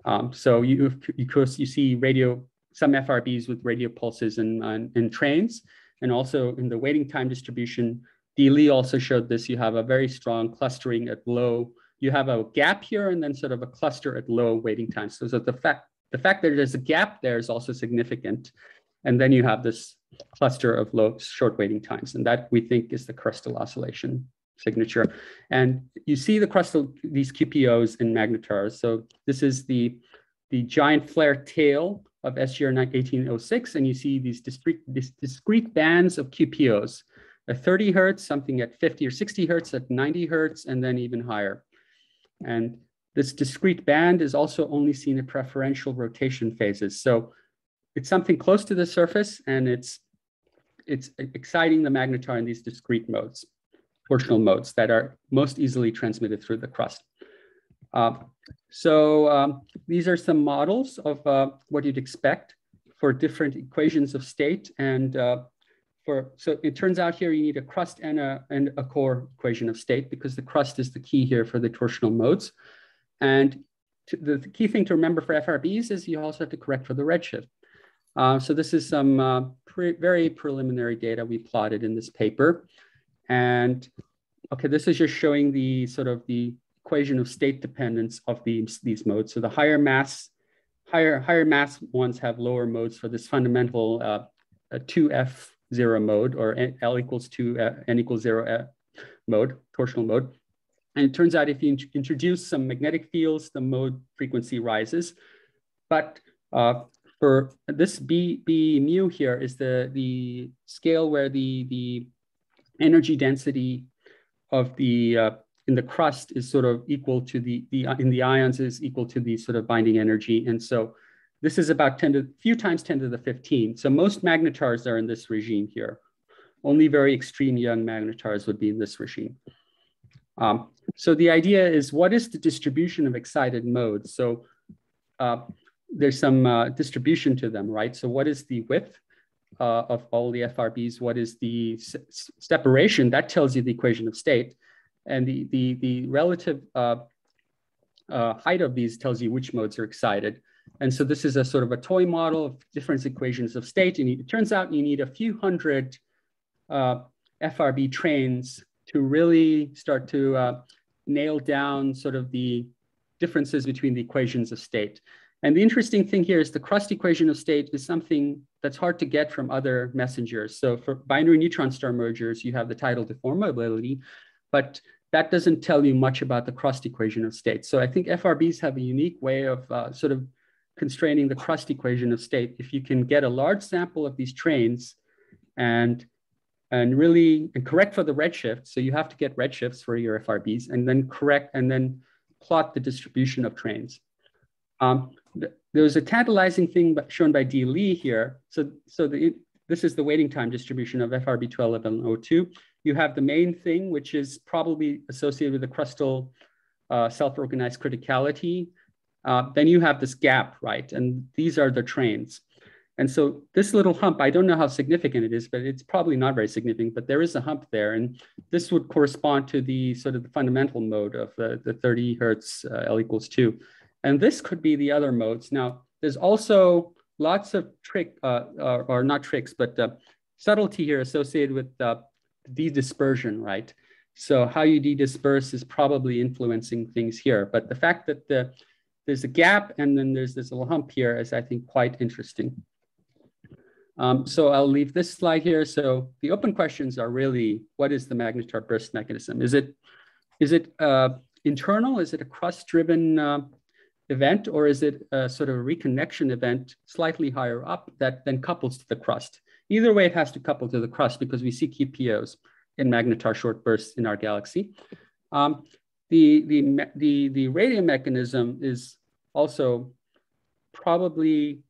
Um, so you, of course, you see radio, some FRBs with radio pulses and, in, in trains, and also in the waiting time distribution, Di Li also showed this. You have a very strong clustering at low. You have a gap here and then sort of a cluster at low waiting times. So, so the fact the fact that there's a gap there is also significant. And then you have this cluster of low short waiting times. And that we think is the crustal oscillation signature. And you see the crustal, these QPOs in magnetars. So this is the, the giant flare tail of SGR 1806. And you see these discrete, these discrete bands of QPOs at 30 Hertz, something at 50 or 60 Hertz, at 90 Hertz, and then even higher. And this discrete band is also only seen in preferential rotation phases. So it's something close to the surface and it's it's exciting the magnetar in these discrete modes, torsional modes that are most easily transmitted through the crust. Uh, so um, these are some models of uh, what you'd expect for different equations of state. And uh, for so it turns out here you need a crust and a, and a core equation of state because the crust is the key here for the torsional modes. And the, the, key thing to remember for FRBs is you also have to correct for the redshift. Uh, so this is some uh, pre very preliminary data we plotted in this paper. And okay, this is just showing the sort of the equation of state dependence of these, these modes. So the higher mass, higher, higher mass ones have lower modes for this fundamental uh, 2F0 mode or L equals 2, uh, N equals 0 uh, mode, torsional mode. And it turns out if you introduce some magnetic fields, the mode frequency rises. But uh, for this B, B mu here is the, the scale where the, the energy density of the uh, in the crust is sort of equal to the, the in the ions is equal to the sort of binding energy. And so this is about 10 to a few times 10 to the 15. So most magnetars are in this regime here. Only very extreme young magnetars would be in this regime. Um, so the idea is what is the distribution of excited modes? So uh, there's some uh, distribution to them, right? So what is the width uh, of all the FRBs? What is the separation? That tells you the equation of state. And the, the, the relative uh, uh, height of these tells you which modes are excited. And so this is a sort of a toy model of different equations of state. And it turns out you need a few hundred uh, FRB trains to really start to uh, nail down sort of the differences between the equations of state. And the interesting thing here is the crust equation of state is something that's hard to get from other messengers. So for binary neutron star mergers, you have the tidal deformability, but that doesn't tell you much about the crust equation of state. So I think FRBs have a unique way of uh, sort of constraining the crust equation of state. If you can get a large sample of these trains and and really and correct for the redshift. So you have to get redshifts for your FRBs and then correct and then plot the distribution of trains. Um, there was a tantalizing thing shown by Di Li here. So, so the, this is the waiting time distribution of FRB 121102 you have the main thing, which is probably associated with the crustal uh, self-organized criticality. Uh, then you have this gap, right? And these are the trains. And so this little hump, I don't know how significant it is, but it's probably not very significant, but there is a hump there. And this would correspond to the sort of the fundamental mode of the, the 30 Hertz uh, L equals two. And this could be the other modes. Now, there's also lots of trick, uh, or, or, not tricks, but uh, subtlety here associated with uh, de-dispersion, right? So how you de-disperse is probably influencing things here. But the fact that the, there's a gap and then there's this little hump here is, I think, quite interesting. Um, so I'll leave this slide here. So the open questions are really, what is the magnetar burst mechanism? Is it, is it uh, internal? Is it a crust-driven uh, event, or is it a sort of reconnection event slightly higher up that then couples to the crust? Either way, it has to couple to the crust because we see QPOs in magnetar short bursts in our galaxy. Um, the, the, the, the radio mechanism is also probably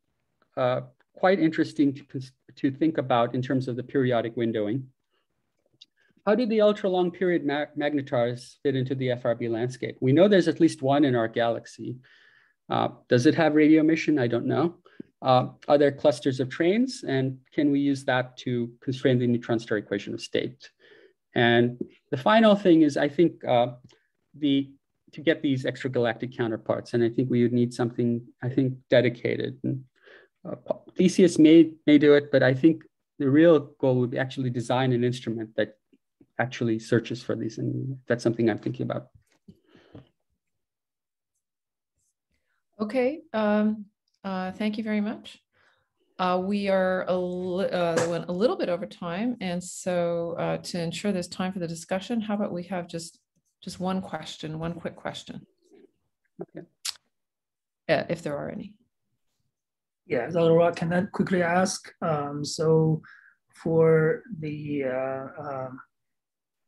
uh, quite interesting to, to think about in terms of the periodic windowing. How do the ultra long period magnetars fit into the FRB landscape? We know there's at least one in our galaxy. Uh, does it have radio emission? I don't know. Uh, are there clusters of trains? And can we use that to constrain the neutron star equation of state? And the final thing is, I think uh, the to get these extragalactic counterparts, and I think we would need something, I think, dedicated. And, uh, Theseus may, may do it, but I think the real goal would be actually design an instrument that actually searches for these. And that's something I'm thinking about. Okay. Um, uh, thank you very much. Uh, we are a, li uh, went a little bit over time, and so uh, to ensure there's time for the discussion, how about we have just just one question, one quick question, okay. yeah, if there are any. Yeah, Dr. can I quickly ask? Um, so for the uh, um,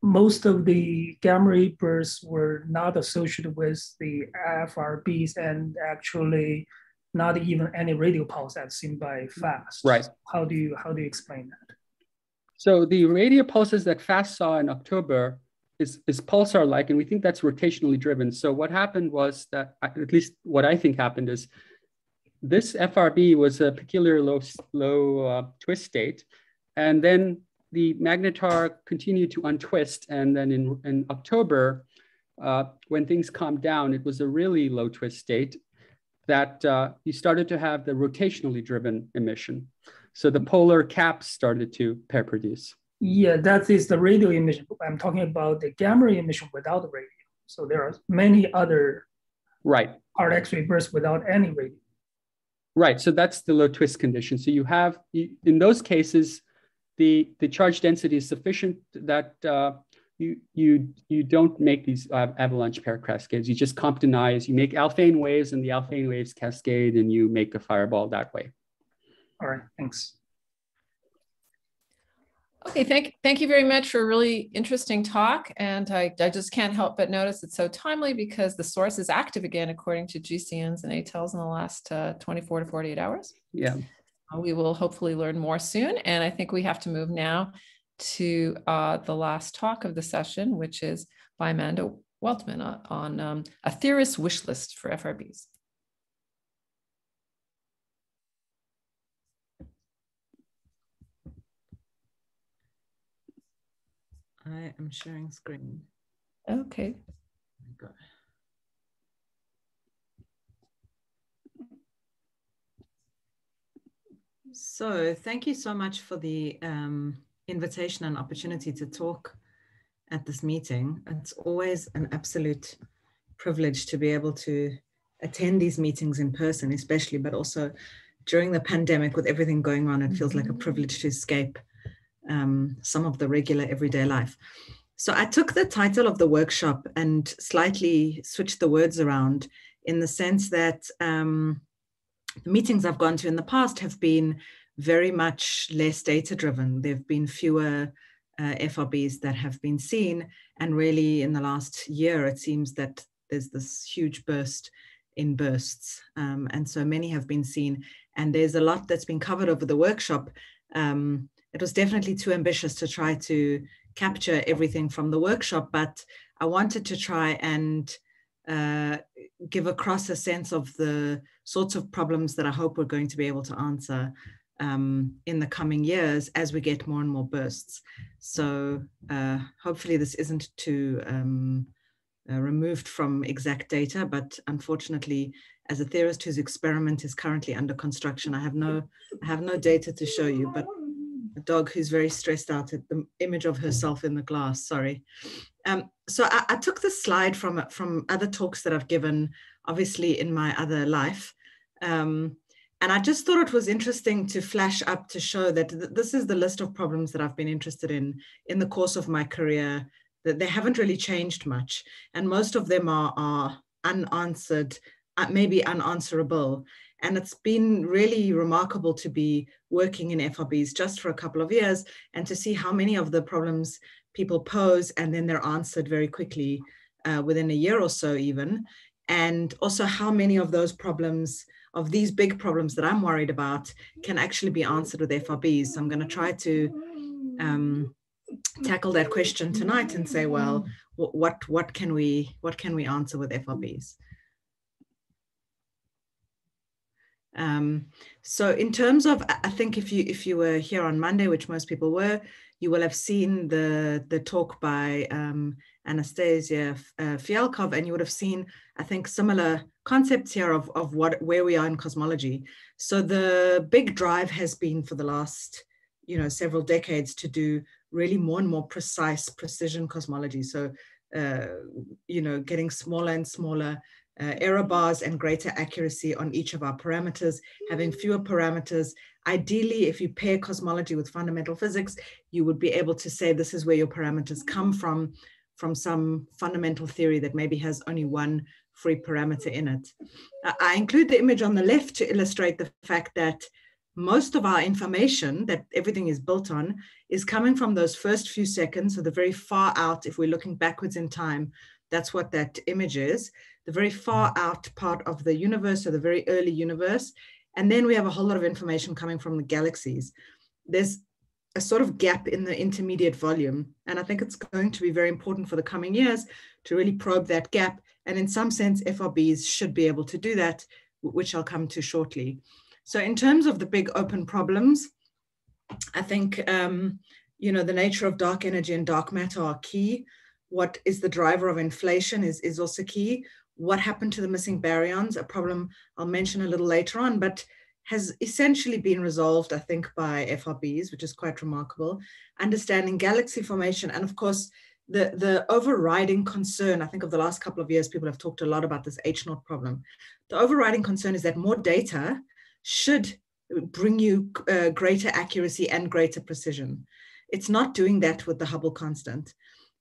most of the gamma ray bursts were not associated with the FRBs and actually not even any radio pulse as seen by FAST. Right. How do you how do you explain that? So the radio pulses that FAST saw in October is, is pulsar-like, and we think that's rotationally driven. So what happened was that, at least what I think happened is, this FRB was a peculiar low, low uh, twist state, and then the magnetar continued to untwist, and then in, in October, uh, when things calmed down, it was a really low twist state that uh, you started to have the rotationally driven emission. So the polar caps started to pair produce. Yeah, that is the radio emission. I'm talking about the gamma ray emission without the radio. So there are many other right hard X-ray bursts without any radio. Right. So that's the low twist condition. So you have in those cases, the the charge density is sufficient that uh, you you you don't make these uh, avalanche pair cascades. You just Comptonize. You make Alfvén waves, and the Alfvén waves cascade, and you make a fireball that way. All right, thanks. Okay, thank, thank you very much for a really interesting talk. And I, I just can't help but notice it's so timely because the source is active again, according to GCNs and ATELs in the last uh, 24 to 48 hours. Yeah. We will hopefully learn more soon. And I think we have to move now to uh, the last talk of the session, which is by Amanda Weltman uh, on um, a theorist wish list for FRBs. I am sharing screen. Okay. So thank you so much for the um, invitation and opportunity to talk at this meeting. It's always an absolute privilege to be able to attend these meetings in person, especially, but also during the pandemic with everything going on, it feels like a privilege to escape um, some of the regular everyday life. So I took the title of the workshop and slightly switched the words around in the sense that um, the meetings I've gone to in the past have been very much less data driven. There have been fewer uh, FRBs that have been seen. And really, in the last year, it seems that there's this huge burst in bursts. Um, and so many have been seen. And there's a lot that's been covered over the workshop. Um, it was definitely too ambitious to try to capture everything from the workshop, but I wanted to try and uh, give across a sense of the sorts of problems that I hope we're going to be able to answer um, in the coming years as we get more and more bursts. So uh, hopefully this isn't too um, uh, removed from exact data, but unfortunately, as a theorist whose experiment is currently under construction, I have no, I have no data to show you, but a dog who's very stressed out at the image of herself in the glass, sorry. Um, so I, I, took this slide from, from other talks that I've given, obviously in my other life. Um, and I just thought it was interesting to flash up to show that th this is the list of problems that I've been interested in in the course of my career, that they haven't really changed much. And most of them are, are unanswered, uh, maybe unanswerable. And it's been really remarkable to be working in FRBs just for a couple of years and to see how many of the problems people pose and then they're answered very quickly uh, within a year or so even. And also how many of those problems, of these big problems that I'm worried about can actually be answered with FRBs. So I'm gonna try to um, tackle that question tonight and say, well, what, what, can we, what can we answer with FRBs? Um, so in terms of, I think if you if you were here on Monday, which most people were, you will have seen the the talk by um, Anastasia uh, Fialkov, and you would have seen, I think, similar concepts here of, of what where we are in cosmology. So the big drive has been for the last, you know, several decades to do really more and more precise precision cosmology. So, uh, you know, getting smaller and smaller uh, error bars and greater accuracy on each of our parameters, having fewer parameters. Ideally, if you pair cosmology with fundamental physics, you would be able to say this is where your parameters come from, from some fundamental theory that maybe has only one free parameter in it. I include the image on the left to illustrate the fact that most of our information that everything is built on is coming from those first few seconds, so the very far out, if we're looking backwards in time, That's what that image is. The very far out part of the universe, or the very early universe. And then we have a whole lot of information coming from the galaxies. There's a sort of gap in the intermediate volume. And I think it's going to be very important for the coming years to really probe that gap. And in some sense, FRBs should be able to do that, which I'll come to shortly. So in terms of the big open problems, I think, um, you know, the nature of dark energy and dark matter are key. What is the driver of inflation is, is also key. What happened to the missing baryons, a problem I'll mention a little later on, but has essentially been resolved, I think, by FRBs, which is quite remarkable. Understanding galaxy formation, and of course, the, the overriding concern, I think of the last couple of years, people have talked a lot about this H naught problem. The overriding concern is that more data should bring you uh, greater accuracy and greater precision. It's not doing that with the Hubble constant.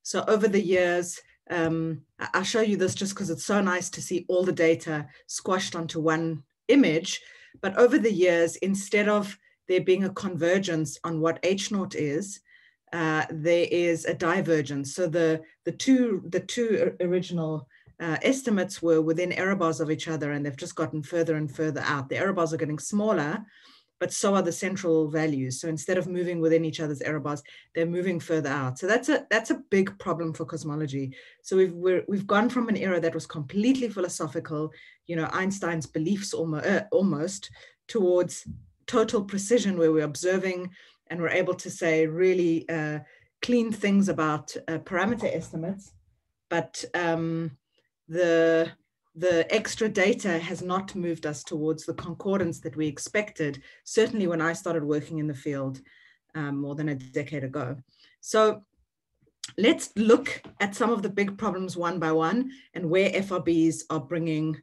So over the years, um, I'll show you this just because it's so nice to see all the data squashed onto one image, but over the years, instead of there being a convergence on what H naught is, uh, there is a divergence. So the, the, two, the two original uh, estimates were within error bars of each other and they've just gotten further and further out. The error bars are getting smaller, but so are the central values. So instead of moving within each other's error bars, they're moving further out. So that's a that's a big problem for cosmology. So we've we have gone from an era that was completely philosophical, you know, Einstein's beliefs almost, uh, almost towards total precision, where we're observing and we're able to say really uh, clean things about uh, parameter estimates, but um, the the extra data has not moved us towards the concordance that we expected, certainly when I started working in the field um, more than a decade ago. So let's look at some of the big problems one by one and where FRBs are bringing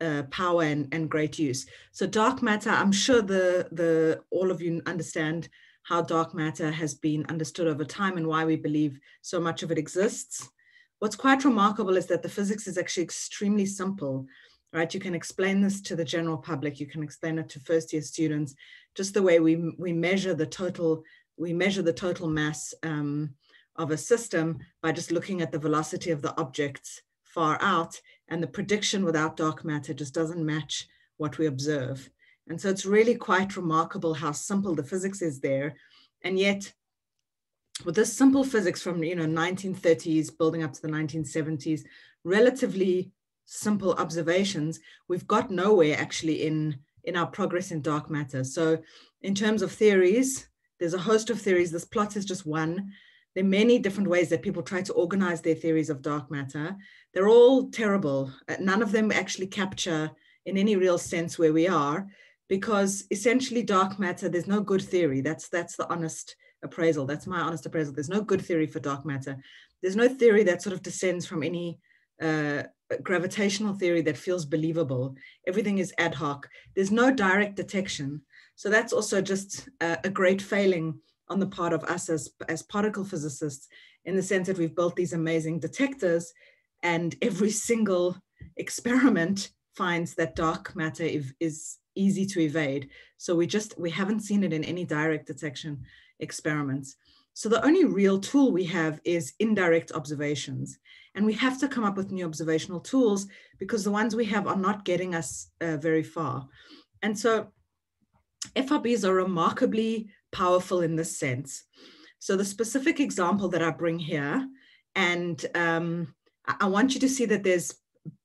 uh, power and, and great use. So dark matter, I'm sure the, the all of you understand how dark matter has been understood over time and why we believe so much of it exists. What's quite remarkable is that the physics is actually extremely simple, right? You can explain this to the general public. You can explain it to first year students, just the way we, we measure the total, we measure the total mass um, of a system by just looking at the velocity of the objects far out and the prediction without dark matter just doesn't match what we observe. And so it's really quite remarkable how simple the physics is there. And yet with this simple physics from you know 1930s building up to the 1970s relatively simple observations. We've got nowhere actually in in our progress in dark matter. So in terms of theories there's a host of theories. This plot is just one. There are many different ways that people try to organize their theories of dark matter. They're all terrible. Uh, none of them actually capture in any real sense where we are because essentially dark matter there's no good theory. That's that's the honest appraisal. That's my honest appraisal. There's no good theory for dark matter. There's no theory that sort of descends from any uh, gravitational theory that feels believable. Everything is ad hoc. There's no direct detection. So that's also just a, a great failing on the part of us as, as particle physicists in the sense that we've built these amazing detectors and every single experiment finds that dark matter is easy to evade. So we just, we haven't seen it in any direct detection experiments. So the only real tool we have is indirect observations. And we have to come up with new observational tools because the ones we have are not getting us uh, very far. And so FRBs are remarkably powerful in this sense. So the specific example that I bring here, and um, I want you to see that there's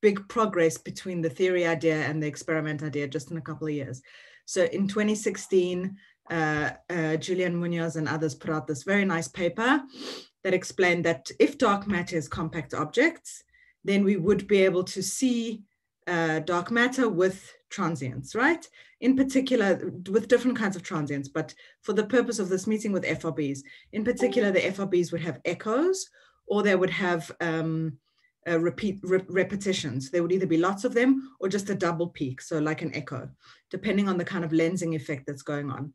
big progress between the theory idea and the experiment idea just in a couple of years. So in 2016, uh, uh, Julian Munoz and others put out this very nice paper that explained that if dark matter is compact objects, then we would be able to see uh, dark matter with transients, right? In particular, with different kinds of transients, but for the purpose of this meeting with FRBs, in particular, the FRBs would have echoes or they would have um, uh, repeat re repetitions. There would either be lots of them or just a double peak, so like an echo, depending on the kind of lensing effect that's going on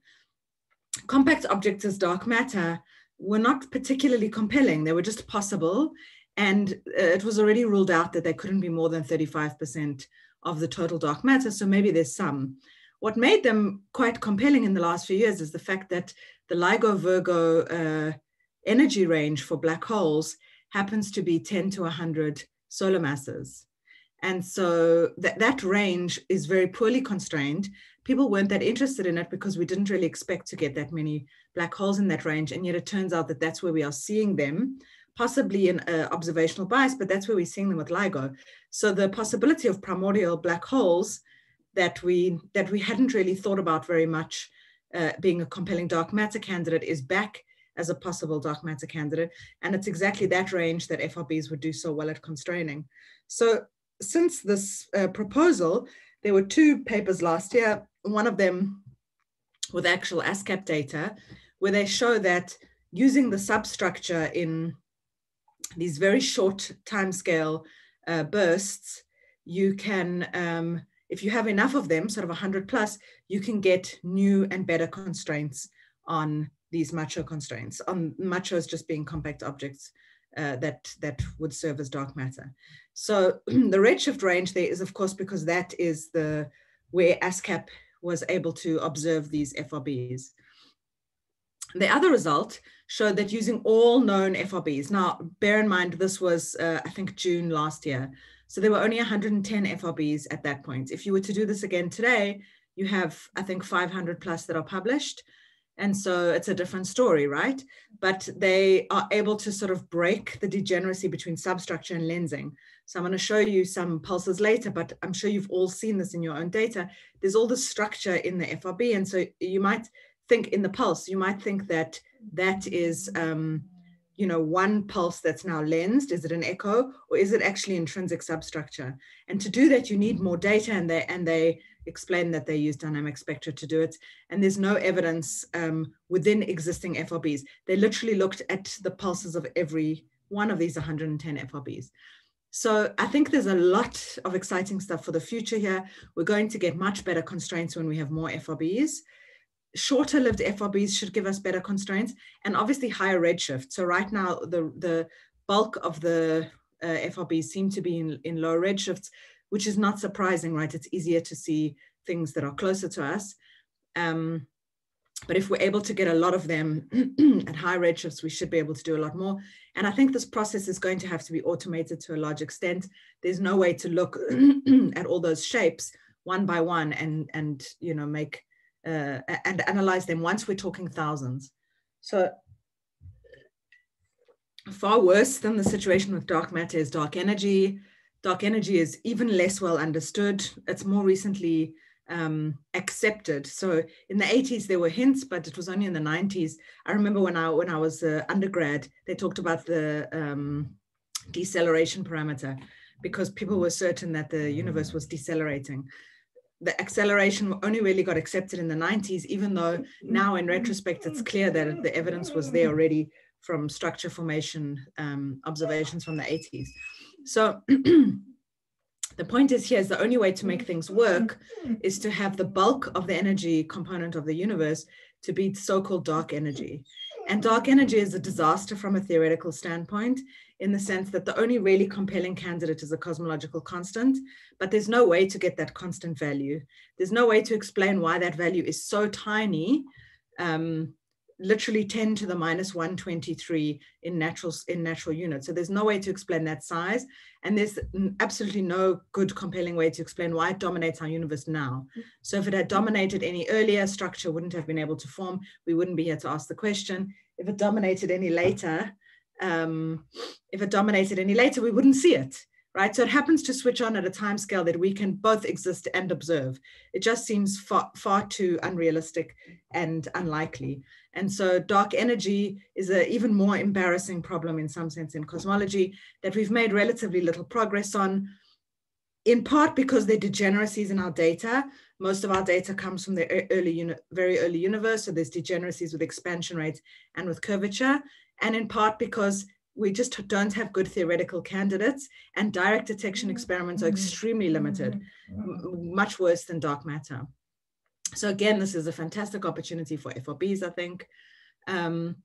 compact objects as dark matter were not particularly compelling. They were just possible. And uh, it was already ruled out that they couldn't be more than 35% of the total dark matter. So maybe there's some. What made them quite compelling in the last few years is the fact that the LIGO Virgo uh, energy range for black holes happens to be 10 to 100 solar masses. And so that, that range is very poorly constrained. People weren't that interested in it because we didn't really expect to get that many black holes in that range. And yet it turns out that that's where we are seeing them, possibly in uh, observational bias, but that's where we're seeing them with LIGO. So the possibility of primordial black holes that we, that we hadn't really thought about very much uh, being a compelling dark matter candidate is back as a possible dark matter candidate. And it's exactly that range that FRBs would do so well at constraining. So since this uh, proposal, there were two papers last year, one of them with actual ASKAP data, where they show that using the substructure in these very short timescale uh, bursts, you can, um, if you have enough of them, sort of 100 plus, you can get new and better constraints on these macho constraints, on machos just being compact objects uh, that, that would serve as dark matter. So the redshift range there is of course because that is the where ASKAP was able to observe these FRBs. The other result showed that using all known FRBs, now bear in mind this was uh, I think June last year, so there were only 110 FRBs at that point. If you were to do this again today, you have I think 500 plus that are published. And so it's a different story, right? But they are able to sort of break the degeneracy between substructure and lensing. So I'm going to show you some pulses later, but I'm sure you've all seen this in your own data. There's all the structure in the FRB. And so you might think in the pulse, you might think that that is, um, you know, one pulse that's now lensed. Is it an echo or is it actually intrinsic substructure? And to do that, you need more data and they, and they explained that they use dynamic spectra to do it. And there's no evidence um, within existing FRBs. They literally looked at the pulses of every one of these 110 FRBs. So I think there's a lot of exciting stuff for the future here. We're going to get much better constraints when we have more FRBs. Shorter lived FRBs should give us better constraints and obviously higher redshift. So right now, the, the bulk of the uh, FRBs seem to be in, in low redshifts, which is not surprising, right? It's easier to see things that are closer to us. Um, but if we're able to get a lot of them at high redshifts, we should be able to do a lot more. And I think this process is going to have to be automated to a large extent. There's no way to look at all those shapes one by one and, and you know, make uh, and analyze them once we're talking thousands. So far worse than the situation with dark matter is dark energy. Dark energy is even less well understood. It's more recently um, accepted. So in the 80s there were hints, but it was only in the 90s. I remember when I when I was uh, undergrad, they talked about the um, deceleration parameter because people were certain that the universe was decelerating. The acceleration only really got accepted in the 90s, even though now in retrospect it's clear that the evidence was there already from structure formation um, observations from the 80s. So the point is here is the only way to make things work is to have the bulk of the energy component of the universe to be so-called dark energy. And dark energy is a disaster from a theoretical standpoint in the sense that the only really compelling candidate is a cosmological constant, but there's no way to get that constant value. There's no way to explain why that value is so tiny um, literally 10 to the minus 123 in natural in natural units. So there's no way to explain that size. And there's absolutely no good compelling way to explain why it dominates our universe now. So if it had dominated any earlier, structure wouldn't have been able to form. We wouldn't be here to ask the question. If it dominated any later, um, if it dominated any later, we wouldn't see it right? So it happens to switch on at a time scale that we can both exist and observe. It just seems far, far too unrealistic and unlikely. And so dark energy is an even more embarrassing problem in some sense in cosmology that we've made relatively little progress on, in part because there are degeneracies in our data. Most of our data comes from the early, very early universe. So there's degeneracies with expansion rates and with curvature. And in part because we just don't have good theoretical candidates and direct detection experiments are extremely limited, much worse than dark matter. So again, this is a fantastic opportunity for FRBs, I think. Um,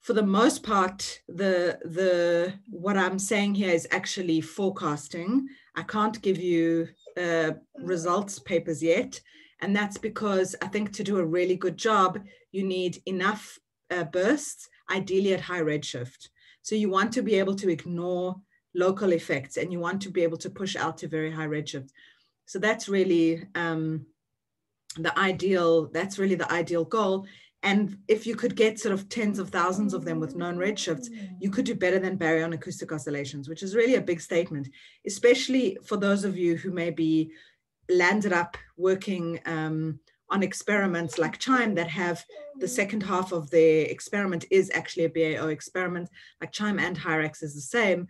for the most part, the, the, what I'm saying here is actually forecasting. I can't give you uh, results papers yet. And that's because I think to do a really good job, you need enough uh, bursts, ideally at high redshift. So you want to be able to ignore local effects and you want to be able to push out to very high redshift. So that's really um, the ideal, that's really the ideal goal. And if you could get sort of tens of thousands of them with known redshifts, you could do better than baryon acoustic oscillations, which is really a big statement, especially for those of you who maybe landed up working um, on experiments like CHIME that have the second half of the experiment is actually a BAO experiment, like CHIME and HIRAX is the same,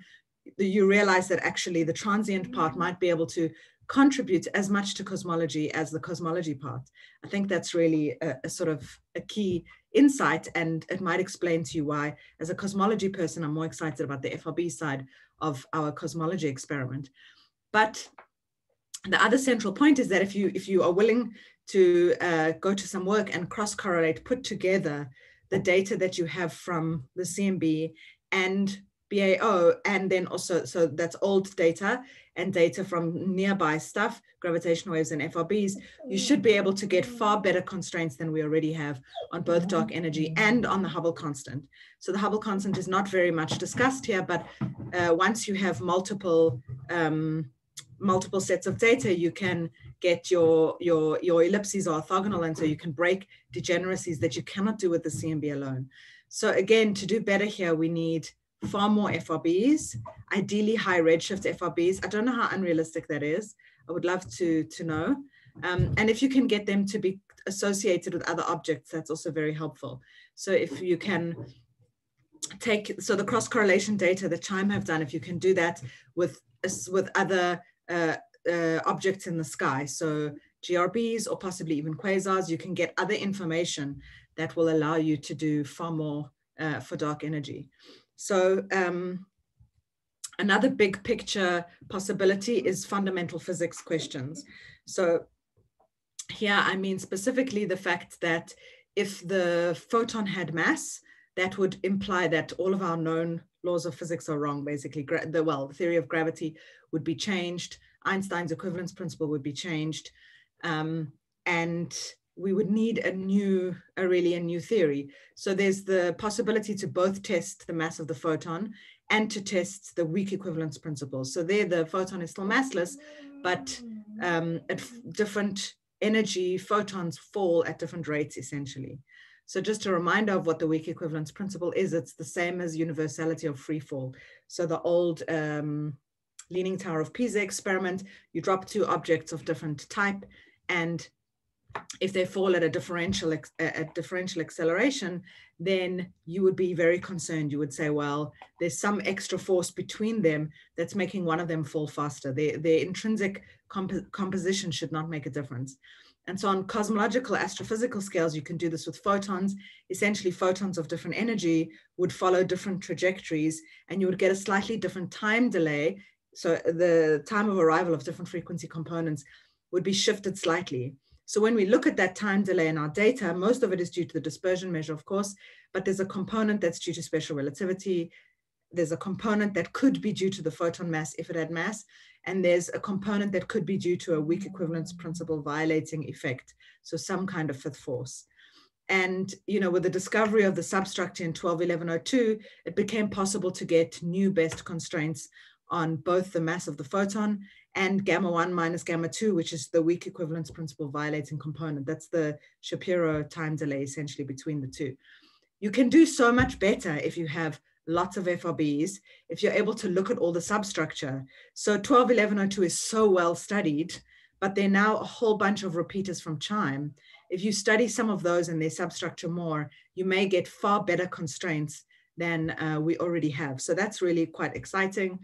you realize that actually the transient part might be able to contribute as much to cosmology as the cosmology part. I think that's really a, a, sort of a key insight and it might explain to you why as a cosmology person I'm more excited about the FRB side of our cosmology experiment. But the other central point is that if you if you are willing to uh, go to some work and cross correlate, put together the data that you have from the CMB and BAO, and then also, so that's old data and data from nearby stuff, gravitational waves and FRBs, you should be able to get far better constraints than we already have on both dark energy and on the Hubble constant. So the Hubble constant is not very much discussed here, but uh, once you have multiple um, multiple sets of data, you can get your, your, your ellipses orthogonal, and so you can break degeneracies that you cannot do with the CMB alone. So again, to do better here, we need far more FRBs, ideally high redshift FRBs. I don't know how unrealistic that is. I would love to, to know. Um, and if you can get them to be associated with other objects, that's also very helpful. So if you can take, so the cross correlation data that CHIME have done, if you can do that with, with other uh, uh, objects in the sky, so GRBs or possibly even quasars, you can get other information that will allow you to do far more uh, for dark energy. So um, another big picture possibility is fundamental physics questions. So here I mean specifically the fact that if the photon had mass, that would imply that all of our known laws of physics are wrong, basically. The, well, the theory of gravity would be changed. Einstein's equivalence principle would be changed. Um, and we would need a new, a really a new theory. So there's the possibility to both test the mass of the photon and to test the weak equivalence principle. So there the photon is still massless, but um, at different energy, photons fall at different rates essentially. So just a reminder of what the weak equivalence principle is, it's the same as universality of free fall. So the old um, Leaning Tower of Pisa experiment, you drop two objects of different type and if they fall at a differential at differential acceleration, then you would be very concerned. You would say, well, there's some extra force between them that's making one of them fall faster. Their, their intrinsic comp composition should not make a difference. And so on cosmological astrophysical scales, you can do this with photons. Essentially, photons of different energy would follow different trajectories and you would get a slightly different time delay. So the time of arrival of different frequency components would be shifted slightly. So when we look at that time delay in our data, most of it is due to the dispersion measure, of course, but there's a component that's due to special relativity. There's a component that could be due to the photon mass if it had mass. And there's a component that could be due to a weak mm. equivalence principle violating effect. So some kind of fifth force. And you know, with the discovery of the substructure in 121102, it became possible to get new best constraints on both the mass of the photon and gamma 1 minus gamma 2, which is the weak equivalence principle violating component. That's the Shapiro time delay essentially between the two. You can do so much better if you have lots of FRBs, if you're able to look at all the substructure. So 121102 is so well studied, but there are now a whole bunch of repeaters from CHIME. If you study some of those and their substructure more, you may get far better constraints than uh, we already have. So that's really quite exciting.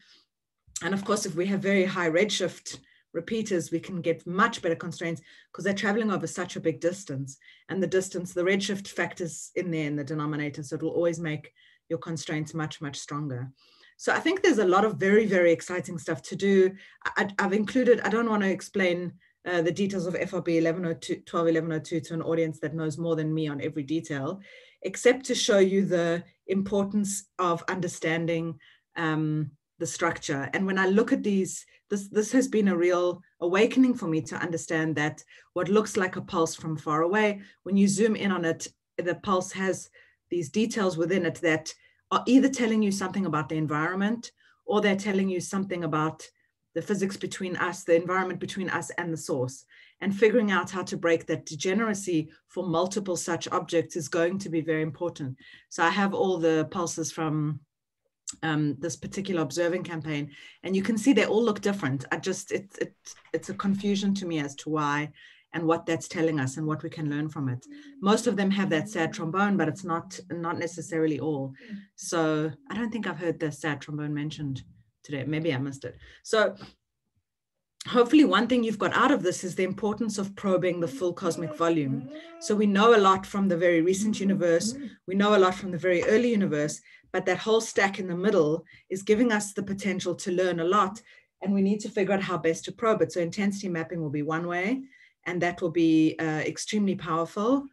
And of course, if we have very high redshift repeaters, we can get much better constraints because they're traveling over such a big distance. And the distance, the redshift factors in there in the denominator. So it will always make your constraints much, much stronger. So I think there's a lot of very, very exciting stuff to do. I, have included, I don't want to explain uh, the details of FRB 1102, 121102 to an audience that knows more than me on every detail, except to show you the importance of understanding um, the structure. And when I look at these, this, this has been a real awakening for me to understand that what looks like a pulse from far away, when you zoom in on it, the pulse has these details within it that are either telling you something about the environment or they're telling you something about the physics between us, the environment between us and the source. And figuring out how to break that degeneracy for multiple such objects is going to be very important. So I have all the pulses from um, this particular observing campaign, and you can see they all look different. I just, it, it, it's a confusion to me as to why and what that's telling us and what we can learn from it. Most of them have that sad trombone, but it's not not necessarily all. So I don't think I've heard the sad trombone mentioned today. Maybe I missed it. So hopefully one thing you've got out of this is the importance of probing the full cosmic volume. So we know a lot from the very recent universe, we know a lot from the very early universe, but that whole stack in the middle is giving us the potential to learn a lot and we need to figure out how best to probe it. So intensity mapping will be one way and that will be uh, extremely powerful.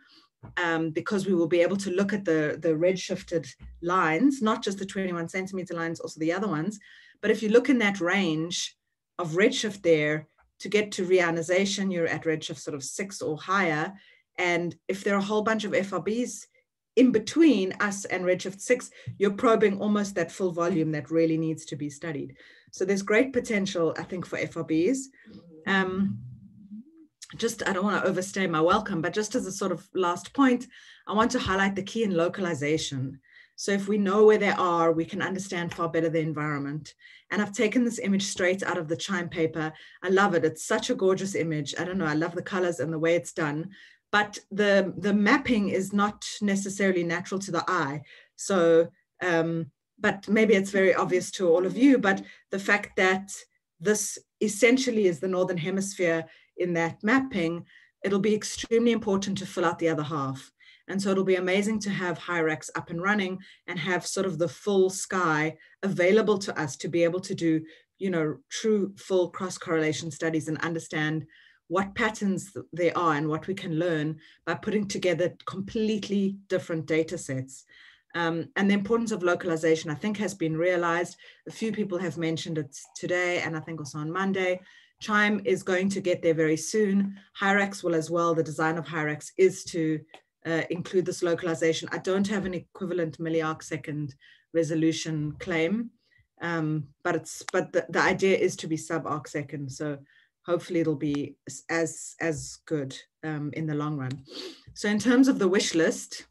Um, because we will be able to look at the, the redshifted lines, not just the 21 centimeter lines, also the other ones, but if you look in that range of redshift there, to get to reionization, you're at redshift sort of six or higher. And if there are a whole bunch of FRBs in between us and redshift six, you're probing almost that full volume that really needs to be studied. So there's great potential, I think, for FRBs. Um, just, I don't want to overstay my welcome, but just as a sort of last point, I want to highlight the key in localization. So if we know where they are, we can understand far better the environment. And I've taken this image straight out of the chime paper. I love it. It's such a gorgeous image. I don't know, I love the colors and the way it's done. But the, the mapping is not necessarily natural to the eye. So, um, but maybe it's very obvious to all of you, but the fact that this essentially is the Northern Hemisphere in that mapping, it'll be extremely important to fill out the other half. And so it'll be amazing to have HIRAX up and running and have sort of the full sky available to us to be able to do, you know, true full cross correlation studies and understand what patterns there are and what we can learn by putting together completely different data sets. Um, and the importance of localization, I think, has been realized. A few people have mentioned it today, and I think also on Monday. Chime is going to get there very soon. HIRAX will as well. The design of HIRAX is to uh, include this localization. I don't have an equivalent milliarc second resolution claim, um, but it's but the, the idea is to be sub arc second. So hopefully it'll be as as good um, in the long run. So in terms of the wish list,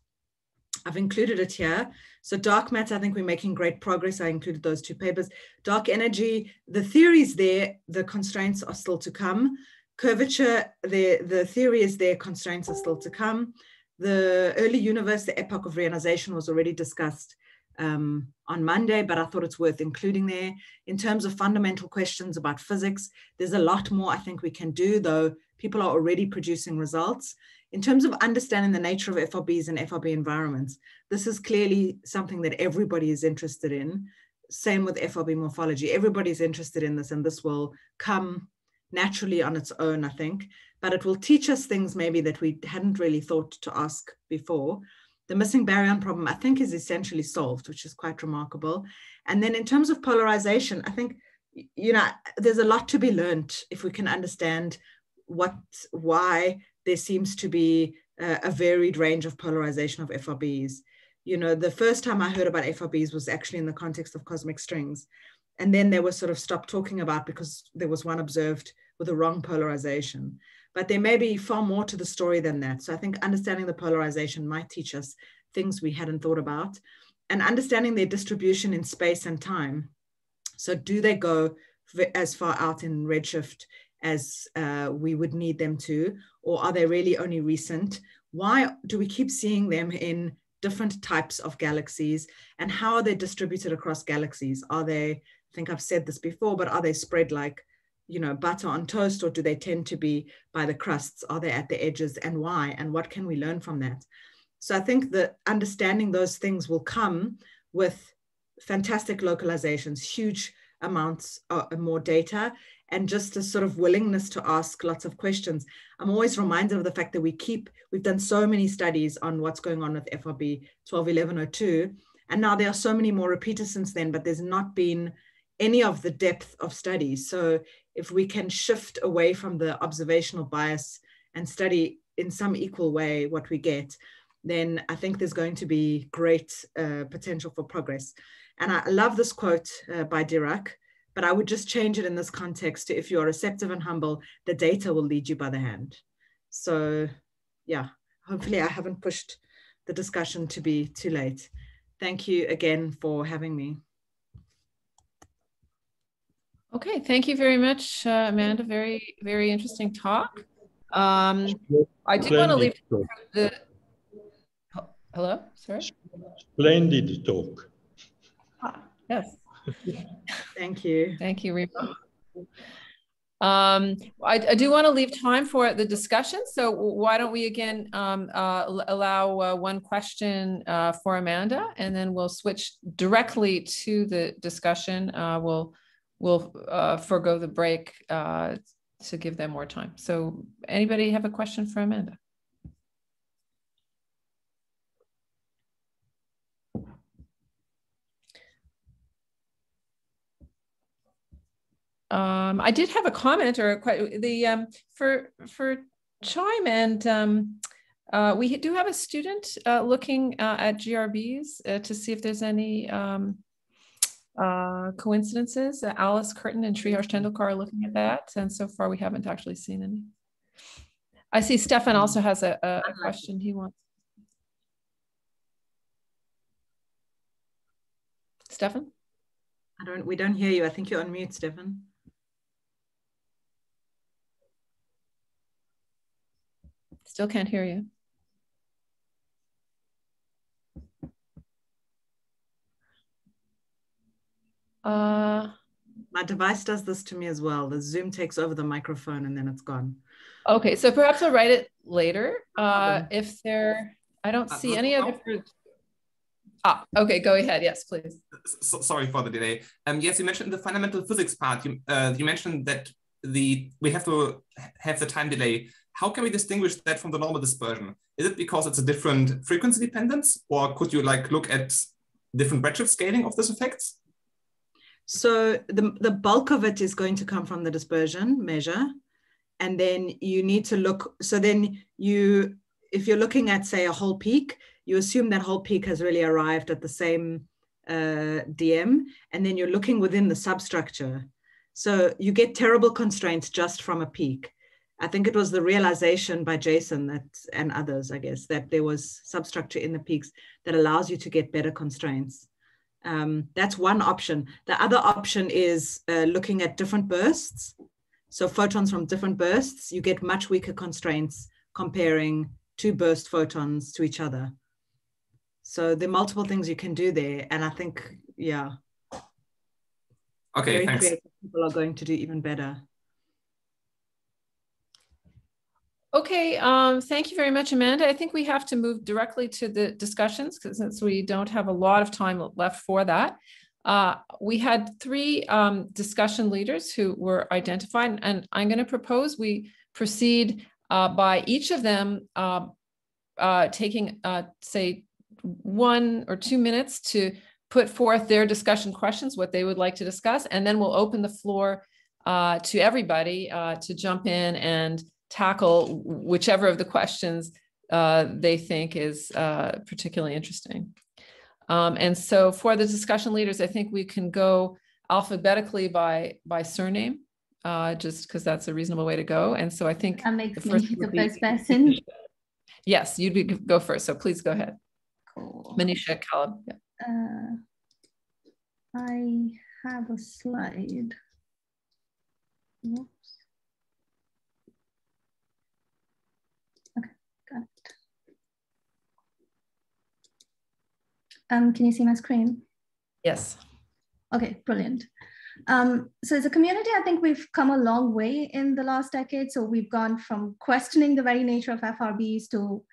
I've included it here. So dark matter, I think we're making great progress. I included those two papers. Dark energy, the theory's there, the constraints are still to come. Curvature, the, the theory is there, constraints are still to come. The early universe, the epoch of reionization was already discussed um, on Monday, but I thought it's worth including there. In terms of fundamental questions about physics, there's a lot more I think we can do, though people are already producing results. In terms of understanding the nature of FRBs and FRB environments, this is clearly something that everybody is interested in. Same with FRB morphology. Everybody's interested in this, and this will come naturally on its own, I think but it will teach us things maybe that we hadn't really thought to ask before. The missing baryon problem, I think, is essentially solved, which is quite remarkable. And then in terms of polarization, I think, you know, there's a lot to be learned if we can understand what, why there seems to be a, a varied range of polarization of FRBs. You know, the first time I heard about FRBs was actually in the context of cosmic strings. And then they were sort of stopped talking about because there was one observed with a wrong polarization but there may be far more to the story than that. So I think understanding the polarization might teach us things we hadn't thought about and understanding their distribution in space and time. So do they go as far out in redshift as uh, we would need them to, or are they really only recent? Why do we keep seeing them in different types of galaxies and how are they distributed across galaxies? Are they, I think I've said this before, but are they spread like you know, butter on toast, or do they tend to be by the crusts? Are they at the edges, and why? And what can we learn from that? So I think that understanding those things will come with fantastic localizations, huge amounts uh, more data, and just a sort of willingness to ask lots of questions. I'm always reminded of the fact that we keep, we've done so many studies on what's going on with FRB 121102, and now there are so many more repeaters since then, but there's not been any of the depth of studies. So if we can shift away from the observational bias and study in some equal way what we get, then I think there's going to be great uh, potential for progress. And I love this quote uh, by Dirac, but I would just change it in this context to if you are receptive and humble, the data will lead you by the hand. So yeah, hopefully I haven't pushed the discussion to be too late. Thank you again for having me. Okay, thank you very much, uh, Amanda. Very, very interesting talk. Um, I do want to leave the. Hello, sorry. Splendid talk. Yes. Thank you. Thank you, Rima. Um, I, I, do want to leave time for the discussion. So why don't we again um, uh, allow uh, one question uh, for Amanda, and then we'll switch directly to the discussion. Uh, we'll we'll uh, forego the break uh, to give them more time. So anybody have a question for Amanda? Um, I did have a comment or a, the um, for for Chime and um, uh, we do have a student uh, looking uh, at GRBs uh, to see if there's any um, uh, coincidences. Alice Curtin and Shriharsh Tendulkar are looking at that, and so far we haven't actually seen any. I see Stefan also has a, a, a question he wants. Stefan? I don't. We don't hear you. I think you're on mute, Stefan. Still can't hear you. Uh, My device does this to me as well. The Zoom takes over the microphone and then it's gone. Okay, so perhaps I'll write it later. Uh, if there, I don't uh, see any other. Ah, okay, go ahead. Yes, please. So, sorry for the delay. Um, yes, you mentioned the fundamental physics part. You, uh, you mentioned that the we have to have the time delay. How can we distinguish that from the normal dispersion? Is it because it's a different frequency dependence, or could you like look at different redshift scaling of this effects? So the, the bulk of it is going to come from the dispersion measure. And then you need to look, so then you, if you're looking at say a whole peak, you assume that whole peak has really arrived at the same uh, DM, and then you're looking within the substructure. So you get terrible constraints just from a peak. I think it was the realization by Jason that and others, I guess, that there was substructure in the peaks that allows you to get better constraints. Um, that's one option. The other option is uh, looking at different bursts. So photons from different bursts, you get much weaker constraints comparing two burst photons to each other. So there are multiple things you can do there. And I think, yeah. Okay, very thanks. People are going to do even better. Okay, um, thank you very much, Amanda. I think we have to move directly to the discussions because since we don't have a lot of time left for that. Uh, we had three um, discussion leaders who were identified, and I'm going to propose we proceed uh, by each of them uh, uh taking, uh, say, one or two minutes to put forth their discussion questions, what they would like to discuss, and then we'll open the floor uh, to everybody to jump in and tackle whichever of the questions uh, they think is uh, particularly interesting. Um, and so for the discussion leaders, I think we can go alphabetically by, by surname, uh, just because that's a reasonable way to go. And so I think that makes the first, me the first person. Yes, you'd be, go first. So please go ahead. Cool. Manisha Caleb. Yeah. Uh, I have a slide. Whoops. Got it. Um, can you see my screen? Yes. Okay, brilliant. Um, so as a community, I think we've come a long way in the last decade. So we've gone from questioning the very nature of FRBs to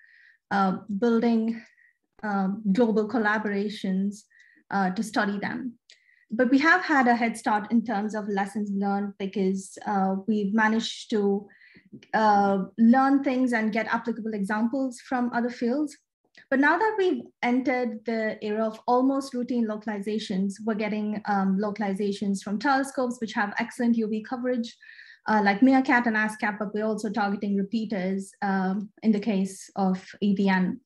uh, building um, global collaborations uh, to study them. But we have had a head start in terms of lessons learned because uh, we've managed to uh, learn things and get applicable examples from other fields. But now that we've entered the era of almost routine localizations, we're getting um, localizations from telescopes, which have excellent UV coverage, uh, like MeerKAT and ASKAP, but we're also targeting repeaters um, in the case of EVN.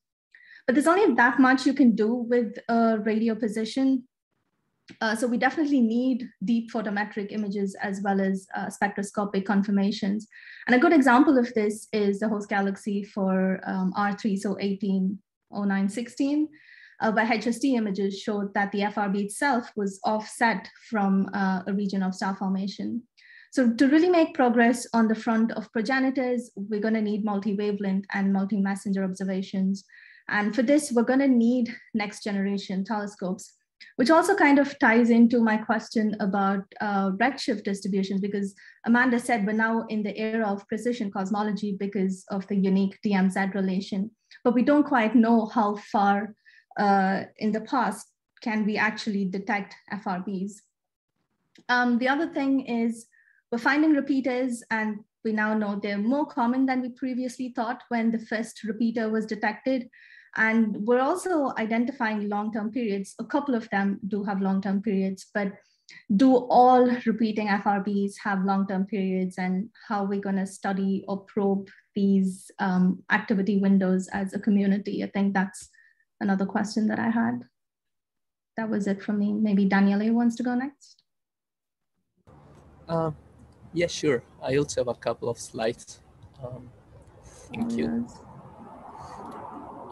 But there's only that much you can do with a radio position Uh, so we definitely need deep photometric images as well as uh, spectroscopic confirmations. And a good example of this is the host galaxy for um, R3, so 180916, uh, where HST images showed that the FRB itself was offset from uh, a region of star formation. So to really make progress on the front of progenitors, we're gonna need multi-wavelength and multi-messenger observations. And for this, we're gonna need next generation telescopes which also kind of ties into my question about uh, redshift distributions, because Amanda said we're now in the era of precision cosmology because of the unique DMZ relation, but we don't quite know how far uh, in the past can we actually detect FRBs. Um, the other thing is we're finding repeaters and we now know they're more common than we previously thought when the first repeater was detected. And we're also identifying long-term periods. A couple of them do have long-term periods, but do all repeating FRBs have long-term periods and how we're going to study or probe these um, activity windows as a community? I think that's another question that I had. That was it from me. Maybe Daniele wants to go next. Uh, yeah, sure. I also have a couple of slides. Um, thank oh, you. Yes.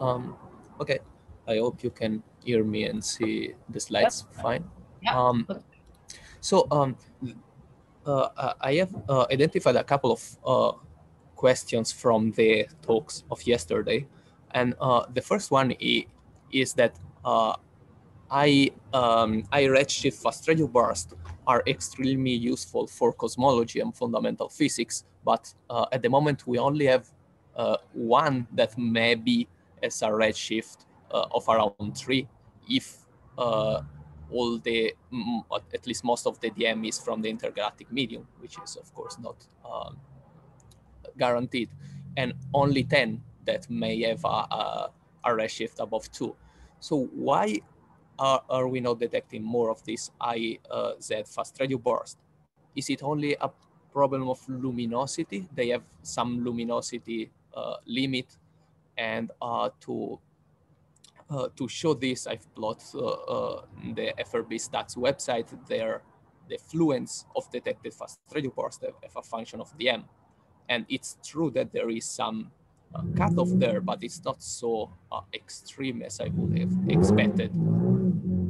Um, okay, I hope you can hear me and see the slides yep. fine. Yeah. Um, so um, uh, I have uh, identified a couple of uh, questions from the talks of yesterday. And uh, the first one is that uh, I, um, I redshift fast radio burst are extremely useful for cosmology and fundamental physics, but uh, at the moment we only have uh, one that may be as a redshift uh, of around three if uh, all the, at least most of the DM is from the intergalactic medium, which is of course not um, guaranteed, and only 10 that may have a, a, a redshift above two. So why are, are we not detecting more of this IZ uh, fast radio burst? Is it only a problem of luminosity? They have some luminosity uh, limit and uh, to uh, to show this, I've plotted uh, uh, the FRB stats website there, the fluence of detected fast radio burst as a function of DM. And it's true that there is some uh, cutoff there, but it's not so uh, extreme as I would have expected.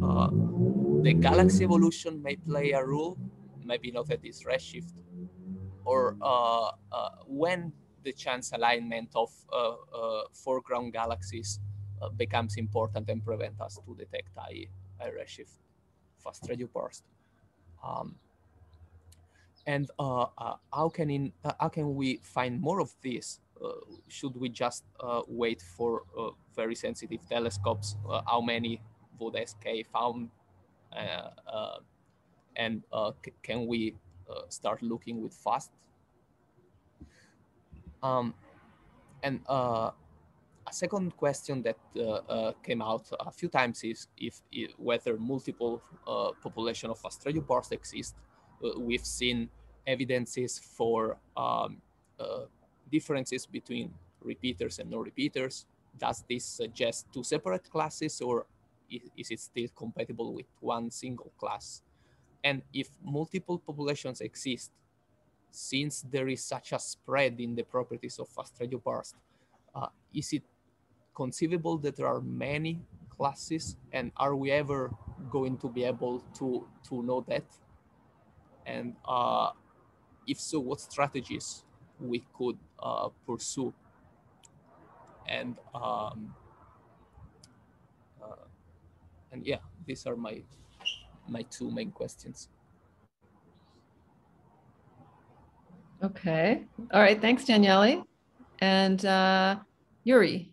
Uh, the galaxy evolution may play a role, maybe not at this redshift, or when the chance alignment of uh, uh, foreground galaxies uh, becomes important and prevent us to detect high, high redshift fast radio burst. Um, and uh, uh, how can in uh, how can we find more of this? should we just wait for very sensitive telescopes? how many would SKA found? and can we start looking with fast um, and uh, a second question that uh, uh, came out a few times is if, if whether multiple uh, population of fast exist. Uh, we've seen evidences for um, uh, differences between repeaters and non-repeaters. Does this suggest two separate classes or is it still compatible with one single class? And if multiple populations exist, since there is such a spread in the properties of burst, uh, is it conceivable that there are many classes and are we ever going to be able to, to know that? And uh, if so, what strategies we could uh, pursue? And um, uh, and yeah, these are my my two main questions. Okay. All right. Thanks, Daniele. And uh, Yuri.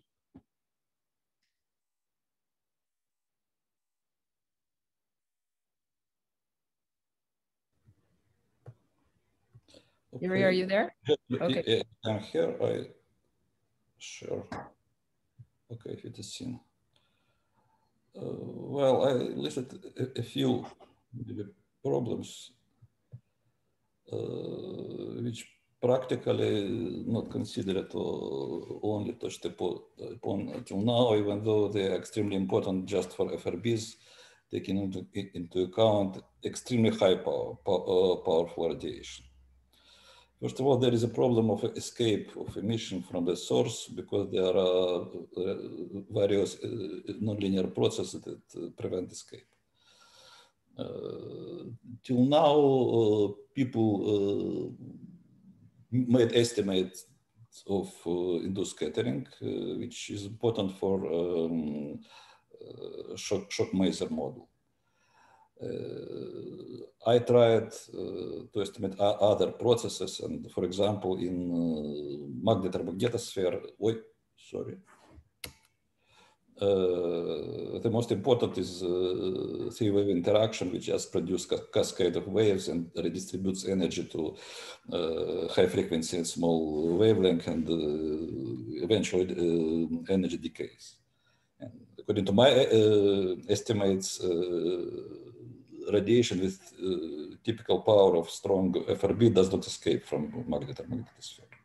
Okay. Yuri, are you there? Okay. I'm here. I sure. Okay, if it is seen. Uh, well, I listed a, a few problems which practically not considered only touched upon until now, even though they're extremely important just for FRBs taking into, into account extremely high power, power, powerful radiation. First of all, there is a problem of escape of emission from the source because there are uh, various uh, nonlinear processes that uh, prevent escape. Uh, till now, uh, people uh, made estimates of induced scattering, which is important for um, shock, shock maser model. Uh, I tried uh, to estimate other processes, and for example, in uh, magnetar magnetosphere, sorry. Uh, the most important is uh, three-wave interaction, which just produces ca cascade of waves and redistributes energy to uh, high frequency and small wavelength, and eventually energy decays. And according to my estimates, radiation with uh, typical power of strong FRB does not escape from magnetar magnetosphere.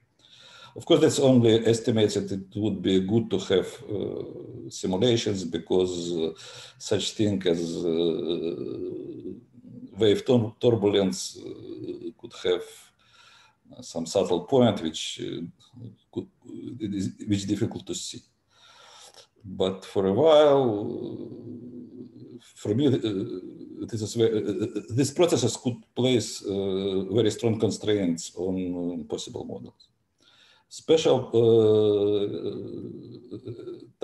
Of course, that's only estimates that it would be good to have uh, simulations because uh, such thing as uh, wave turbulence uh, could have some subtle point which uh, could, which is difficult to see. But for a while, for me, this is where, these processes could place very strong constraints on possible models special uh,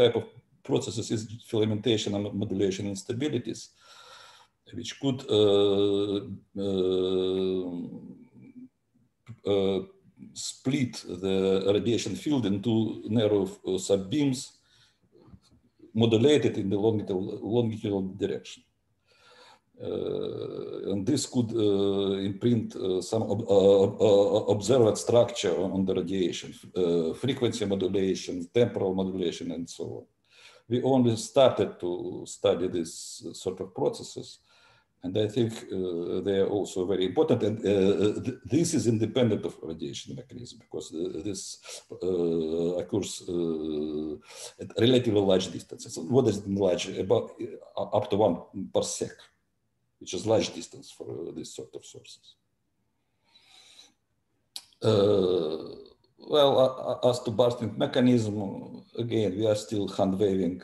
type of processes is filamentation and modulation instabilities, which could uh, uh, split the radiation field into narrow subbeams modulated in the longitudinal, longitudinal direction. Uh, and this could uh, imprint uh, some ob observed structure on the radiation, frequency modulation, temporal modulation, and so on. We only started to study this sort of processes, and I think uh, they are also very important. And uh, th this is independent of radiation mechanism because uh, this occurs at relatively large distances. What is large? About up to one per parsec which is large distance for uh, this sort of sources. Uh, well, uh, as to bursting mechanism, again, we are still hand waving,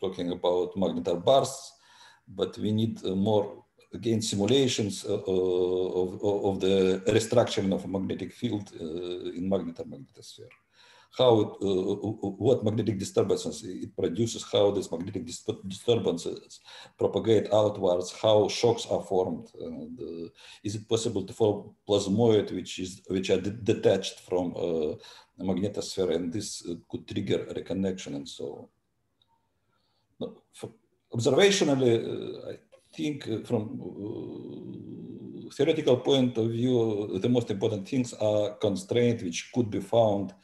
talking about magnetar bursts, but we need more again simulations uh, of, of, the restructuring of a magnetic field uh, in magnetar magnetosphere how it, uh, uh, what magnetic disturbances it produces, how these magnetic dis disturbances propagate outwards, how shocks are formed, and uh, is it possible to form plasmoid which is which are de detached from uh, a magnetosphere, and this uh, could trigger a reconnection and so on. observationally, uh, I think from theoretical point of view, the most important things are constraints which could be found uh,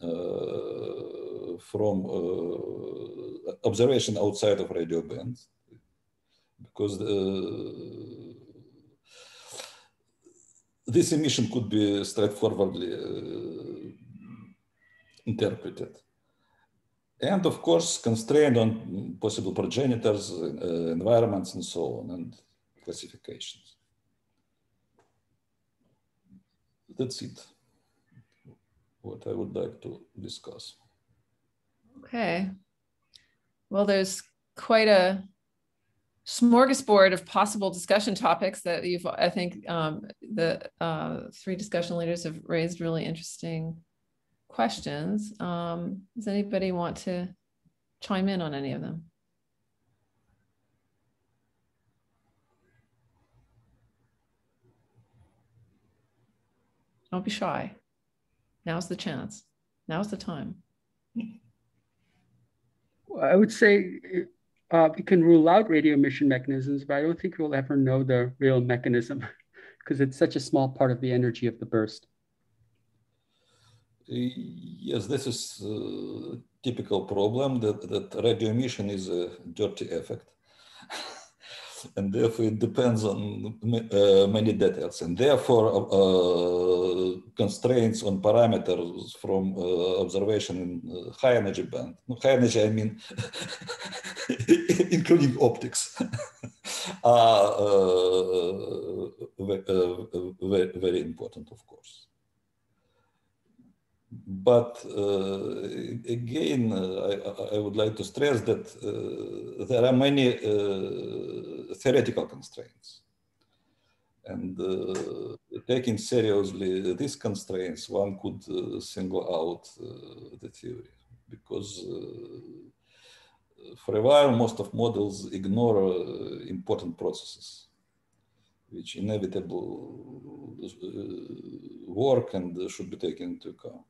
from uh, observation outside of radio bands because this emission could be straightforwardly uh, interpreted. And of course, constrained on possible progenitors, uh, environments, and so on, and classifications. That's it what I would like to discuss. Okay. Well, there's quite a smorgasbord of possible discussion topics that you've, I think um, the uh, three discussion leaders have raised really interesting questions. Um, does anybody want to chime in on any of them? Don't be shy. Now's the chance. Now's the time. I would say uh, we can rule out radio emission mechanisms, but I don't think we'll ever know the real mechanism because it's such a small part of the energy of the burst. Yes, this is a typical problem that, that radio emission is a dirty effect. and therefore it depends on uh, many details and therefore uh, constraints on parameters from uh, observation in uh, high energy band. High energy, I mean including optics, are uh, very important, of course. But uh, again, uh, I, I, would like to stress that uh, there are many theoretical constraints. And taking seriously these constraints, one could single out the theory because for a while, most of models ignore uh, important processes, which inevitable uh, work and should be taken into account.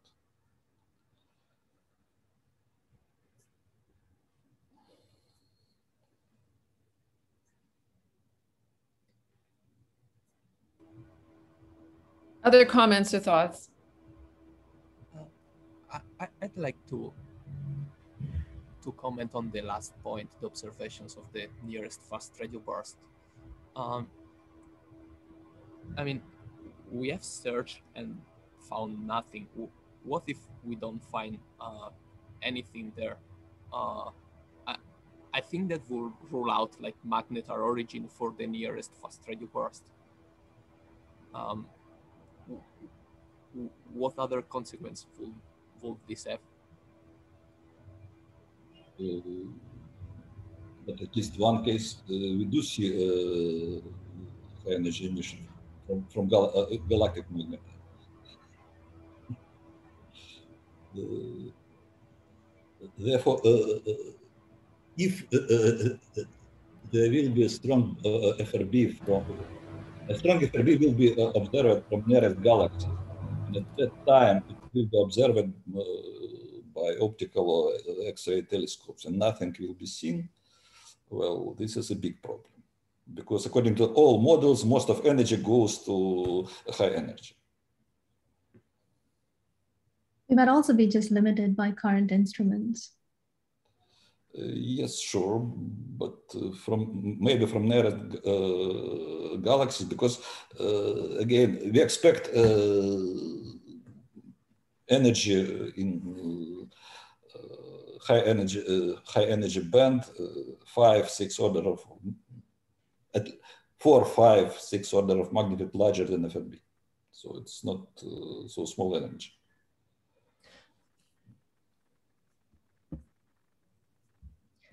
Other comments or thoughts? Uh, I, would like to to comment on the last point, the observations of the nearest fast radio burst. Um, I mean, we have searched and found nothing. What if we don't find uh, anything there? Uh, I, I think that will rule out like magnetar origin for the nearest fast radio burst. Um, what other consequence will, will this have? Uh, but at least one case uh, we do see uh, high energy emission from, from gal uh, galactic magnet. Uh, therefore, uh, if there will be a strong FRB from a strong FRB will be observed from nearest galaxy. And at that time, it will be observed uh, by optical or X-ray telescopes and nothing will be seen, well, this is a big problem. Because according to all models, most of energy goes to high energy. We might also be just limited by current instruments. Uh, yes, sure, but uh, from maybe from near uh, galaxies, because again, we expect energy in high energy high energy band, five six order of at four five six order of magnitude larger than FRB, so it's not so small energy.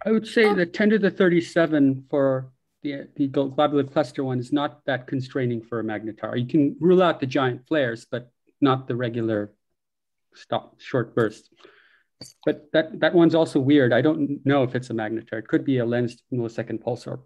I would say oh. the 10 to the 37 for the, the globular cluster one is not that constraining for a magnetar. You can rule out the giant flares, but not the regular stop short bursts. But that, that one's also weird. I don't know if it's a magnetar. It could be a lensed millisecond pulsar.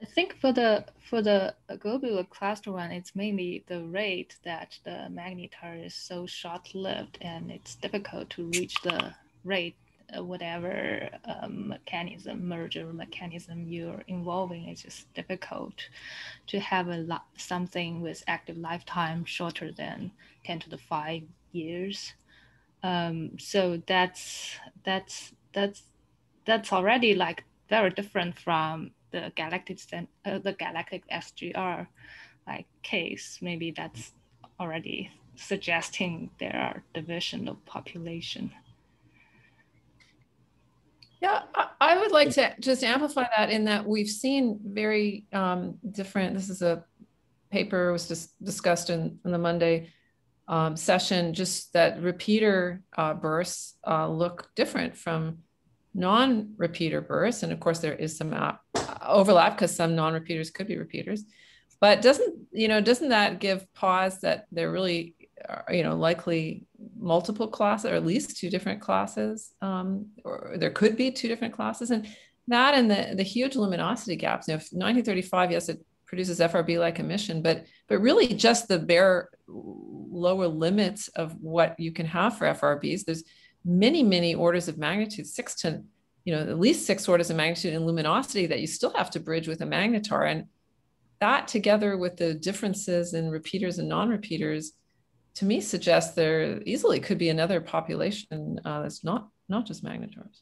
I think for the for the globular cluster one, it's mainly the rate that the magnetar is so short-lived and it's difficult to reach the rate whatever um, mechanism, merger mechanism you're involving, it's just difficult to have a something with active lifetime shorter than 10 to the 5 years. Um, so that's that's that's that's already like very different from the galactic uh, the galactic SGR like case. Maybe that's already suggesting there are division of population. Yeah, I would like to just amplify that in that we've seen very um, different. This is a paper was just discussed in, in the Monday um, session. Just that repeater uh, bursts uh, look different from non-repeater bursts, and of course there is some uh, overlap because some non-repeaters could be repeaters. But doesn't you know doesn't that give pause that they're really you know likely multiple classes or at least two different classes um, or there could be two different classes. And that and the the huge luminosity gaps you know 1935 yes it produces frb like emission but but really just the bare lower limits of what you can have for frbs there's many many orders of magnitude six to you know at least six orders of magnitude in luminosity that you still have to bridge with a magnetar. And that together with the differences in repeaters and non-repeaters to me suggests there easily could be another population uh, that's not not just magnetars.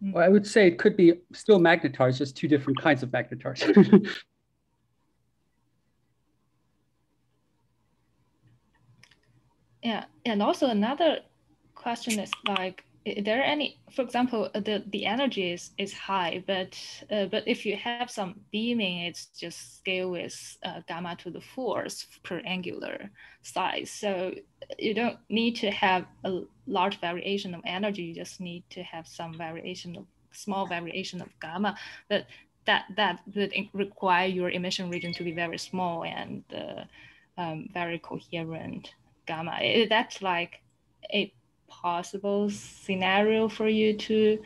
Well, I would say it could be still magnetars, just two different kinds of magnetars. yeah, and also another question is like, is there any, for example, uh, the, the energy is, is high, but uh, but if you have some beaming, it's just scale with uh, gamma to the fourth per angular size. So you don't need to have a large variation of energy. You just need to have some variation of small variation of gamma. But that that would require your emission region to be very small and uh, um, very coherent gamma. That's like a possible scenario for you to,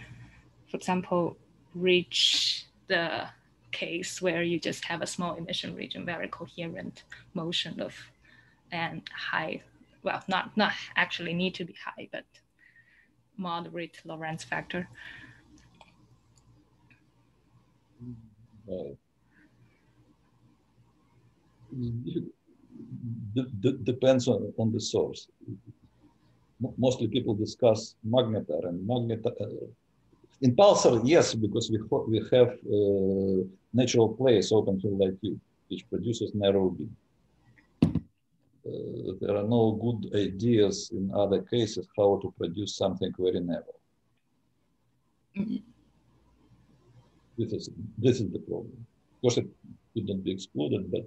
for example, reach the case where you just have a small emission region, very coherent motion of and high, well, not not actually need to be high, but moderate Lorentz factor. Uh, depends on, on the source mostly people discuss magnetar and magnetar. Uh, in pulsar, yes, because we, we have uh, natural place open to light tube, which produces narrow beam. Uh, there are no good ideas in other cases how to produce something very narrow. Mm -hmm. This is this is the problem. Of course, it couldn't be excluded, but,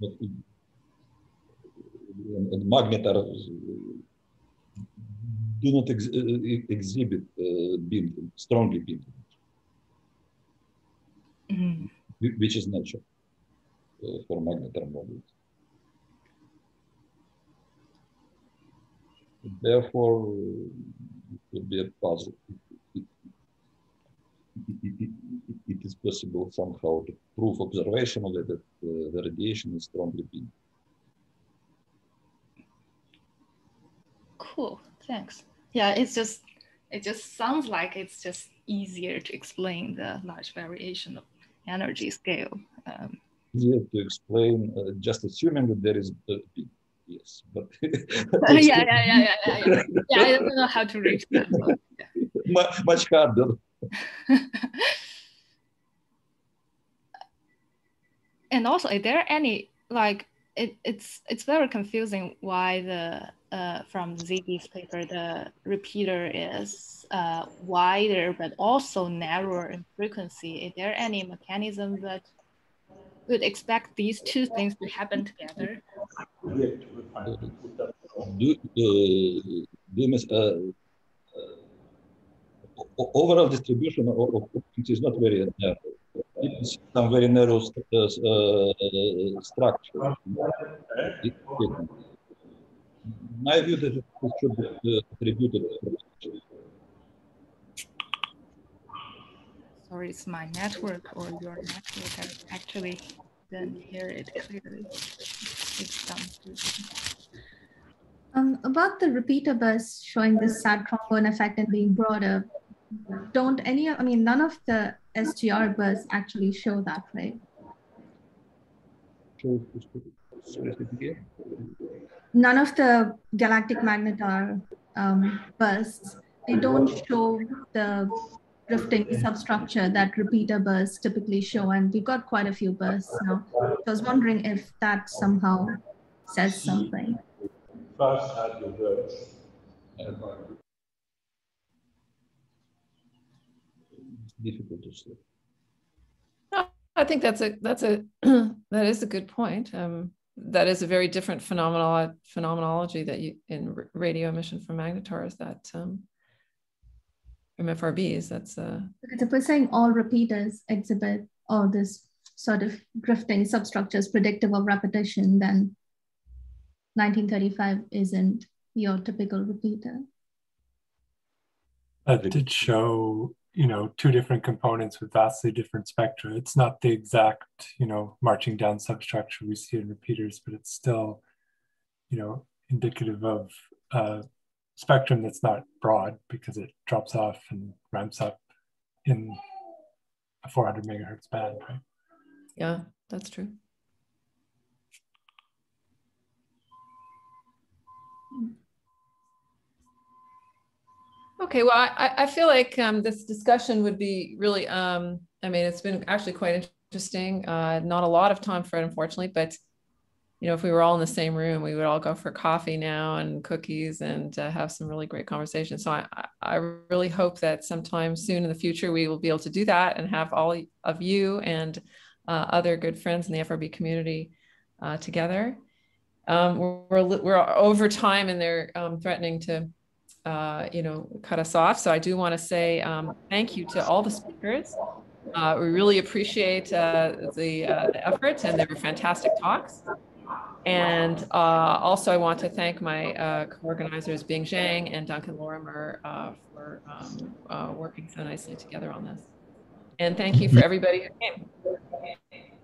but and magnetar do not ex exhibit uh, strongly beam, mm -hmm. which is natural uh, for magnetar modules. Therefore, it would be a puzzle. It, it, it, it is possible somehow to prove observationally that uh, the radiation is strongly beamed. Cool. Thanks. Yeah, it's just it just sounds like it's just easier to explain the large variation of energy scale. Um, easier to explain, uh, just assuming that there is a yes, but yeah, yeah, yeah, yeah, yeah, yeah. yeah. I don't know how to reach that. But, yeah. Much harder. and also, are there any like it, it's it's very confusing why the uh, from Ziggy's paper, the repeater is uh, wider but also narrower in frequency. Is there any mechanism that would expect these two things to happen together? Do, uh, uh, overall distribution of, of is not very narrow. It's some very narrow st uh, structure my view that it should be attributed. Sorry, it's my network or your network. I actually didn't hear it clearly. It's done. Um, about the repeater bus showing this sad trombone effect and being broader, don't any, I mean, none of the SGR bus actually show that, right? None of the galactic magnetar um, bursts, they don't show the drifting substructure that repeater bursts typically show. And we've got quite a few bursts now. So I was wondering if that somehow says something. First had the burst. difficult to say. I think that's a that's a that is a good point. Um, that is a very different phenomenolo- phenomenology that you in radio emission from magnetars that um, MFRBs. That's uh, because if we're saying all repeaters exhibit all this sort of drifting substructures predictive of repetition, then 1935 isn't your typical repeater. That did show you know two different components with vastly different spectra. It's not the exact you know marching down substructure we see in repeaters but it's still you know indicative of a spectrum that's not broad because it drops off and ramps up in a 400 megahertz band right? Yeah that's true Okay, well, I, I feel like um, this discussion would be really, um, I mean, it's been actually quite interesting. Uh, not a lot of time for it, unfortunately, but you know, if we were all in the same room, we would all go for coffee now and cookies and uh, have some really great conversations. So I, I really hope that sometime soon in the future, we will be able to do that and have all of you and uh, other good friends in the FRB community uh, together. Um, we're, we're over time and they're um, threatening to, uh, you know, cut us off. So I do want to say um, thank you to all the speakers. Uh, we really appreciate uh, the, the effort and they were fantastic talks. And uh, also, I want to thank my uh, co-organizers, Bing Zhang and Duncan Lorimer, uh, for um, uh, working so nicely together on this. And thank you for everybody who came.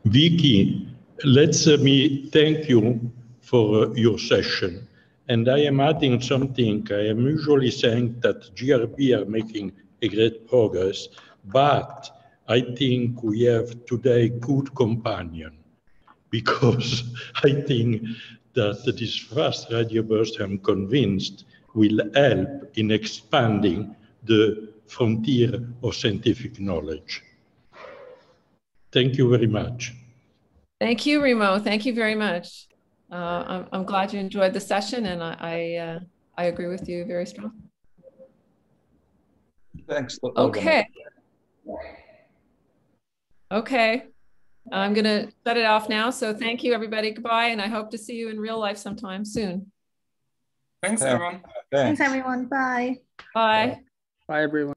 Vicky, let me thank you for uh, your session. And I am adding something. I am usually saying that GRB are making a great progress, but I think we have today good companion because I think that this fast radio burst, I'm convinced, will help in expanding the frontier of scientific knowledge. Thank you very much. Thank you, Remo. Thank you very much. Uh, I'm, I'm, glad you enjoyed the session, and I I, uh, I agree with you very strongly. Thanks. Okay. Okay. I'm going to shut it off now. So thank you, everybody. Goodbye. And I hope to see you in real life sometime soon. Thanks, everyone. Thanks, everyone. Bye. Bye. Bye, everyone.